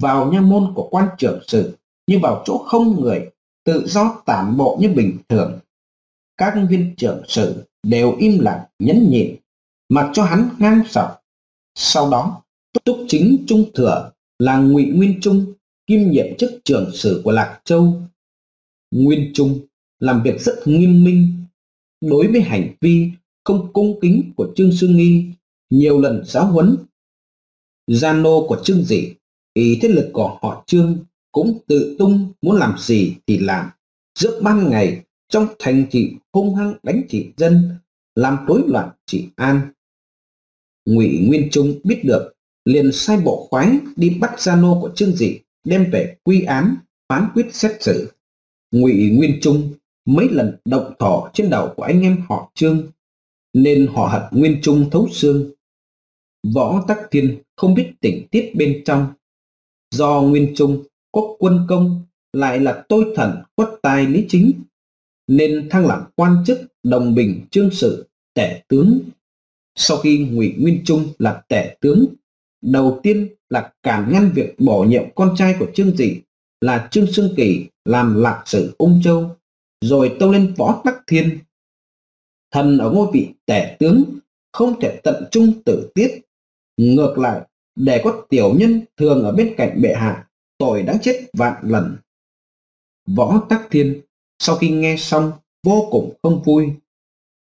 Vào nha môn của quan trưởng sử như vào chỗ không người, tự do tản bộ như bình thường. Các viên trưởng sử đều im lặng, nhẫn nhịn, mặc cho hắn ngang sọc sau đó túc chính trung thừa là ngụy nguyên trung kiêm nhiệm chức trưởng sử của lạc châu nguyên trung làm việc rất nghiêm minh đối với hành vi không cung kính của Trương Sư Nghi nhiều lần giáo huấn. Gia nô của Trương Dị, ý thế lực của họ Trương cũng tự tung muốn làm gì thì làm. Giữa ban ngày trong thành thị hung hăng đánh trị dân, làm rối loạn trị an. Ngụy Nguyên Trung biết được, liền sai bộ khoái đi bắt gia nô của Trương Dị đem về quy án phán quyết xét xử. Ngụy Nguyên Trung mấy lần động thỏ trên đầu của anh em họ Trương nên họ hận Nguyên Trung thấu xương. Võ Tắc Thiên không biết tình tiết bên trong. Do Nguyên Trung có quân công lại là tôi thần quất tài lý chính, nên thăng làm quan chức đồng bình trương sự tể tướng. Sau khi Ngụy Nguyên Trung là tể tướng, đầu tiên là cản ngăn việc bổ nhiệm con trai của Trương Dị là Trương Sương Kỳ làm lạc sử Ung Châu, rồi tâu lên Võ Tắc Thiên. Thần ở ngôi vị tể tướng không thể tận trung tử tiết ngược lại để có tiểu nhân thường ở bên cạnh bệ hạ tội đáng chết vạn lần. Võ tắc thiên sau khi nghe xong vô cùng không vui.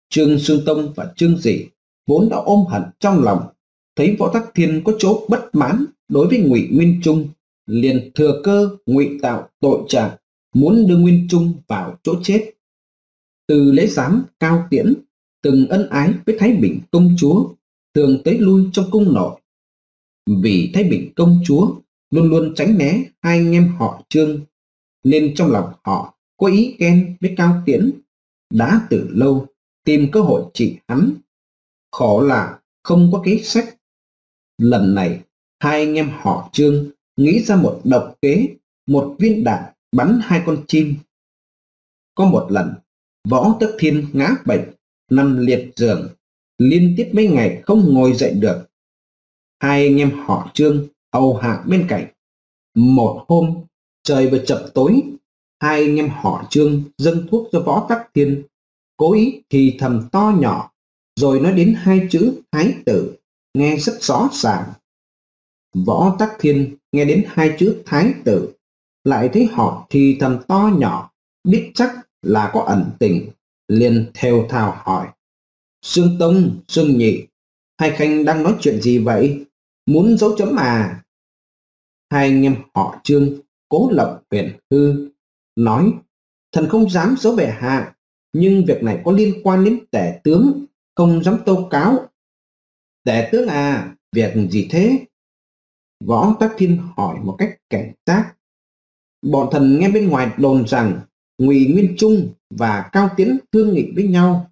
Trương sương tông và trương dị vốn đã ôm hận trong lòng thấy võ tắc thiên có chỗ bất mãn đối với ngụy nguyên trung liền thừa cơ ngụy tạo tội trạng muốn đưa Nguyên Trung vào chỗ chết. Từ lễ giám cao tiễn, từng ân ái với Thái Bình công chúa, thường tới lui trong cung nội. Vì Thái Bình công chúa luôn luôn tránh né hai anh em họ Trương, nên trong lòng họ có ý ghen với Cao Tiễn, đã từ lâu tìm cơ hội trị hắn. Khổ là không có kế sách. Lần này, hai anh em họ Trương nghĩ ra một độc kế, một viên đạn bắn hai con chim. Có một lần, Võ Tất Thiên ngã bệnh, nằm liệt giường, liên tiếp mấy ngày không ngồi dậy được. Hai anh em họ Trương hầu hạ bên cạnh. Một hôm, trời vừa chập tối, hai anh em họ Trương dâng thuốc cho Võ Tắc Thiên, cố ý thì thầm to nhỏ, rồi nói đến hai chữ thái tử, nghe rất rõ ràng. Võ Tắc Thiên nghe đến hai chữ thái tử, lại thấy họ thì thầm to nhỏ, biết chắc là có ẩn tình, liền theo thào hỏi. Sương Tông, Sương Nhị, hai khanh đang nói chuyện gì vậy? Muốn dấu chấm à? Hai anh em họ Trương, cố lộng huyền hư, nói, thần không dám giấu bệ hạ, nhưng việc này có liên quan đến tể tướng, không dám tâu cáo. Tể tướng à, việc gì thế? Võ Tắc Thiên hỏi một cách cảnh giác. Bọn thần nghe bên ngoài đồn rằng Ngụy Nguyên Trung và Cao Tiến thương nghị với nhau.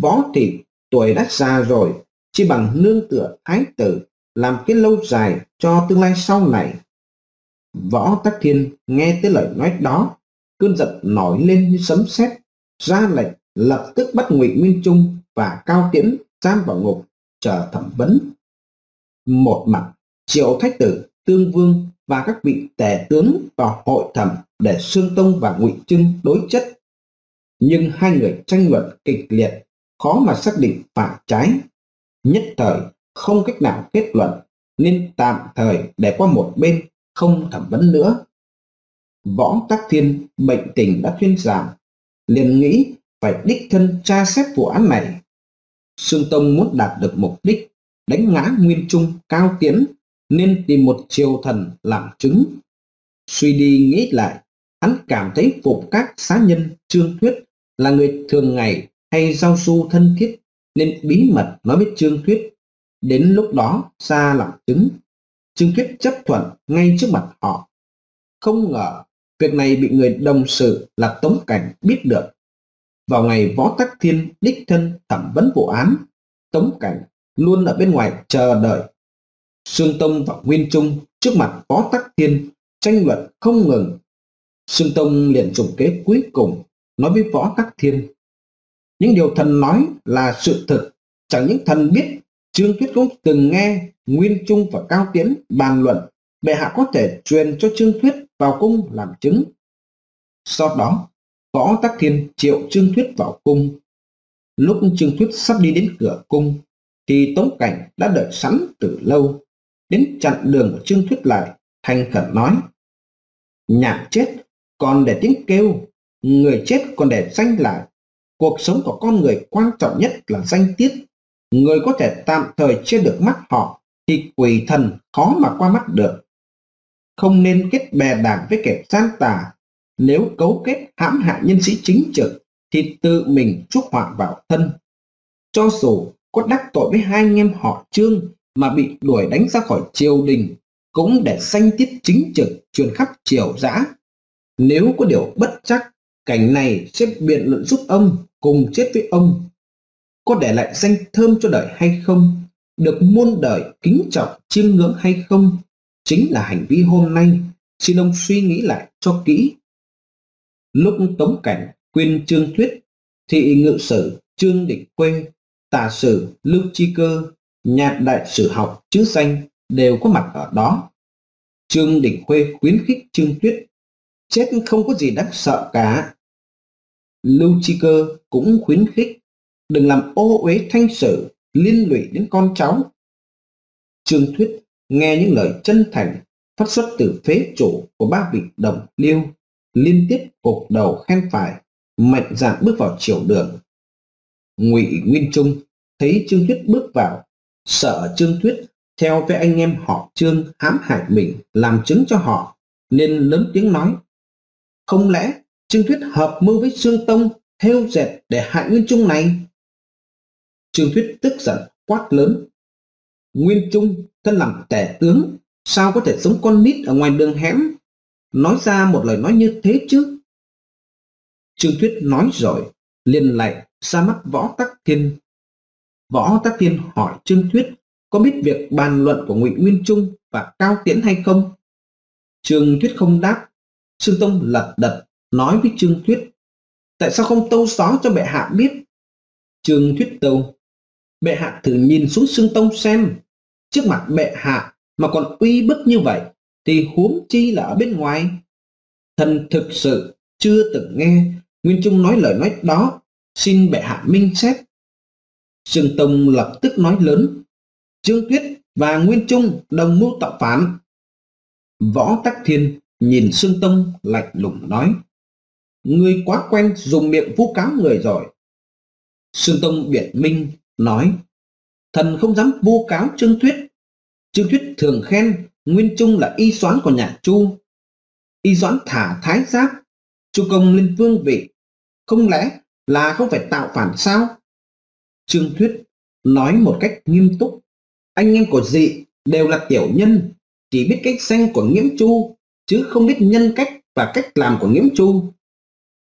Võ thị tuổi đã già rồi, chỉ bằng nương tựa thái tử làm cái lâu dài cho tương lai sau này. Võ Tắc Thiên nghe tới lời nói đó, cơn giận nổi lên như sấm sét, ra lệnh lập tức bắt Ngụy Nguyên Trung và Cao Tiễn giam vào ngục chờ thẩm vấn. Một mặt, Triệu Thái tử, Tương Vương và các vị tể tướng vào hội thẩm để Sương Tông và Ngụy Trưng đối chất. Nhưng hai người tranh luận kịch liệt, khó mà xác định phải trái. Nhất thời không cách nào kết luận nên tạm thời để qua một bên không thẩm vấn nữa. Võ Tắc Thiên bệnh tình đã thuyên giảm, liền nghĩ phải đích thân tra xét vụ án này. Sương Tông muốn đạt được mục đích đánh ngã Nguyên Trung cao tiến nên tìm một triều thần làm chứng. Suy đi nghĩ lại, hắn cảm thấy phục các xá nhân Trương Thuyết là người thường ngày hay giao du thân thiết nên bí mật nói với Trương Thuyết. Đến lúc đó ra làm chứng. Trương Thuyết chấp thuận ngay trước mặt họ. Không ngờ việc này bị người đồng sự là Tống Cảnh biết được. Vào ngày Võ Tắc Thiên đích thân thẩm vấn vụ án, Tống Cảnh luôn ở bên ngoài chờ đợi Sương Tông và Nguyên Trung trước mặt võ Tắc Thiên tranh luận không ngừng. Sương Tông liền dùng kế cuối cùng nói với Võ Tắc Thiên. Những điều thần nói là sự thực, chẳng những thần biết, Trương Thuyết cũng từng nghe Nguyên Trung và Cao Tiến bàn luận, bệ hạ có thể truyền cho Trương Thuyết vào cung làm chứng. Sau đó, Võ Tắc Thiên triệu Trương Thuyết vào cung. Lúc Trương Thuyết sắp đi đến cửa cung, thì Tống Cảnh đã đợi sẵn từ lâu đến chặn đường của Trương Thuyết lại, thành khẩn nói. Nhạc chết còn để tiếng kêu, người chết còn để danh lại. Cuộc sống của con người quan trọng nhất là danh tiết. Người có thể tạm thời che được mắt họ, thì quỷ thần khó mà qua mắt được. Không nên kết bè đảng với kẻ gian tà. Nếu cấu kết hãm hại nhân sĩ chính trực, thì tự mình chuốc họa vào thân. Cho dù có đắc tội với hai anh em họ trương mà bị đuổi đánh ra khỏi triều đình cũng để sanh tiết chính trực truyền khắp triều dã. Nếu có điều bất chắc, cảnh này sẽ biện luận giúp ông cùng chết với ông. Có để lại danh thơm cho đời hay không? Được muôn đời kính trọng chiêm ngưỡng hay không? Chính là hành vi hôm nay. Xin ông suy nghĩ lại cho kỹ. Lúc tống cảnh quyên trương thuyết, thị ngự sử trương định quê, tả sử lưu chi cơ nhạc đại sử học chữ xanh đều có mặt ở đó. Trương Đình Khuê khuyến khích Trương Tuyết, chết không có gì đáng sợ cả. Lưu Chi Cơ cũng khuyến khích, đừng làm ô uế thanh sử, liên lụy đến con cháu. Trương Thuyết nghe những lời chân thành phát xuất từ phế chủ của ba vị đồng liêu, liên tiếp cục đầu khen phải, mạnh dạn bước vào triều đường. Ngụy Nguyên Trung thấy Trương Thuyết bước vào sợ Trương Thuyết theo với anh em họ Trương hãm hại mình làm chứng cho họ nên lớn tiếng nói không lẽ trương thuyết hợp mưu với trương tông theo dệt để hại nguyên trung này trương thuyết tức giận quát lớn nguyên trung thân làm tể tướng sao có thể sống con nít ở ngoài đường hẻm nói ra một lời nói như thế chứ? Trương thuyết nói rồi, liền lại ra mắt võ tắc thiên. Võ tắc thiên hỏi trương thuyết, có biết việc bàn luận của ngụy nguyên trung và cao tiễn hay không? Trương thuyết không đáp. Sương tông lật đật nói với trương thuyết, tại sao không tâu xó cho bệ hạ biết? Trương thuyết tâu bệ hạ thử nhìn xuống sương tông xem. Trước mặt bệ hạ mà còn uy bức như vậy thì huống chi là ở bên ngoài. Thần thực sự chưa từng nghe nguyên trung nói lời nói đó. Xin bệ hạ minh xét. Sương tông lập tức nói lớn. Trương tuyết và nguyên trung đồng mưu tạo phản. Võ tắc thiên nhìn sương tông lạnh lùng nói. Ngươi quá quen dùng miệng vu cáo người rồi. Sương tông biện minh nói. Thần không dám vu cáo trương tuyết, trương tuyết thường khen nguyên trung là y soán của nhà chu. Y doãn thả thái giáp, chu công lên vương vị. Không lẽ là không phải tạo phản sao? Trương thuyết nói một cách nghiêm túc. Anh em của dị đều là tiểu nhân, chỉ biết cách danh của nghiễm chu, chứ không biết nhân cách và cách làm của nghiễm chu.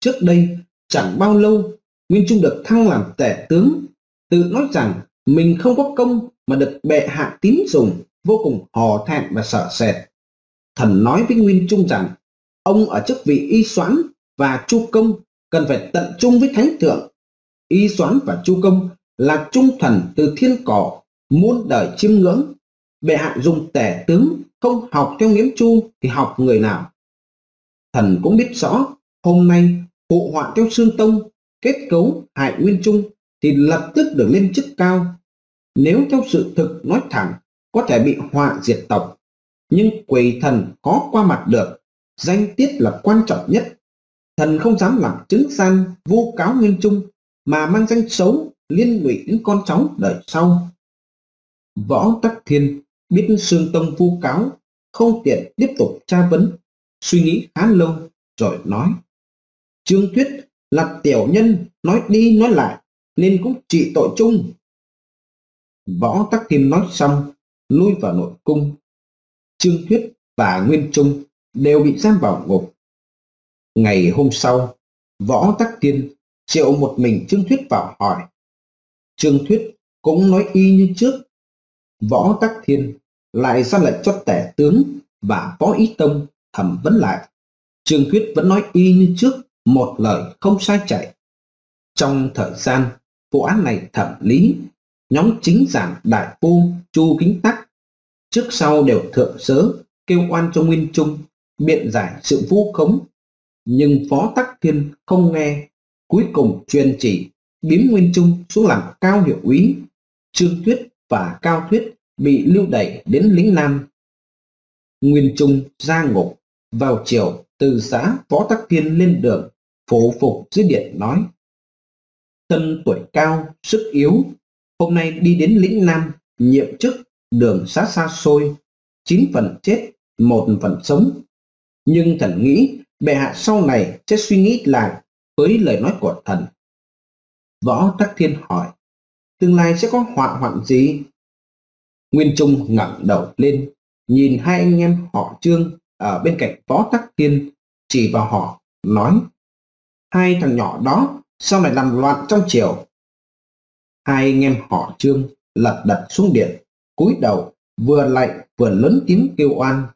Trước đây, chẳng bao lâu, nguyên trung được thăng làm tể tướng, tự nói rằng mình không có công mà được bệ hạ tín dùng vô cùng hò thẹn và sợ sệt. Thần nói với nguyên trung rằng, ông ở chức vị y soán và chu công cần phải tận trung với thánh thượng. Y soán và chu công là trung thần từ thiên cổ muôn đời chiêm ngưỡng. Bệ hạ dùng tể tướng không học theo nghiễm chu thì học người nào? Thần cũng biết rõ, hôm nay phụ họa theo xương tông, kết cấu hại nguyên trung thì lập tức được lên chức cao. Nếu theo sự thực nói thẳng có thể bị họa diệt tộc. Nhưng quỷ thần khó qua mặt được, danh tiết là quan trọng nhất. Thần không dám làm chứng gian vu cáo nguyên trung, mà mang danh xấu liên lụy đến con cháu đời sau. Võ tắc thiên biết sương tông vu cáo, không tiện tiếp tục tra vấn, suy nghĩ khá lâu rồi nói. Trương thuyết là tiểu nhân, nói đi nói lại, nên cũng trị tội chung. Võ tắc thiên nói xong lui vào nội cung. Trương thuyết và nguyên trung đều bị giam vào ngục. Ngày hôm sau, võ tắc thiên triệu một mình trương thuyết vào hỏi. Trương thuyết cũng nói y như trước. Võ tắc thiên lại ra lệnh cho tể tướng và võ ý tông thẩm vấn lại. Trương thuyết vẫn nói y như trước, một lời không sai chạy. Trong thời gian vụ án này thẩm lý, nhóm chính giảng đại phu chu kính tắc trước sau đều thượng sớ, kêu oan cho nguyên trung biện giải sự vu khống. Nhưng phó tắc thiên không nghe, cuối cùng truyền chỉ, biến nguyên trung xuống làm cao hiệu úy. Trương thuyết và cao thuyết bị lưu đẩy đến lĩnh nam. Nguyên trung ra ngục, vào chiều từ xã phó tắc thiên lên đường, phổ phục dưới điện nói. Thân tuổi cao, sức yếu, hôm nay đi đến lĩnh nam, nhiệm chức đường xa xa xôi, chín phần chết, một phần sống. Nhưng thần nghĩ, bệ hạ sau này sẽ suy nghĩ lại với lời nói của thần. Võ tắc thiên hỏi, tương lai sẽ có họa hoạn gì? Nguyên trung ngẩng đầu lên, nhìn hai anh em họ trương ở bên cạnh võ tắc thiên, chỉ vào họ, nói, hai thằng nhỏ đó sau này làm loạn trong triều? Hai anh em họ trương lật đật xuống điện cúi đầu, vừa lạnh vừa lớn tiếng kêu oan.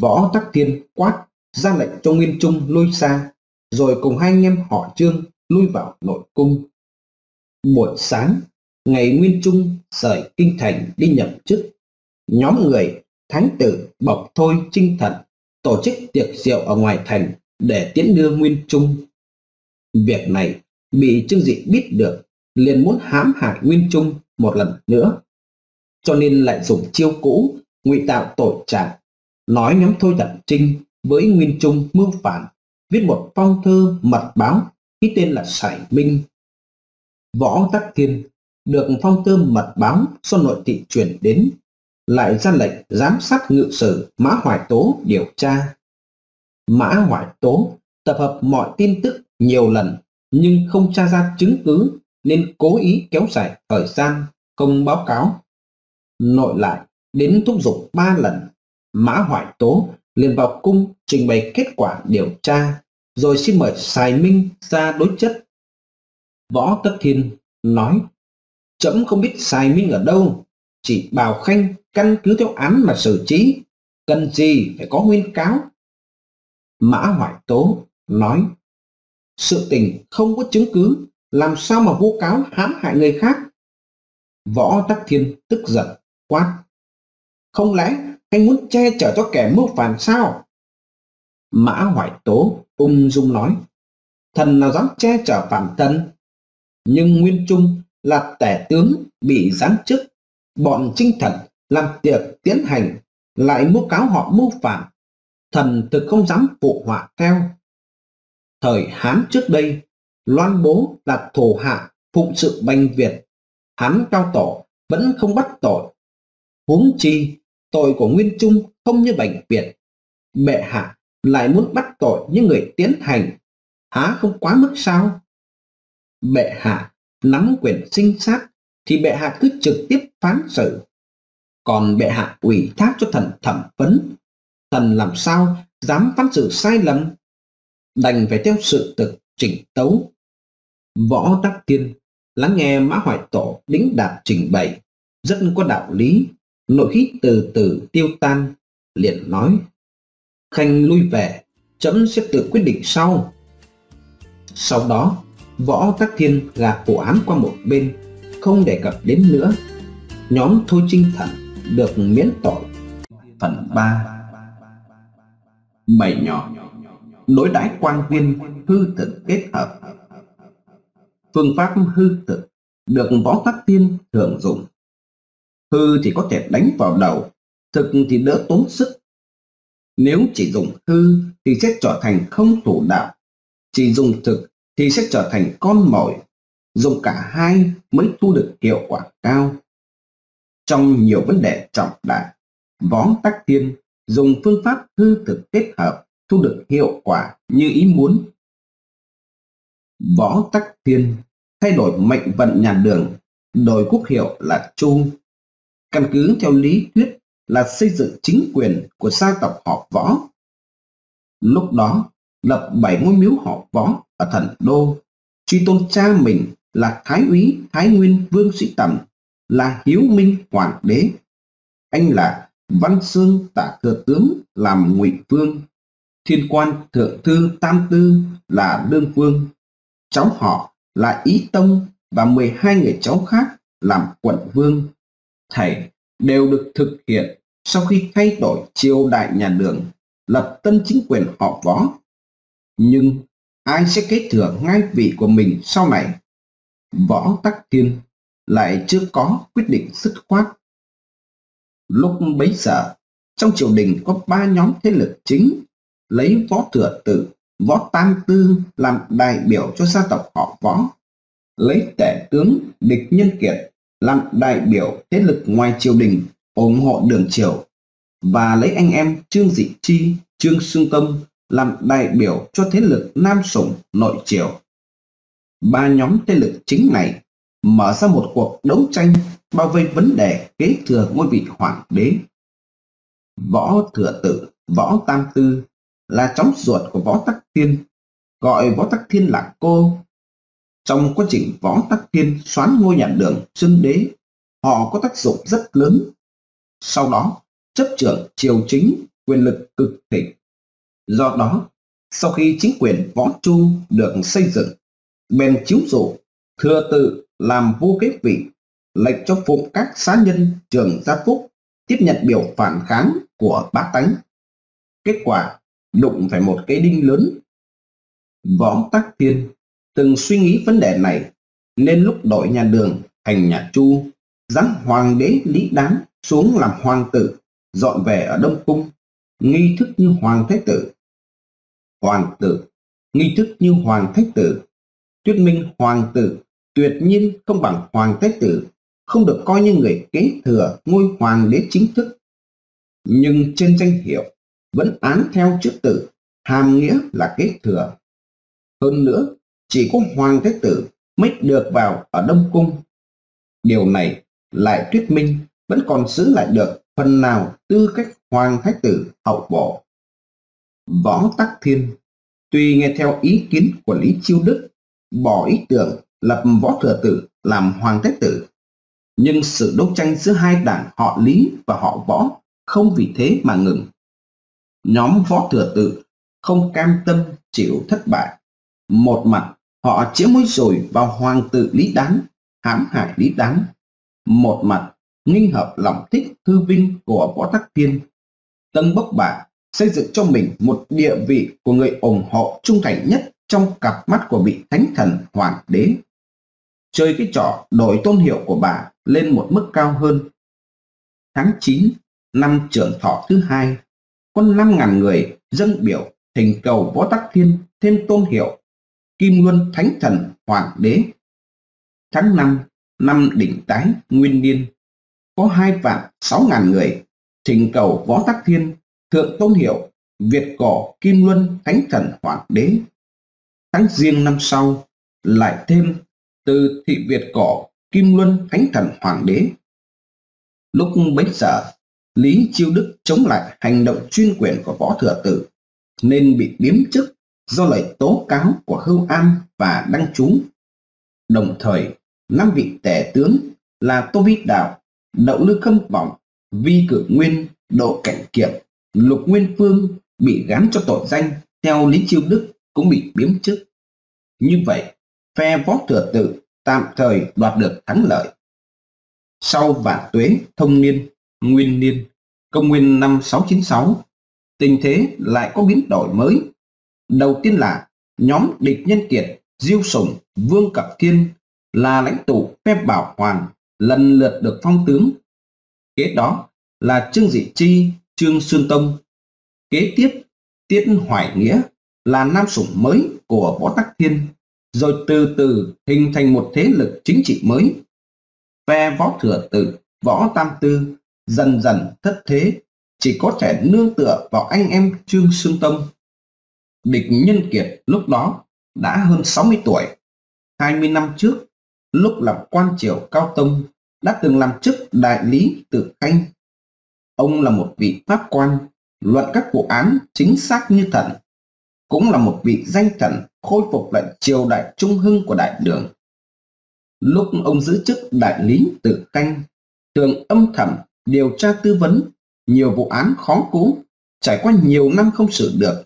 Võ tắc thiên quát, ra lệnh cho nguyên trung lui xa, rồi cùng hai anh em họ trương lui vào nội cung. Buổi sáng, ngày nguyên trung rời kinh thành đi nhậm chức. Nhóm người thánh tử bọc thôi trinh thận tổ chức tiệc rượu ở ngoài thành để tiễn đưa nguyên trung. Việc này bị trương dị biết được, liền muốn hãm hại nguyên trung một lần nữa cho nên lại dùng chiêu cũ, ngụy tạo tội trạng nói nhóm thôi thận trinh với nguyên trung mưu phản, viết một phong thư mật báo, ký tên là sải minh võ tắc thiên được phong thư mật báo do nội thị chuyển đến, lại ra lệnh giám sát ngự sử Mã Hoài Tố điều tra. Mã Hoài Tố tập hợp mọi tin tức nhiều lần, nhưng không tra ra chứng cứ, nên cố ý kéo dài thời gian, không báo cáo. Nội lại đến thúc giục ba lần, Mã Hoài Tố liền vào cung trình bày kết quả điều tra rồi xin mời Sài Minh ra đối chất. Võ Tất Thiên nói, chấm không biết Sài Minh ở đâu, chỉ bảo Khanh căn cứ theo án mà xử trí, cần gì phải có nguyên cáo. Mã Hoài Tố nói, sự tình không có chứng cứ, làm sao mà vô cáo hãm hại người khác? Võ Tắc Thiên tức giận, quát. Không lẽ anh muốn che chở cho kẻ mưu phản sao? Mã Hoài Tố ung dung nói, thần nào dám che chở phản thần? Nhưng Nguyên Trung là tể tướng bị giáng chức, bọn trinh thần làm tiệc tiến hành, lại mưu cáo họ mưu phản. Thần thực không dám phụ họa theo. Thời Hán trước đây, loan bố là thổ hạ phụng sự bành Việt. Hán cao tổ vẫn không bắt tội. Huống chi, tội của Nguyên Trung không như bành Việt. mẹ hạ lại muốn bắt tội như người tiến hành. Há không quá mức sao? Bệ hạ nắm quyền sinh sát thì bệ hạ cứ trực tiếp phán xử. Còn bệ hạ ủy thác cho thần thẩm vấn. Thần làm sao dám phán xử sai lầm? Đành phải theo sự thực chỉnh tấu. Võ Đắc Thiên lắng nghe Mã Hoài Tổ đính đạt trình bày, rất có đạo lý, nội khí từ từ tiêu tan, liền nói. Khanh lui về, chấm sẽ tự quyết định sau. Sau đó, Võ Tắc Thiên gạt vụ án qua một bên, không đề cập đến nữa. Nhóm Thôi Trinh Thần được miễn tội. Phần 3 Bảy nhỏ Đối đãi quan viên hư thực kết hợp Phương pháp hư thực được Võ Tắc Thiên thường dùng. Hư thì có thể đánh vào đầu, thực thì đỡ tốn sức. Nếu chỉ dùng hư thì sẽ trở thành không thủ đạo, chỉ dùng thực thì sẽ trở thành con mồi. Dùng cả hai mới thu được hiệu quả cao. Trong nhiều vấn đề trọng đại, Võ Tắc Thiên dùng phương pháp hư thực kết hợp thu được hiệu quả như ý muốn. Võ Tắc Thiên thay đổi mệnh vận nhà đường, đổi quốc hiệu là Chu. Căn cứ theo lý thuyết là xây dựng chính quyền của gia tộc họ Võ. Lúc đó, lập bảy ngôi miếu họ Võ ở thần đô truy tôn cha mình là Thái úy Thái Nguyên Vương Sĩ Tầm, là Hiếu Minh Hoàng đế. Anh là Văn Sương Tả Thừa Tướng làm ngụy Vương, Thiên quan Thượng Thư Tam Tư là Đương Vương. Cháu họ là Ý Tông và 12 người cháu khác làm quận vương thảy đều được thực hiện sau khi thay đổi triều đại nhà đường, lập tân chính quyền họ võ. Nhưng ai sẽ kế thừa ngai vị của mình sau này. Võ Tắc Thiên lại chưa có quyết định dứt khoát. Lúc bấy giờ, trong triều đình có ba nhóm thế lực chính, lấy võ thừa tự, võ tam tư làm đại biểu cho gia tộc họ võ, lấy tể tướng địch nhân kiệt làm đại biểu thế lực ngoài triều đình ủng hộ đường triều và lấy anh em Trương Dị Chi, Trương xương tâm làm đại biểu cho thế lực Nam Sủng nội triều. Ba nhóm thế lực chính này mở ra một cuộc đấu tranh bao vây vấn đề kế thừa ngôi vị hoàng đế. Võ Thừa Tự, Võ Tam Tư là cháu ruột của Võ Tắc Thiên, gọi Võ Tắc Thiên là cô. Trong quá trình Võ Tắc Thiên xoán ngôi nhà đường xưng đế, họ có tác dụng rất lớn. Sau đó, chấp trưởng triều chính, quyền lực cực thịnh Do đó, sau khi chính quyền võ chu được xây dựng, bèn chiếu dụ thừa tự làm vua kế vị, lệnh cho phụng các xá nhân trường gia phúc tiếp nhận biểu phản kháng của bá tánh. Kết quả, đụng phải một cái đinh lớn. Võ Tắc Thiên từng suy nghĩ vấn đề này, nên lúc đổi nhà đường thành nhà Chu, giáng hoàng đế Lý đán xuống làm hoàng tử, dọn về ở Đông Cung, nghi thức như hoàng thái tử hoàng tử, nghi thức như hoàng thái tử, tuyết minh hoàng tử tuyệt nhiên không bằng hoàng thái tử không được coi như người kế thừa ngôi hoàng đế chính thức. Nhưng trên danh hiệu vẫn án theo chức tử, hàm nghĩa là kế thừa. Hơn nữa, chỉ có hoàng thái tử mới được vào ở Đông Cung. Điều này lại thuyết minh vẫn còn giữ lại được phần nào tư cách hoàng thái tử hậu bộ. Võ Tắc Thiên tuy nghe theo ý kiến của Lý Chiêu Đức, bỏ ý tưởng lập võ thừa tử làm hoàng thái tử, nhưng sự đấu tranh giữa hai đảng họ Lý và họ Võ không vì thế mà ngừng. Nhóm võ thừa tự không cam tâm chịu thất bại. Một mặt họ chĩa mũi rồi vào hoàng tử Lý đán hãm hại Lý đán Một mặt nghinh hợp lòng thích thư vinh của võ tắc thiên. Tân bốc bạ, xây dựng cho mình một địa vị của người ủng hộ trung thành nhất trong cặp mắt của vị thánh thần hoàng đế. Chơi cái trò đổi tôn hiệu của bà lên một mức cao hơn. Tháng 9 năm trưởng thọ thứ hai, có 5.000 người dâng biểu thỉnh cầu Võ Tắc Thiên thêm tôn hiệu Kim Luân Thánh Thần Hoàng đế. Tháng 5 năm đỉnh tái nguyên niên, có hai vạn sáu ngàn người thỉnh cầu Võ Tắc Thiên thượng tôn hiệu Việt cổ Kim Luân Thánh Thần Hoàng đế. Tháng riêng năm sau lại thêm từ thị Việt cổ Kim Luân Thánh Thần Hoàng đế. Lúc bấy giờ, Lý Chiêu Đức chống lại hành động chuyên quyền của Võ Thừa Tử, nên bị biếm chức do lời tố cáo của Hưu An và Đăng Chúng. Đồng thời, năm vị tể tướng là Tô Vi Đạo, Đậu Lư Khâm Vọng, Vi Cử Nguyên, Độ Cảnh Kiệm, Lục Nguyên Phương bị gán cho tội danh theo Lý Chiêu Đức cũng bị biếm chức. Như vậy, phe Võ Thừa tự tạm thời đoạt được thắng lợi. Sau vạn tuế thông niên, nguyên niên, công nguyên năm 696, tình thế lại có biến đổi mới. Đầu tiên là nhóm địch nhân kiệt, diêu sùng, vương cập thiên là lãnh tụ phép bảo hoàng lần lượt được phong tướng. Kế đó là Trương Dị Chi, Trương xuân Tông. Kế tiếp, Tiết Hoài Nghĩa là nam sủng mới của Võ Tắc Thiên rồi từ từ hình thành một thế lực chính trị mới. Phe võ thừa tử, võ tam tư dần dần thất thế, chỉ có thể nương tựa vào anh em Trương xuân Tông. Địch Nhân Kiệt lúc đó đã hơn 60 tuổi. 20 năm trước, lúc làm quan triều Cao Tông, đã từng làm chức đại lý tự khanh. Ông là một vị pháp quan, luận các vụ án chính xác như thần cũng là một vị danh thần khôi phục lại triều đại trung hưng của đại đường. Lúc ông giữ chức đại lý tự canh, thường âm thầm điều tra tư vấn nhiều vụ án khó cứu, trải qua nhiều năm không xử được,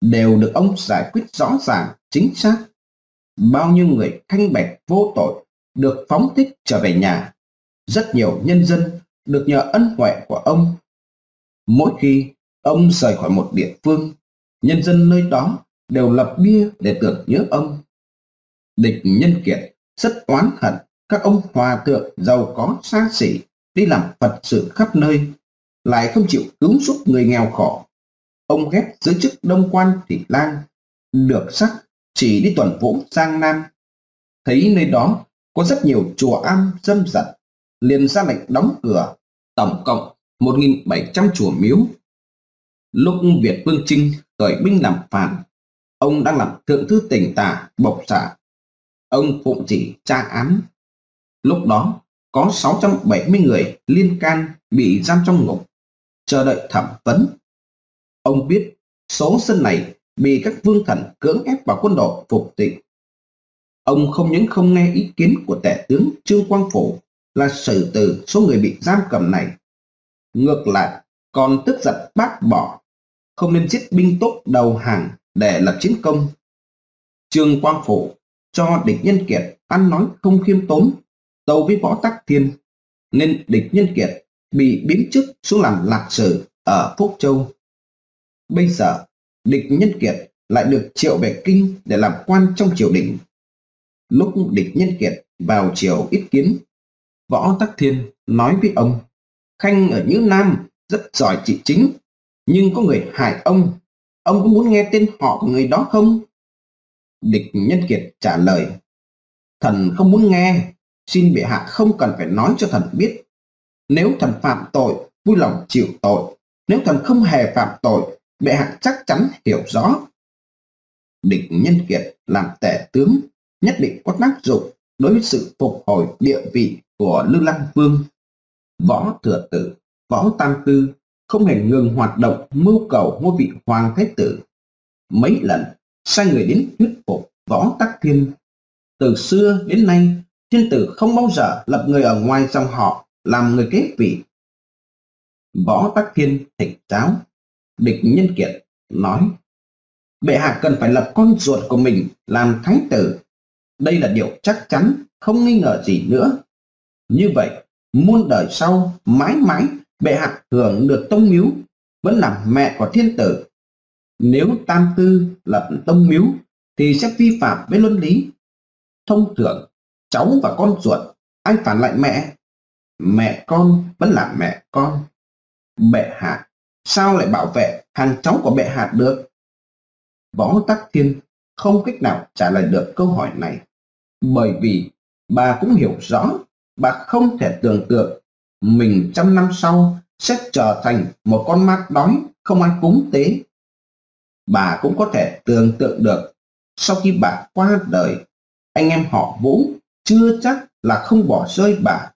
đều được ông giải quyết rõ ràng, chính xác. Bao nhiêu người thanh bạch vô tội được phóng thích trở về nhà. Rất nhiều nhân dân được nhờ ân huệ của ông. Mỗi khi ông rời khỏi một địa phương, nhân dân nơi đó đều lập bia để tưởng nhớ ông. Địch nhân kiệt rất oán hận các ông hòa thượng giàu có xa xỉ đi làm Phật sự khắp nơi, lại không chịu cứu giúp người nghèo khổ. Ông ghét giữ chức đông quan thị lang, được sắc chỉ đi tuần vũ Giang Nam. Thấy nơi đó có rất nhiều chùa am dâm dật, liền ra lệnh đóng cửa, tổng cộng 1.700 chùa miếu. Lúc Việt Vương Trinh khởi binh làm phản, ông đang làm thượng thư tỉnh tả bộc xạ. Ông phụng chỉ tra án. Lúc đó, có 670 người liên can bị giam trong ngục, chờ đợi thẩm vấn. Ông biết số dân này bị các vương thần cưỡng ép vào quân đội phục tịnh. Ông không những không nghe ý kiến của tể tướng Trương Quang phổ là xử tử số người bị giam cầm này. Ngược lại, còn tức giận bác bỏ không nên giết binh tốt đầu hàng để lập chiến công. Trương Quang phổ cho địch nhân kiệt ăn nói không khiêm tốn, tâu với võ tắc thiên, nên địch nhân kiệt bị biến chức xuống làm lạc sử ở Phúc Châu. Bây giờ, địch nhân kiệt lại được triệu về kinh để làm quan trong triều đình. Lúc địch nhân kiệt vào triều ít kiến, võ tắc thiên nói với ông, Khanh ở Nhữ Nam rất giỏi trị chính, nhưng có người hại ông Ông có muốn nghe tên họ của người đó không? Địch Nhân Kiệt trả lời. Thần không muốn nghe, xin bệ hạ không cần phải nói cho thần biết. Nếu thần phạm tội, vui lòng chịu tội. Nếu thần không hề phạm tội, bệ hạ chắc chắn hiểu rõ. Địch nhân kiệt làm tể tướng nhất định có tác dụng đối với sự phục hồi địa vị của Lư Lăng Vương. Võ Thừa Tử, Võ Tam Tư không hề ngừng hoạt động mưu cầu ngôi vị Hoàng Thái Tử. Mấy lần sai người đến thuyết phục Võ Tắc Thiên. Từ xưa đến nay, thiên tử không bao giờ lập người ở ngoài dòng họ làm người kế vị. Võ Tắc Thiên thỉnh giáo, địch nhân kiệt nói bệ hạ cần phải lập con ruột của mình làm thái tử đây là điều chắc chắn, không nghi ngờ gì nữa. Như vậy, muôn đời sau, mãi mãi, bệ hạ hưởng được tông miếu, vẫn là mẹ của thiên tử. Nếu tam tư lập tông miếu, thì sẽ vi phạm với luân lý. Thông thường, cháu và con ruột, anh phản lại mẹ? Mẹ con vẫn là mẹ con. Bệ hạ, sao lại bảo vệ hàng cháu của bệ hạ được? Võ Tắc Thiên không cách nào trả lời được câu hỏi này bởi vì bà cũng hiểu rõ bà không thể tưởng tượng mình trăm năm sau sẽ trở thành một con mát đói không ăn cúng tế. Bà cũng có thể tưởng tượng được sau khi bà qua đời, anh em họ Vũ chưa chắc là không bỏ rơi bà,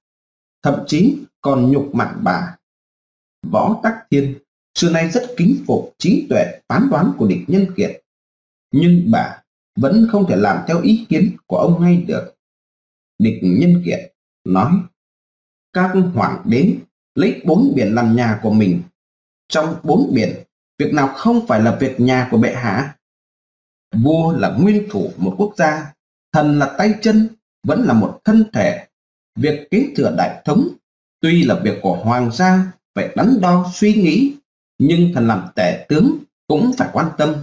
thậm chí còn nhục mặn bà. Võ Tắc Thiên xưa nay rất kính phục trí tuệ phán đoán của địch nhân kiệt, nhưng bà vẫn không thể làm theo ý kiến của ông ngay được. Địch nhân kiệt nói, các hoàng đế lấy bốn biển làm nhà của mình. Trong bốn biển, việc nào không phải là việc nhà của bệ hạ? Vua là nguyên thủ một quốc gia, thần là tay chân, vẫn là một thân thể. Việc kế thừa đại thống, tuy là việc của hoàng gia, phải đắn đo suy nghĩ, nhưng thần làm tể tướng cũng phải quan tâm.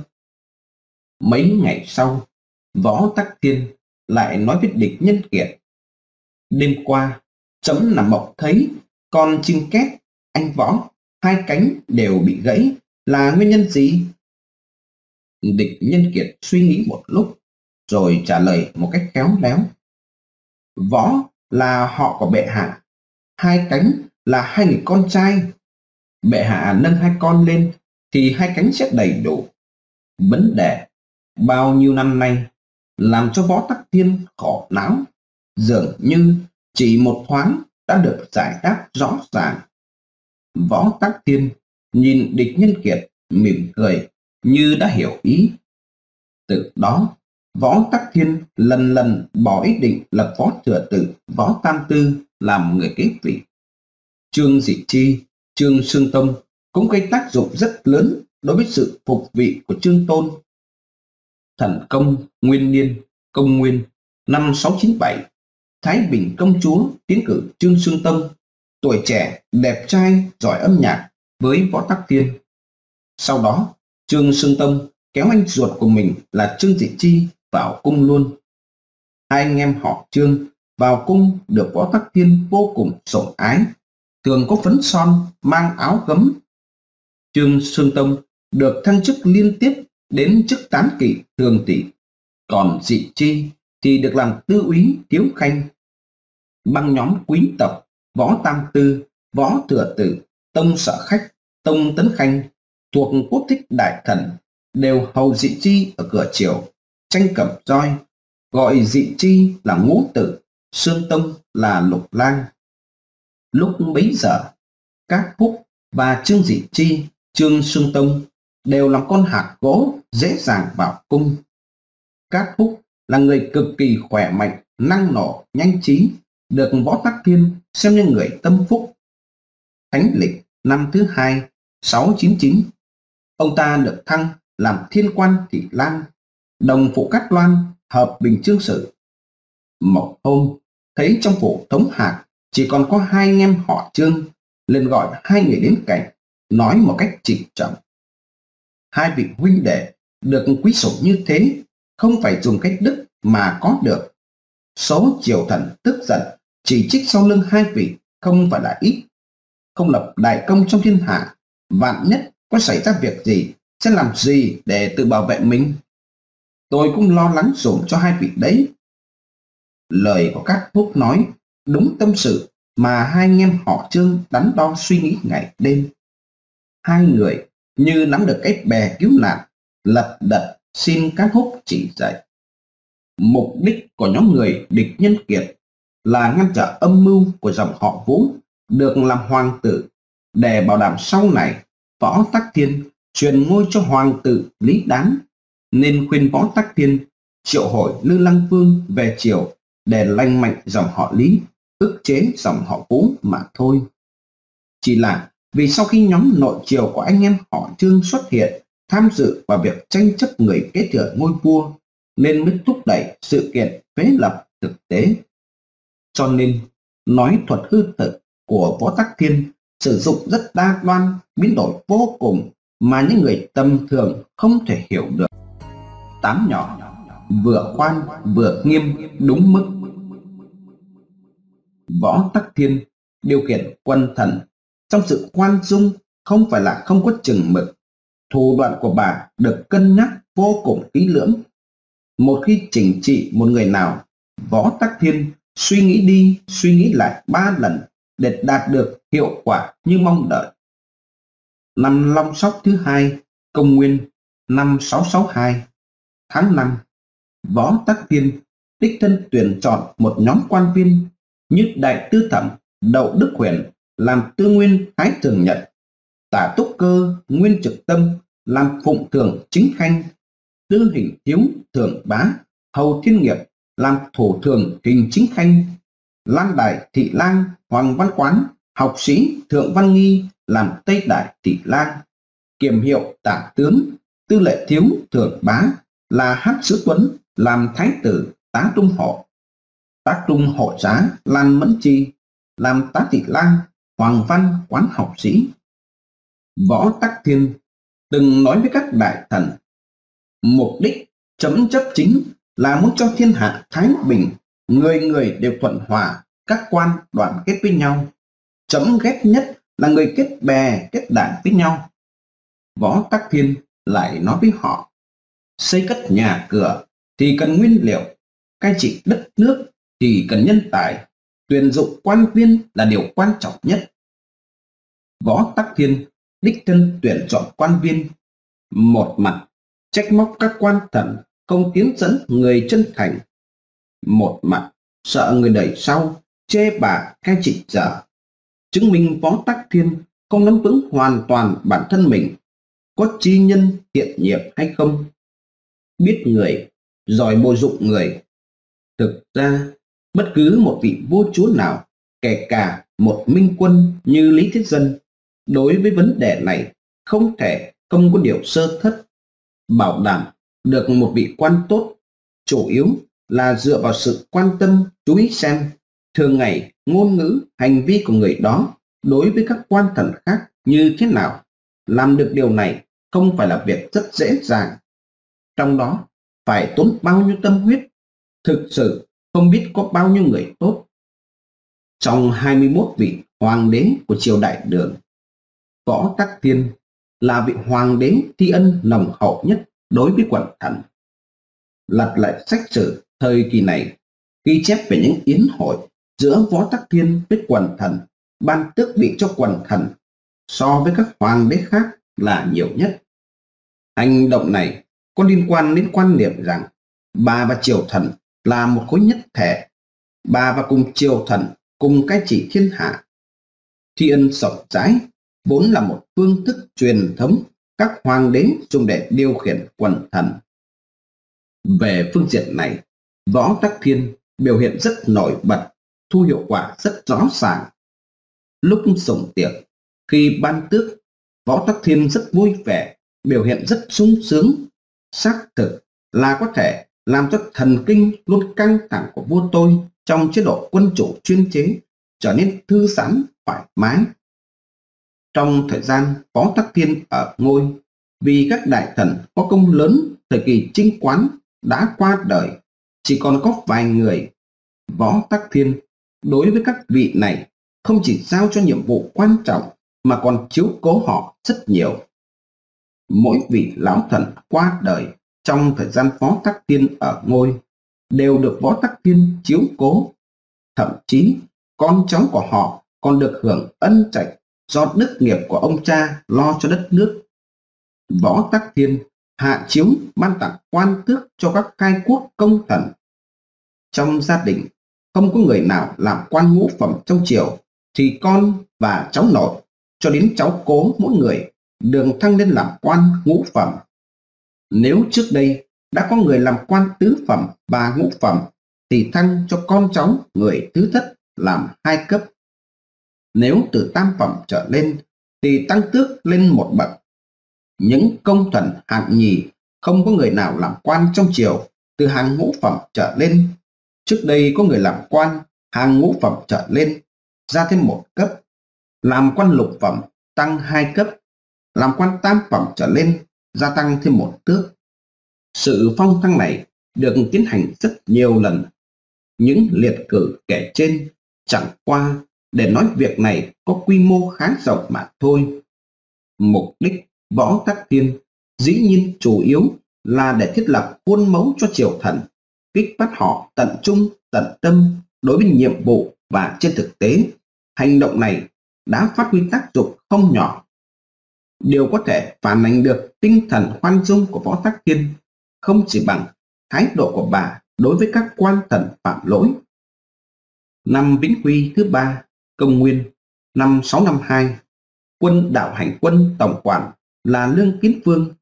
Mấy ngày sau, Võ Tắc Thiên lại nói với địch nhân kiệt. Đêm qua, chấm nằm mộng thấy con chim két, anh Võ, hai cánh đều bị gãy là nguyên nhân gì? Địch nhân kiệt suy nghĩ một lúc, rồi trả lời một cách khéo léo. Võ là họ của bệ hạ, hai cánh là hai người con trai. Bệ hạ nâng hai con lên thì hai cánh sẽ đầy đủ. Vấn đề, bao nhiêu năm nay làm cho võ tắc thiên khổ não dường như chỉ một thoáng đã được giải đáp rõ ràng. Võ tắc thiên nhìn địch nhân kiệt mỉm cười như đã hiểu ý. Từ đó, võ tắc thiên lần lần bỏ ý định lập phó thừa tử võ tam tư làm người kế vị. Trương dị chi trương sương tông cũng gây tác dụng rất lớn đối với sự phục vị của trương tôn. Thần công nguyên niên, công nguyên, năm 697 Thái Bình công chúa tiến cử Trương Sương Tông, tuổi trẻ, đẹp trai, giỏi âm nhạc với võ tắc thiên sau đó, Trương Sương Tông kéo anh ruột của mình là Trương Dị Chi vào cung luôn. Hai anh em họ Trương vào cung được võ tắc thiên vô cùng sủng ái thường có phấn son, mang áo gấm. Trương xuân Tông được thăng chức liên tiếp đến chức tán kỵ thường tỷ còn dị chi thì được làm tư úy thiếu khanh. Băng nhóm quý tộc, võ tam tư, võ thừa tử tông sở khách, tông tấn khanh thuộc quốc thích đại thần đều hầu dị chi ở cửa triều, tranh cẩm roi. Gọi dị chi là ngũ tử sương tông là lục lang lúc bấy giờ các phúc và trương dị chi trương sương tông đều là con hạt gỗ dễ dàng vào cung Cát Phúc là người cực kỳ khỏe mạnh, năng nổ, nhanh trí, được Võ Tắc Thiên xem như người tâm phúc. Thánh lịch năm thứ hai, 699, ông ta được thăng làm thiên quan thị lan, đồng phụ Cát Loan, hợp bình chương sự. Một hôm, thấy trong phủ thống hạt chỉ còn có hai anh em họ trương, lên gọi hai người đến cạnh, nói một cách trịnh trọng. Hai vị huynh đệ được quý sổ như thế không phải dùng cách đức mà có được. Số triều thần tức giận, chỉ trích sau lưng hai vị không phải là ít. Không lập đại công trong thiên hạ, vạn nhất có xảy ra việc gì, sẽ làm gì để tự bảo vệ mình. Tôi cũng lo lắng dùm cho hai vị đấy. Lời của các thúc nói đúng tâm sự mà hai anh em họ Trương đắn đo suy nghĩ ngày đêm. Hai người như nắm được cái bè cứu nạn, lật đật xin các húc chỉ dạy. Mục đích của nhóm người địch nhân kiệt là ngăn chặn âm mưu của dòng họ Vũ được làm hoàng tử để bảo đảm sau này Võ Tắc Thiên truyền ngôi cho hoàng tử Lý đán nên khuyên Võ Tắc Thiên triệu hội Lư Lăng Vương về triều để lanh mạnh dòng họ Lý, ức chế dòng họ cũ mà thôi. Chỉ là vì sau khi nhóm nội triều của anh em họ Trương xuất hiện tham dự vào việc tranh chấp người kế thừa ngôi vua nên mới thúc đẩy sự kiện phế lập thực tế. Cho nên, nói thuật hư thực của Võ Tắc Thiên sử dụng rất đa đoan, biến đổi vô cùng mà những người tầm thường không thể hiểu được. Tám nhỏ, vừa khoan vừa nghiêm đúng mức. Võ Tắc Thiên điều khiển quân thần trong sự khoan dung không phải là không có chừng mực. Thủ đoạn của bà được cân nhắc vô cùng kỹ lưỡng. Một khi chỉnh trị một người nào, Võ Tắc Thiên suy nghĩ đi, suy nghĩ lại ba lần để đạt được hiệu quả như mong đợi. Năm Long Sóc thứ hai, công nguyên năm 662, tháng 5, Võ Tắc Thiên đích thân tuyển chọn một nhóm quan viên như Đại Tư Thẩm Đậu Đức Huyền làm tư nguyên thái thường nhật, tả túc cơ nguyên trực tâm làm phụng thường chính khanh, tư hình thiếu thường bá, hầu thiên nghiệp làm thủ thường hình chính khanh, lan đại thị lang hoàng văn quán, học sĩ thượng văn nghi làm tây đại thị lang, kiềm hiệu tả tướng, tư lệ thiếu thượng bá là hát sứ tuấn làm thái tử tá trung hộ, tác trung hộ giá, lan mẫn chi làm tá thị lang hoàng văn, quán học sĩ. Võ tắc thiên từng nói với các đại thần, mục đích chấm chấp chính là muốn cho thiên hạ thái bình, người người đều thuận hòa, các quan đoàn kết với nhau. Chấm ghét nhất là người kết bè, kết đảng với nhau. Võ tắc thiên lại nói với họ, xây cất nhà cửa thì cần nguyên liệu, cai trị đất nước thì cần nhân tài, tuyển dụng quan viên là điều quan trọng nhất. Võ tắc thiên, đích thân tuyển chọn quan viên. Một mặt, trách móc các quan thần không tiến dẫn người chân thành. Một mặt, sợ người đẩy sau, chê bà cai trị dở chứng minh võ tắc thiên không nắm vững hoàn toàn bản thân mình. Có chi nhân thiện nhiệm hay không? Biết người, giỏi bồi dụng người. Thực ra bất cứ một vị vua chúa nào, kể cả một minh quân như lý thiết dân, đối với vấn đề này không thể không có điều sơ thất. Bảo đảm được một vị quan tốt, chủ yếu là dựa vào sự quan tâm, chú ý xem thường ngày ngôn ngữ, hành vi của người đó đối với các quan thần khác như thế nào. Làm được điều này không phải là việc rất dễ dàng. Trong đó phải tốn bao nhiêu tâm huyết, thực sự không biết có bao nhiêu người tốt trong 21 vị hoàng đế của triều đại đường Võ Tắc Thiên là vị hoàng đế thi ân nồng hậu nhất đối với quần thần. Lật lại sách sử thời kỳ này, ghi chép về những yến hội giữa Võ Tắc Thiên với quần thần, ban tước vị cho quần thần so với các hoàng đế khác là nhiều nhất. Hành động này có liên quan đến quan niệm rằng bà và triều thần là một khối nhất thể, bà và cùng triều thần cùng cai trị thiên hạ. Thi ân rộng rãi vốn là một phương thức truyền thống các hoàng đế dùng để điều khiển quần thần. Về phương diện này, Võ Tắc Thiên biểu hiện rất nổi bật, thu hiệu quả rất rõ ràng. Lúc sổng tiệc, khi ban tước, Võ Tắc Thiên rất vui vẻ, biểu hiện rất sung sướng, xác thực là có thể làm cho thần kinh luôn căng thẳng của vua tôi trong chế độ quân chủ chuyên chế trở nên thư giãn, thoải mái, trong thời gian Phó Tắc Thiên ở ngôi, vì các đại thần có công lớn thời kỳ chính quán đã qua đời, chỉ còn có vài người. Võ Tắc Thiên đối với các vị này không chỉ giao cho nhiệm vụ quan trọng mà còn chiếu cố họ rất nhiều. Mỗi vị lão thần qua đời trong thời gian Phó Tắc Thiên ở ngôi đều được Võ Tắc Thiên chiếu cố. Thậm chí con cháu của họ còn được hưởng ân trạch do đức nghiệp của ông cha lo cho đất nước. Võ Tắc Thiên hạ chiếu ban tặng quan tước cho các cai quốc công thần. Trong gia đình, không có người nào làm quan ngũ phẩm trong triều, thì con và cháu nội cho đến cháu cố mỗi người đường thăng lên làm quan ngũ phẩm. Nếu trước đây đã có người làm quan tứ phẩm và ngũ phẩm, thì thăng cho con cháu người thứ thất làm hai cấp. Nếu từ tam phẩm trở lên, thì tăng tước lên một bậc. Những công thần hạng nhì không có người nào làm quan trong triều, từ hàng ngũ phẩm trở lên. Trước đây có người làm quan, hàng ngũ phẩm trở lên, ra thêm một cấp. Làm quan lục phẩm, tăng hai cấp. Làm quan tam phẩm trở lên gia tăng thêm một tước. Sự phong thăng này được tiến hành rất nhiều lần. Những liệt cử kể trên chẳng qua để nói việc này có quy mô khá rộng mà thôi. Mục đích võ tắc thiên dĩ nhiên chủ yếu là để thiết lập khuôn mẫu cho triều thần, kích bắt họ tận trung, tận tâm đối với nhiệm vụ và trên thực tế, hành động này đã phát huy tác dụng không nhỏ đều có thể phản ánh được tinh thần khoan dung của Võ Tắc Thiên không chỉ bằng thái độ của bà đối với các quan thần phạm lỗi. Năm Vĩnh Quy thứ ba, công nguyên, năm 652, quân đạo hành quân tổng quản là Lương Kiến Vương,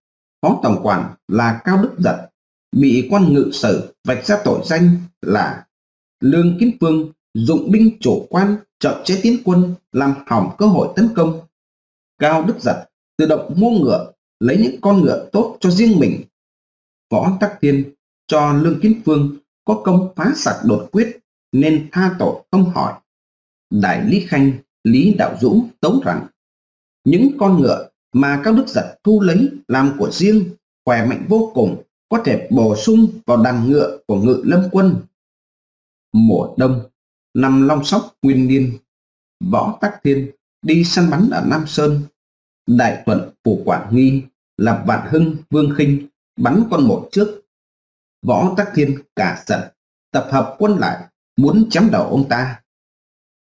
phó tổng quản là Cao Đức Giật, bị quan ngự sử vạch ra tội danh là Lương Kiến Vương dụng binh chủ quan chậm chế tiến quân làm hỏng cơ hội tấn công. Cao Đức Giật tự động mua ngựa, lấy những con ngựa tốt cho riêng mình. Võ Tắc Thiên cho Lương Kiến Phương có công phá sạc đột quyết nên tha tội không hỏi. Đại Lý Khanh, Lý Đạo dũng tấu rằng những con ngựa mà Cao Đức Giật thu lấy làm của riêng khỏe mạnh vô cùng có thể bổ sung vào đàn ngựa của ngự lâm quân. Mùa đông, năm Long Sóc Nguyên Niên, Võ Tắc Thiên đi săn bắn ở Nam Sơn. Đại Thuận Phủ Quản Nghi là Vạn Hưng Vương Khinh bắn con một trước. Võ Tắc Thiên cả giận, tập hợp quân lại, muốn chém đầu ông ta.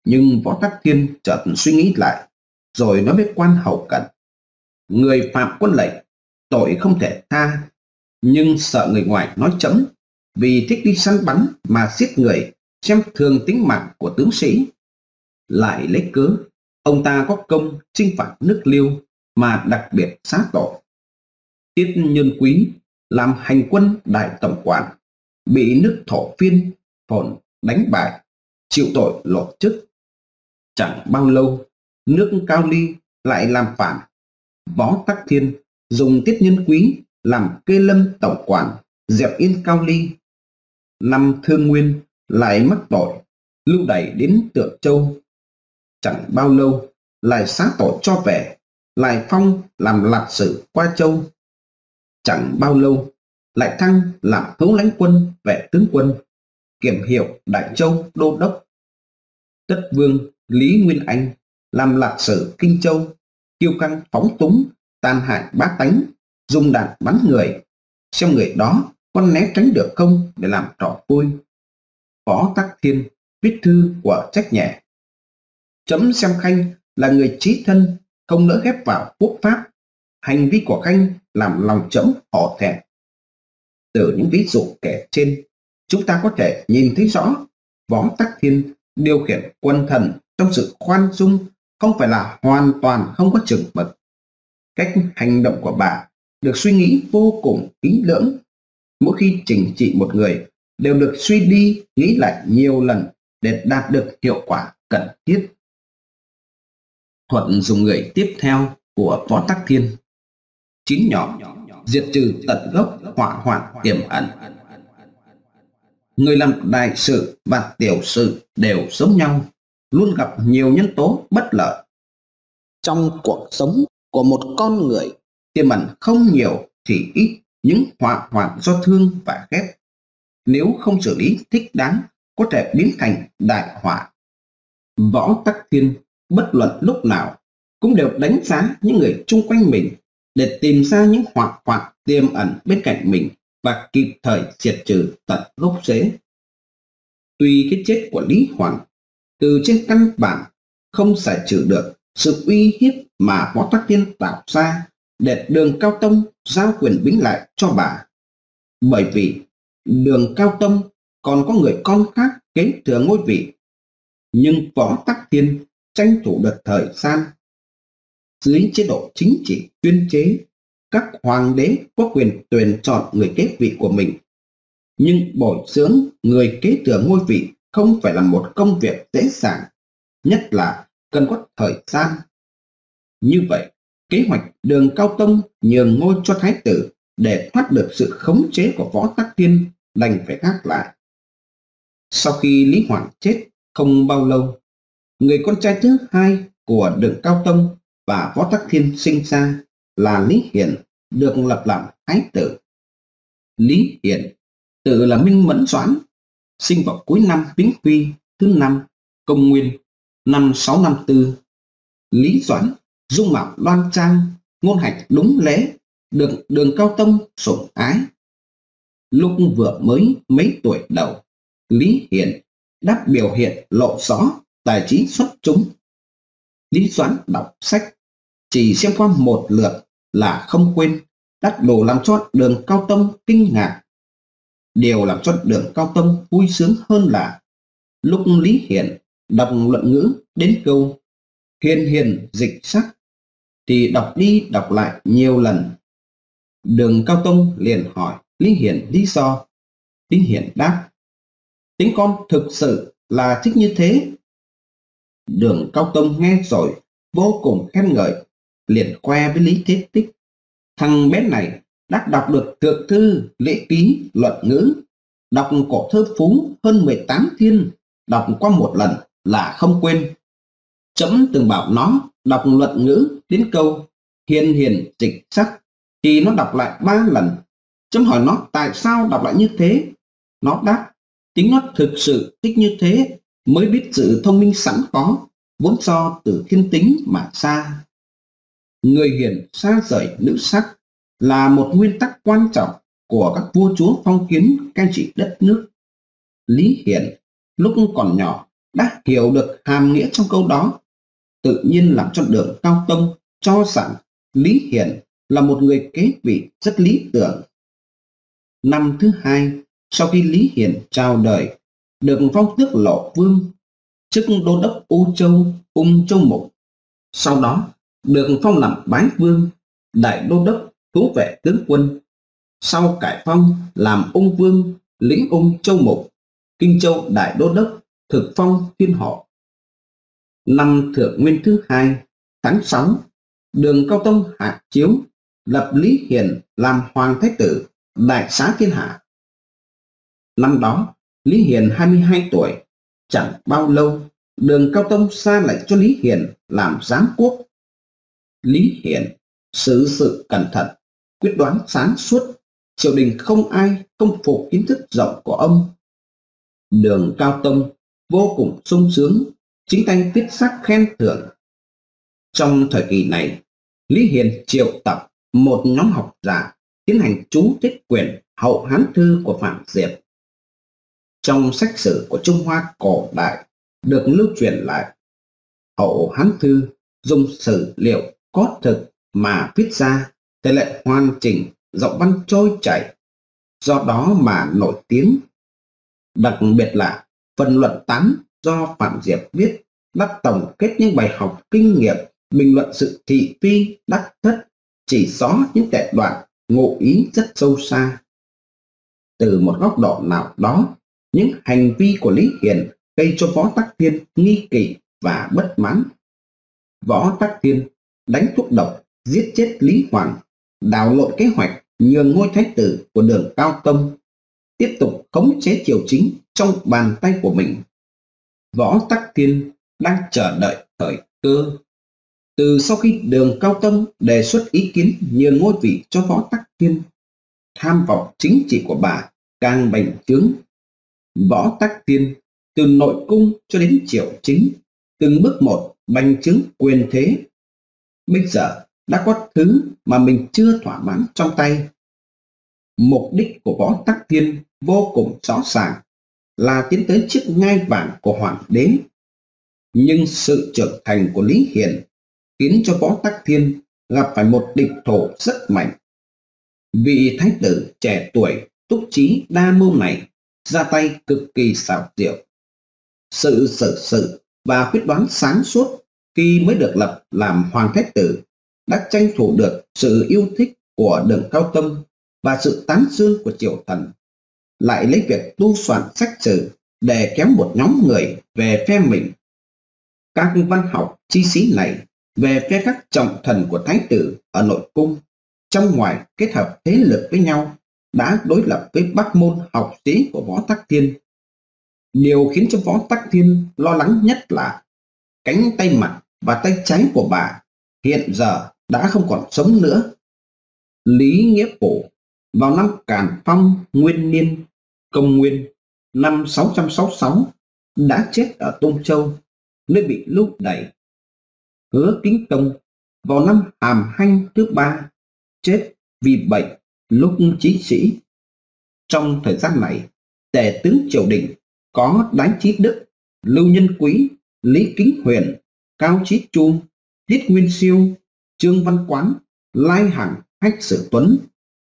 Nhưng Võ Tắc Thiên chợt suy nghĩ lại, rồi nói với quan hậu cận. Người phạm quân lệnh, tội không thể tha, nhưng sợ người ngoài nói chấm, vì thích đi săn bắn mà giết người, xem thường tính mạng của tướng sĩ. Lại lấy cớ, ông ta có công chinh phạt nước liêu mà đặc biệt xá tội. Tiết Nhân Quý làm hành quân đại tổng quản, bị nước thổ phiên phồn đánh bại, chịu tội lộ chức. Chẳng bao lâu, nước Cao Ly lại làm phản. Võ Tắc Thiên dùng Tiết Nhân Quý làm kê lâm tổng quản, dẹp yên Cao Ly. Năm Thương Nguyên lại mắc tội, lưu đẩy đến Tượng Châu. Chẳng bao lâu, lại xá tội cho về, lại phong làm lạc sử qua châu. Chẳng bao lâu, lại thăng làm thống lãnh quân vệ tướng quân, kiểm hiệu Đại Châu Đô Đốc. Tất vương Lý Nguyên Anh làm lạc sử Kinh Châu, kiêu căng phóng túng, tàn hại bá tánh, dùng đạn bắn người, xem người đó con né tránh được không để làm trò vui. Phó Tắc Thiên viết thư của trách nhẹ. Chấm xem Khanh là người trí thân, không nỡ ghép vào quốc pháp. Hành vi của Khanh làm lòng chấm hổ thẹn. Từ những ví dụ kể trên, chúng ta có thể nhìn thấy rõ Võ Tắc Thiên điều khiển quân thần trong sự khoan dung không phải là hoàn toàn không có chừng mực. Cách hành động của bà được suy nghĩ vô cùng kỹ lưỡng. Mỗi khi chỉnh trị một người đều được suy đi nghĩ lại nhiều lần để đạt được hiệu quả cần thiết. Thuận dùng người tiếp theo của Võ Tắc Thiên. Chín nhỏ, diệt trừ tận gốc hỏa hoạn tiềm ẩn. Người làm đại sự và tiểu sự đều giống nhau, luôn gặp nhiều nhân tố bất lợi. Trong cuộc sống của một con người tiềm ẩn không nhiều thì ít những hỏa hoạn do thương và ghét nếu không xử lý thích đáng có thể biến thành đại họa. Võ Tắc Thiên bất luận lúc nào, cũng đều đánh giá những người chung quanh mình để tìm ra những hoạt hoạn tiềm ẩn bên cạnh mình và kịp thời diệt trừ tận gốc rễ. Tuy cái chết của Lý Hoàng từ trên căn bản không giải trừ được sự uy hiếp mà Võ Tắc Thiên tạo ra để đường Cao Tông giao quyền bính lại cho bà. Bởi vì đường Cao Tông còn có người con khác kế thừa ngôi vị. Nhưng Võ Tắc Thiên tranh thủ được thời gian. Dưới chế độ chính trị tuyên chế, các hoàng đế có quyền tuyển chọn người kế vị của mình. Nhưng bồi dưỡng người kế thừa ngôi vị không phải là một công việc dễ dàng, nhất là cần có thời gian. Như vậy, kế hoạch đường cao tông nhường ngôi cho thái tử để thoát được sự khống chế của võ tắc thiên đành phải gác lại. Sau khi Lý Hoàng chết không bao lâu, người con trai thứ hai của đường cao tông và võ tắc thiên sinh ra là Lý Hiển được lập làm thái tử. Lý Hiển tự là Minh Mẫn Doãn, sinh vào cuối năm Bính Huy thứ năm công nguyên năm 654. Lý Doãn dung mạo đoan trang, ngôn hạch đúng lễ, được đường cao tông sủng ái. Lúc vừa mới mấy tuổi đầu, Lý Hiển đã biểu hiện lộ rõ tài trí xuất chúng. Lý Doãn đọc sách, chỉ xem qua một lượt là không quên, đắt đồ làm cho đường cao tông kinh ngạc. Điều làm cho đường cao tông vui sướng hơn là lúc Lý Hiển đọc luận ngữ đến câu hiền hiền dịch sắc thì đọc đi đọc lại nhiều lần. Đường Cao Tông liền hỏi Lý Hiển lý do. Lý Hiển đáp, tính con thực sự là thích như thế. Đường Cao Tông nghe rồi, vô cùng khen ngợi, liền khoe với Lý Thế Tích. Thằng bé này đã đọc được thượng thư, lễ ký, luận ngữ, đọc cổ thơ phú hơn 18 thiên, đọc qua một lần là không quên. Chấm từng bảo nó đọc luận ngữ đến câu hiền hiền dịch sắc thì nó đọc lại ba lần. Chấm hỏi nó tại sao đọc lại như thế? Nó đáp, tính nó thực sự thích như thế mới biết sự thông minh sẵn có, vốn do từ thiên tính mà ra. Người hiền xa rời nữ sắc là một nguyên tắc quan trọng của các vua chúa phong kiến cai trị đất nước. Lý Hiển lúc còn nhỏ đã hiểu được hàm nghĩa trong câu đó tự nhiên làm cho đường cao tông cho rằng Lý Hiển là một người kế vị rất lý tưởng. Năm thứ hai, sau khi Lý Hiển chào đời, được phong tước lộ vương, chức đô đốc U Châu, Ung Châu Mục. Sau đó, được phong làm bái vương, đại đô đốc, thú vệ tướng quân. Sau cải phong làm ung vương, lĩnh ung châu mục, kinh châu đại đô đốc, thực phong thiên họ. Năm thượng nguyên thứ hai, tháng 6, đường cao tông hạ chiếu, lập Lý Hiền làm hoàng thái tử, đại xá thiên hạ. Năm đó, Lý Hiền 22 tuổi, chẳng bao lâu, đường cao tông xa lại cho Lý Hiền làm giám quốc. Lý Hiền xử sự cẩn thận, quyết đoán sáng suốt, triều đình không ai không phục kiến thức rộng của ông. Đường Cao Tông vô cùng sung sướng chính tay viết sắc khen thưởng. Trong thời kỳ này, Lý Hiền triệu tập một nhóm học giả tiến hành chú thích quyền hậu hán thư của Phạm Diệp. Trong sách sử của Trung Hoa cổ đại được lưu truyền lại, hậu hán thư dùng sử liệu có thực mà viết ra thể lệ hoàn chỉnh giọng văn trôi chảy. Do đó mà nổi tiếng. Đặc biệt là phần luận tán do Phạm Diệp viết đã tổng kết những bài học kinh nghiệm bình luận sự thị phi đắc thất chỉ rõ những tệ đoạn ngụ ý rất sâu xa. Từ một góc độ nào đó những hành vi của lý hiền gây cho võ tắc thiên nghi kỵ và bất mãn võ tắc thiên đánh thuốc độc giết chết lý hoàng đảo lộn kế hoạch nhường ngôi thái tử của đường cao tông tiếp tục khống chế triều chính trong bàn tay của mình võ tắc thiên đang chờ đợi thời cơ. Từ sau khi đường cao tông đề xuất ý kiến nhường ngôi vị cho võ tắc thiên, tham vọng chính trị của bà càng bành trướng. Võ tắc thiên từ nội cung cho đến triều chính, từng bước một bành trướng quyền thế. Bây giờ đã có thứ mà mình chưa thỏa mãn trong tay. Mục đích của võ tắc thiên vô cùng rõ ràng là tiến tới chiếc ngai vàng của hoàng đế Nhưng sự trưởng thành của Lý Hiền khiến cho Võ Tắc Thiên gặp phải một địch thổ rất mạnh. Vị thái tử trẻ tuổi túc trí đa mưu này ra tay cực kỳ xảo diệu. Sự xử sự và quyết đoán sáng suốt khi mới được lập làm hoàng thái tử đã tranh thủ được sự yêu thích của đường cao tâm và sự tán dương của triều thần, lại lấy việc tu soạn sách sử để kéo một nhóm người về phe mình các văn học chi sĩ này về phe các trọng thần của thái tử ở nội cung, trong ngoài kết hợp thế lực với nhau đã đối lập với bắc môn học sĩ của võ tắc thiên điều khiến cho võ tắc thiên lo lắng nhất là cánh tay mặt và tay trái của bà hiện giờ đã không còn sống nữa. Lý Nghĩa Phổ vào năm Càn Phong Nguyên Niên Công Nguyên năm 666 đã chết ở Tôn Châu, nơi bị lúc đẩy. Hứa Kính Tông vào năm Hàm Hanh thứ ba chết vì bệnh lúc chí sĩ. Trong thời gian này, tể tướng triều đình có Đánh Chí Đức, Lưu Nhân Quý, Lý Kính Huyền, Cao Chí Chu, Tiết Nguyên Siêu, Trương Văn Quán, Lai Hằng, Hách Sử Tuấn,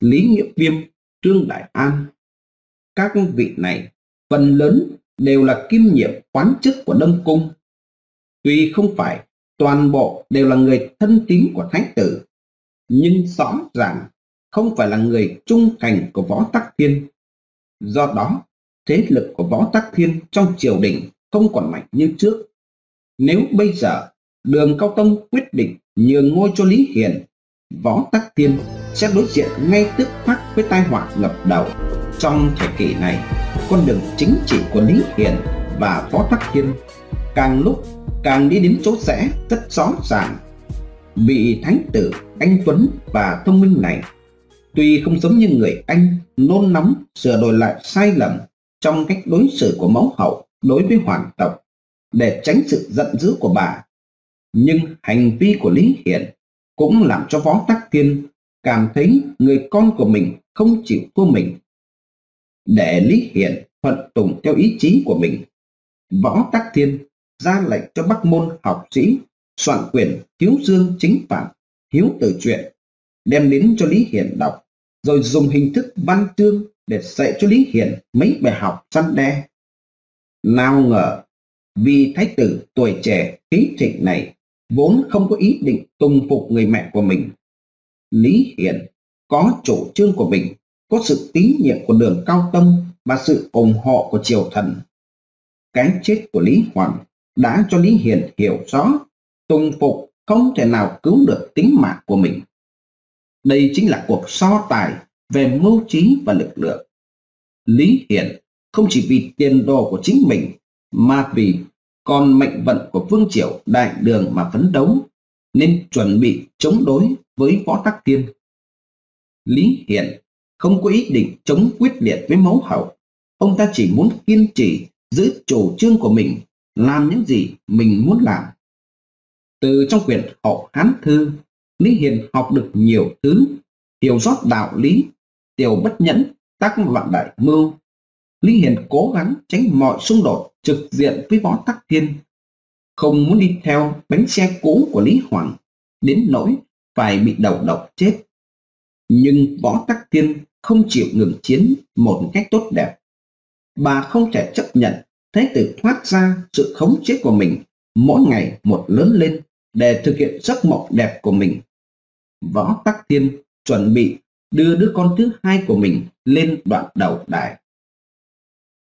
Lý Nghĩa Viêm, Trương Đại An. Các vị này phần lớn đều là kim nhiệm quán chức của Đông Cung. Tuy không phải toàn bộ đều là người thân tín của Thái tử, nhưng rõ ràng không phải là người trung thành của Võ Tắc Thiên. Do đó, thế lực của Võ Tắc Thiên trong triều đình không còn mạnh như trước. Nếu bây giờ Đường Cao Tông quyết định nhường ngôi cho Lý Hiền, Võ Tắc Thiên sẽ đối diện ngay tức khắc với tai họa ngập đầu. Trong thời kỳ này, con đường chính trị của Lý Hiền và Võ Tắc Thiên càng lúc càng đi đến chỗ rẽ rất rõ ràng. Vị thánh tử anh Tuấn và thông minh này tuy không giống như người anh nôn nóng sửa đổi lại sai lầm trong cách đối xử của mẫu hậu đối với hoàng tộc để tránh sự giận dữ của bà nhưng hành vi của Lý Hiển cũng làm cho Võ Tắc Thiên cảm thấy người con của mình không chịu thua mình. Để Lý Hiển thuận tùng theo ý chí của mình, Võ Tắc Thiên ra lệnh cho Bắc Môn học sĩ soạn quyền hiếu dương chính phạm, hiếu từ truyện, đem đến cho Lý Hiển đọc, rồi dùng hình thức văn chương để dạy cho Lý Hiển mấy bài học săn đe. Nào ngờ, vì thái tử tuổi trẻ khí thịnh này vốn không có ý định tùng phục người mẹ của mình. Lý Hiển có chủ trương của mình, có sự tín nhiệm của đường cao tông và sự ủng hộ của triều thần. Cái chết của Lý Hoàng đã cho Lý Hiển hiểu rõ tùng phục không thể nào cứu được tính mạng của mình. Đây chính là cuộc so tài về mưu trí và lực lượng. Lý Hiển không chỉ vì tiền đồ của chính mình, mà vì còn mệnh vận của vương triều đại đường mà phấn đấu, nên chuẩn bị chống đối với võ tắc thiên lý hiển không có ý định chống quyết liệt với mẫu hậu. Ông ta chỉ muốn kiên trì giữ chủ trương của mình, làm những gì mình muốn làm. Từ trong quyển hậu hán thư lý hiền học được nhiều thứ, hiểu rót đạo lý, tiểu bất nhẫn, tác loạn đại mưu. Lý hiền cố gắng tránh mọi xung đột trực diện với võ tắc thiên, không muốn đi theo bánh xe cũ của lý hoàng, đến nỗi phải bị đầu độc chết. Nhưng võ tắc thiên không chịu ngừng chiến một cách tốt đẹp. Bà không thể chấp nhận, thế tử thoát ra sự khống chế của mình, mỗi ngày một lớn lên để thực hiện giấc mộng đẹp của mình võ tắc thiên chuẩn bị đưa đứa con thứ hai của mình lên đoạn đầu đài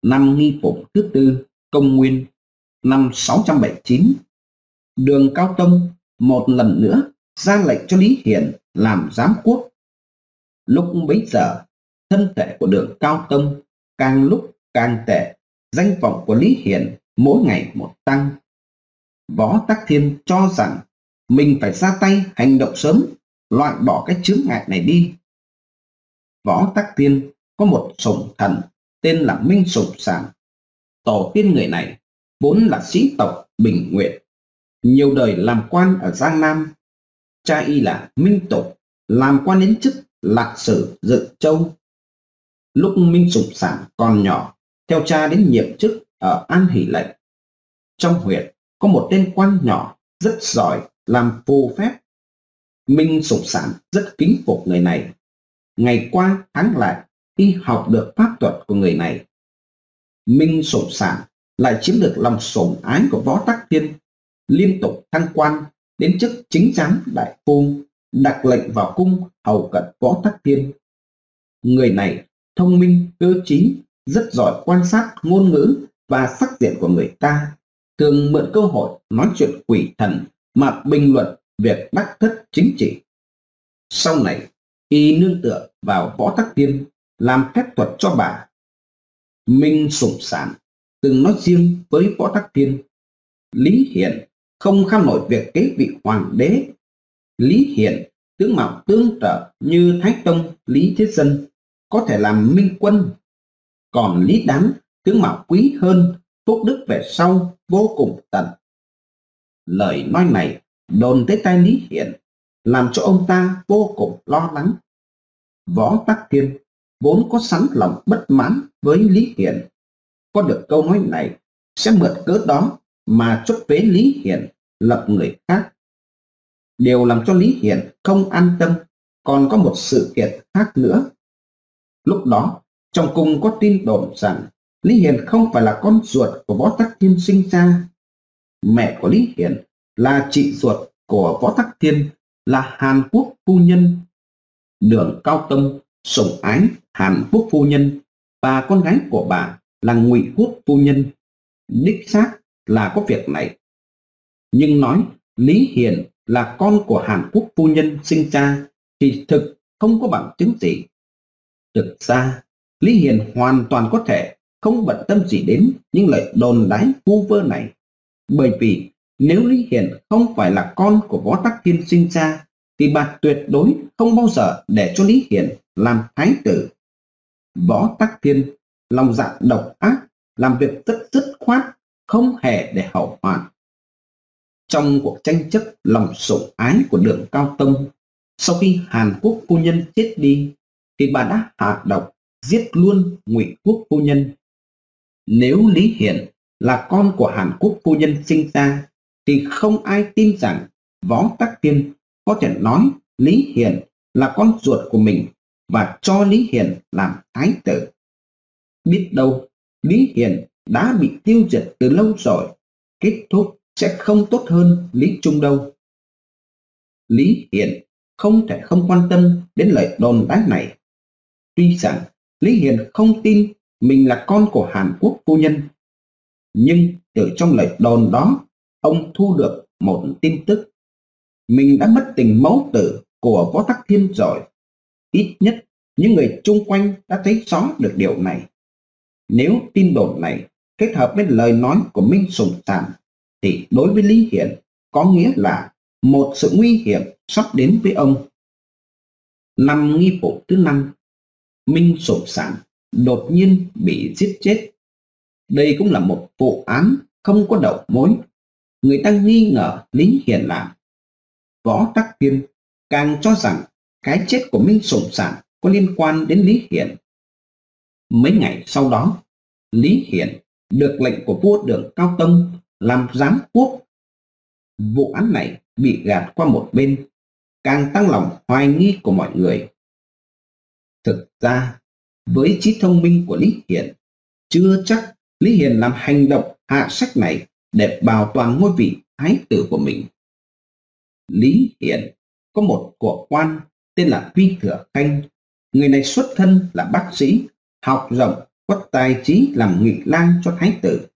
năm nghi phụng thứ tư công nguyên năm 679. Đường Cao Tông một lần nữa ra lệnh cho Lý Hiển làm giám quốc. Lúc bấy giờ, thân thể của đường Cao Tông càng lúc càng tệ, danh vọng của Lý Hiển mỗi ngày một tăng. Võ Tắc Thiên cho rằng mình phải ra tay hành động sớm, loại bỏ cái chướng ngại này đi. Võ Tắc Thiên có một sủng thần tên là Minh Sủng Sản tổ tiên người này vốn là sĩ tộc Bình Nguyện, nhiều đời làm quan ở Giang Nam. Cha y là Minh Tục, làm quan đến chức lạc sử dự châu. Lúc Minh Sủng Sản còn nhỏ, theo cha đến nhiệm chức ở An Hỷ Lệnh. Trong huyện có một tên quan nhỏ rất giỏi làm phù phép. Minh Sủng Sản rất kính phục người này. Ngày qua tháng lại, y học được pháp thuật của người này. Minh Sủng Sản lại chiếm được lòng sủng ái của Võ Tắc Thiên, liên tục thăng quan đến chức chính giám đại phu, đặt lệnh vào cung hầu cận Võ Tắc Thiên. Người này thông minh, cơ trí, rất giỏi quan sát ngôn ngữ và sắc diện của người ta, thường mượn cơ hội nói chuyện quỷ thần mà bình luận việc đắc thất chính trị. Sau này, y nương tựa vào võ tắc tiên làm phép thuật cho bà. Minh sủng sản từng nói riêng với võ tắc tiên. Lý Hiển không kham nổi việc kế vị hoàng đế. Lý Hiển tướng mạo tương trợ như Thái Tông Lý Thế Dân có thể làm minh quân. Còn Lý Đáng tướng mạo quý hơn, phúc đức về sau vô cùng tận. Lời nói này đồn tới tai Lý Hiển, làm cho ông ta vô cùng lo lắng. Võ Tắc Thiên vốn có sẵn lòng bất mãn với Lý Hiển. Có được câu nói này sẽ mượn cớ đó mà chốt phế Lý Hiển lập người khác. Điều làm cho Lý Hiển không an tâm còn có một sự kiện khác nữa. Lúc đó, trong cung có tin đồn rằng Lý Hiền không phải là con ruột của Võ Tắc Thiên sinh ra. Mẹ của Lý Hiền là chị ruột của Võ Tắc Thiên là Hàn Quốc phu nhân. Đường Cao tâm sủng ái Hàn Quốc phu nhân và con gái của bà là Ngụy Quốc phu nhân. Đích xác là có việc này. Nhưng nói Lý Hiền là con của Hàn Quốc phu nhân sinh ra thì thực không có bằng chứng gì. Thực ra, Lý Hiền hoàn toàn có thể không bận tâm gì đến những lời đồn đái vu vơ này. Bởi vì nếu Lý Hiền không phải là con của Võ Tắc Thiên sinh ra, thì bà tuyệt đối không bao giờ để cho Lý Hiền làm thái tử. Võ Tắc Thiên lòng dạ độc ác, làm việc rất dứt khoát, không hề để hậu hoạn. Trong cuộc tranh chấp lòng sủng ái của đường Cao Tông, sau khi Hàn Quốc phu nhân chết đi, thì bà đã hạ độc giết luôn Ngụy Quốc phu nhân. Nếu Lý Hiển là con của Hàn Quốc phu nhân sinh ra, thì không ai tin rằng Võ Tắc tiên có thể nói Lý Hiển là con ruột của mình và cho Lý Hiển làm thái tử. Biết đâu, Lý Hiển đã bị tiêu diệt từ lâu rồi, kết thúc sẽ không tốt hơn Lý Trung đâu. Lý Hiển không thể không quan tâm đến lời đồn đái này. Tuy rằng Lý Hiển không tin mình là con của Hàn Quốc phu nhân, nhưng từ trong lời đồn đó, ông thu được một tin tức. Mình đã mất tình mẫu tử của Võ Tắc Thiên rồi. Ít nhất, những người chung quanh đã thấy rõ được điều này. Nếu tin đồn này kết hợp với lời nói của Minh Sùng Sản, thì đối với Lý Hiển có nghĩa là một sự nguy hiểm sắp đến với ông. Năm nghi phục thứ năm, Minh Sùng Sản đột nhiên bị giết chết. Đây cũng là một vụ án không có đầu mối. Người ta nghi ngờ Lý Hiền làm. Võ Tắc Tiên càng cho rằng cái chết của Minh Sùng Sản có liên quan đến Lý Hiển. Mấy ngày sau đó, Lý Hiển được lệnh của vua Đường Cao Tông làm giám quốc. Vụ án này bị gạt qua một bên, càng tăng lòng hoài nghi của mọi người. Thực ra, với trí thông minh của Lý Hiển, chưa chắc Lý Hiển làm hành động hạ sách này để bảo toàn ngôi vị thái tử của mình. Lý Hiển có một của quan tên là Vi Thừa Khanh. Người này xuất thân là bác sĩ, học rộng, có tài trí làm ngụy lang cho thái tử.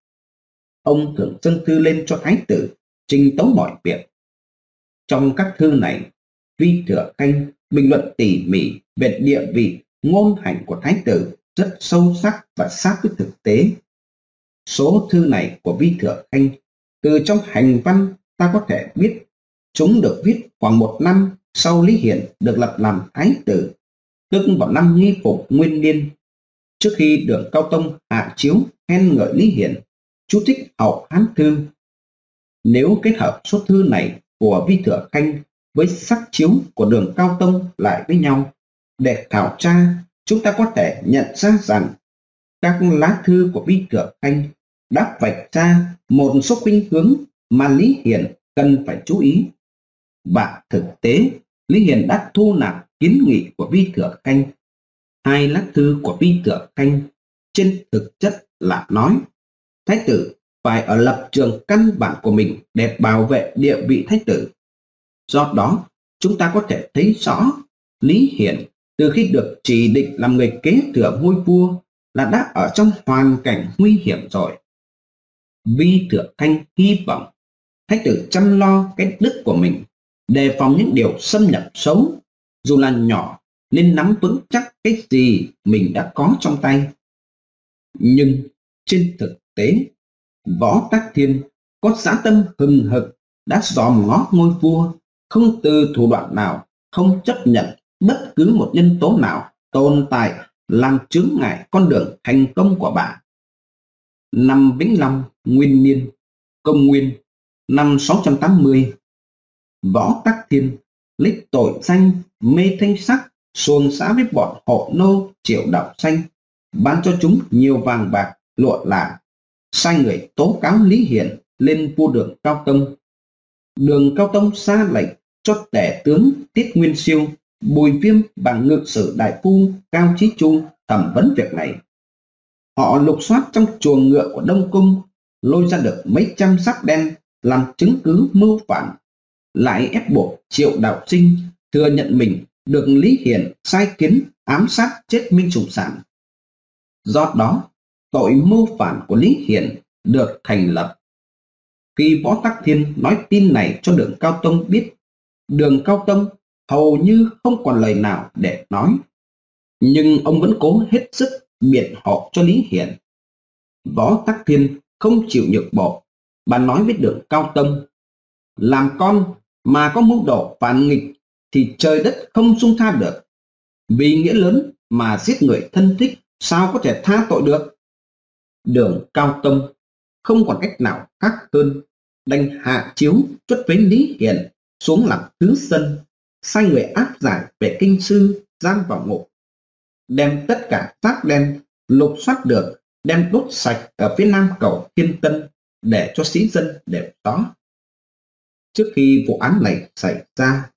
Ông thường dâng thư lên cho thái tử, trình tấu mọi việc. Trong các thư này, Vi Thừa Khanh bình luận tỉ mỉ về địa vị ngôn hành của thái tử rất sâu sắc và sát với thực tế. Số thư này của Vi Thừa Khanh từ trong hành văn ta có thể biết chúng được viết khoảng một năm sau Lý Hiển được lập làm thái tử, tức vào năm nghi phục nguyên niên. Trước khi đường Cao Tông hạ chiếu khen ngợi Lý Hiển, chú thích hậu hán thư. Nếu kết hợp số thư này của Vi Thừa Khanh với sắc chiếu của đường Cao Tông lại với nhau, để khảo tra, chúng ta có thể nhận ra rằng các lá thư của Vi Thừa Khanh đã vạch ra một số khuynh hướng mà Lý Hiền cần phải chú ý. Và thực tế, Lý Hiền đã thu nạp kiến nghị của Vi Thừa Khanh. Hai lá thư của Vi Thừa Khanh trên thực chất là nói Thái tử phải ở lập trường căn bản của mình để bảo vệ địa vị Thái tử. Do đó, chúng ta có thể thấy rõ Lý Hiển từ khi được chỉ định làm người kế thừa ngôi vua là đã ở trong hoàn cảnh nguy hiểm rồi. Vi Thừa Thanh hy vọng Thái tử chăm lo cái đức của mình, đề phòng những điều xâm nhập xấu, dù là nhỏ nên nắm vững chắc cái gì mình đã có trong tay. Nhưng trên thực tế, Võ Tắc Thiên có giá tâm hừng hực đã dòm ngó ngôi vua, không từ thủ đoạn nào, không chấp nhận bất cứ một nhân tố nào tồn tại làm chướng ngại con đường thành công của bạn. Năm Vĩnh Long, Nguyên Niên, Công Nguyên, năm 680, Võ Tắc Thiên lấy tội danh mê thanh sắc xuồng xã với bọn hộ nô triệu đạo xanh bán cho chúng nhiều vàng bạc lụa là sai người tố cáo lý hiển lên vua đường cao tông. Đường cao tông xa lệnh cho tể tướng tiết nguyên siêu bùi viêm bằng ngự sử đại phu cao trí trung thẩm vấn việc này. Họ lục soát trong chuồng ngựa của đông cung, lôi ra được mấy trăm sắc đen làm chứng cứ mưu phản, lại ép buộc triệu đạo sinh thừa nhận mình được lý hiển sai kiến ám sát chết minh Trùng sản. Do đó, tội mưu phản của lý hiển được thành lập. Khi võ tắc thiên nói tin này cho đường cao tông biết, đường cao tông hầu như không còn lời nào để nói. Nhưng ông vẫn cố hết sức biện hộ cho lý hiển. Võ tắc thiên không chịu nhược bộ. Bà nói với đường cao tâm, làm con mà có mưu đồ phản nghịch thì trời đất không dung tha được. Vì nghĩa lớn mà giết người thân thích sao có thể tha tội được? Đường cao tâm không còn cách nào khác hơn, đành hạ chiếu chuất với lý hiển xuống làm thứ dân sai người áp giải về kinh sư, giam vào ngục, đem tất cả xác đen lục soát được, đem đốt sạch ở phía nam cầu thiên tân để cho sĩ dân đều đó. Trước khi vụ án này xảy ra,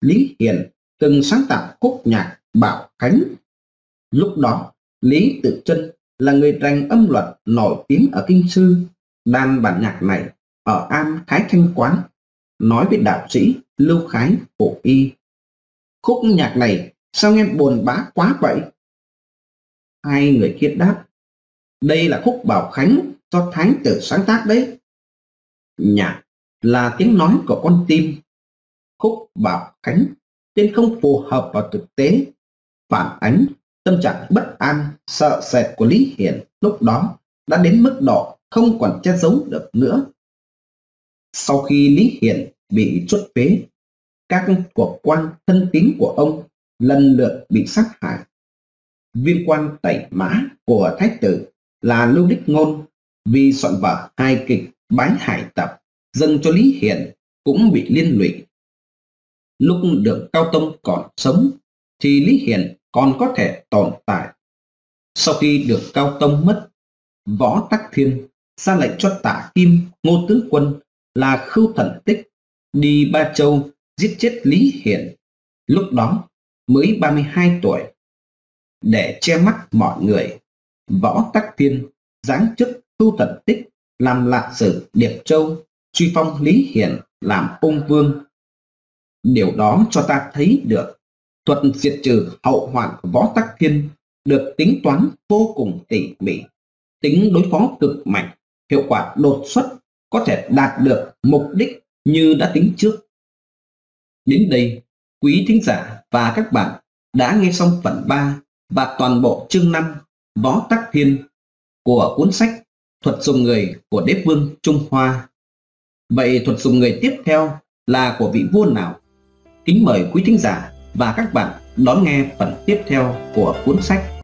lý hiền từng sáng tạo khúc nhạc bảo khánh. Lúc đó, lý tự chân là người rành âm luật nổi tiếng ở kinh sư. Đàn bản nhạc này ở an thái thanh quán nói với đạo sĩ lưu khái phổ y, khúc nhạc này, sao nghe buồn bã quá vậy? Hai người kia đáp, đây là khúc bảo khánh do thánh tử sáng tác đấy. Nhạc là tiếng nói của con tim. Khúc bảo khánh tên không phù hợp vào thực tế, phản ánh tâm trạng bất an, sợ sệt của lý hiển lúc đó đã đến mức độ không còn che giấu được nữa sau khi lý hiển bị chuất phế các cuộc quan thân tín của ông lần lượt bị sát hại. Viên quan tẩy mã của thái tử là lưu đích ngôn vì soạn vở hai kịch bái hải tập dâng cho lý hiển cũng bị liên lụy. Lúc được cao tông còn sống thì lý hiển còn có thể tồn tại. Sau khi được cao tông mất, võ tắc thiên ra lệnh cho tả kim, ngô tướng quân là khưu thần tích, đi ba châu, giết chết lý hiển lúc đó, mới 32 tuổi, để che mắt mọi người, võ tắc thiên, giáng chức khưu thần tích, làm lạc sử điệp châu, truy phong lý hiển làm ung vương. Điều đó cho ta thấy được, thuật diệt trừ hậu hoạn của võ tắc thiên được tính toán vô cùng tỉ mỉ, tính đối phó cực mạnh, hiệu quả đột xuất có thể đạt được mục đích như đã tính trước đến đây, quý thính giả và các bạn đã nghe xong phần 3 và toàn bộ chương 5 Võ Tắc Thiên của cuốn sách Thuật dùng người của đế vương Trung Hoa. Vậy thuật dùng người tiếp theo là của vị vua nào? Kính mời quý thính giả và các bạn đón nghe phần tiếp theo của cuốn sách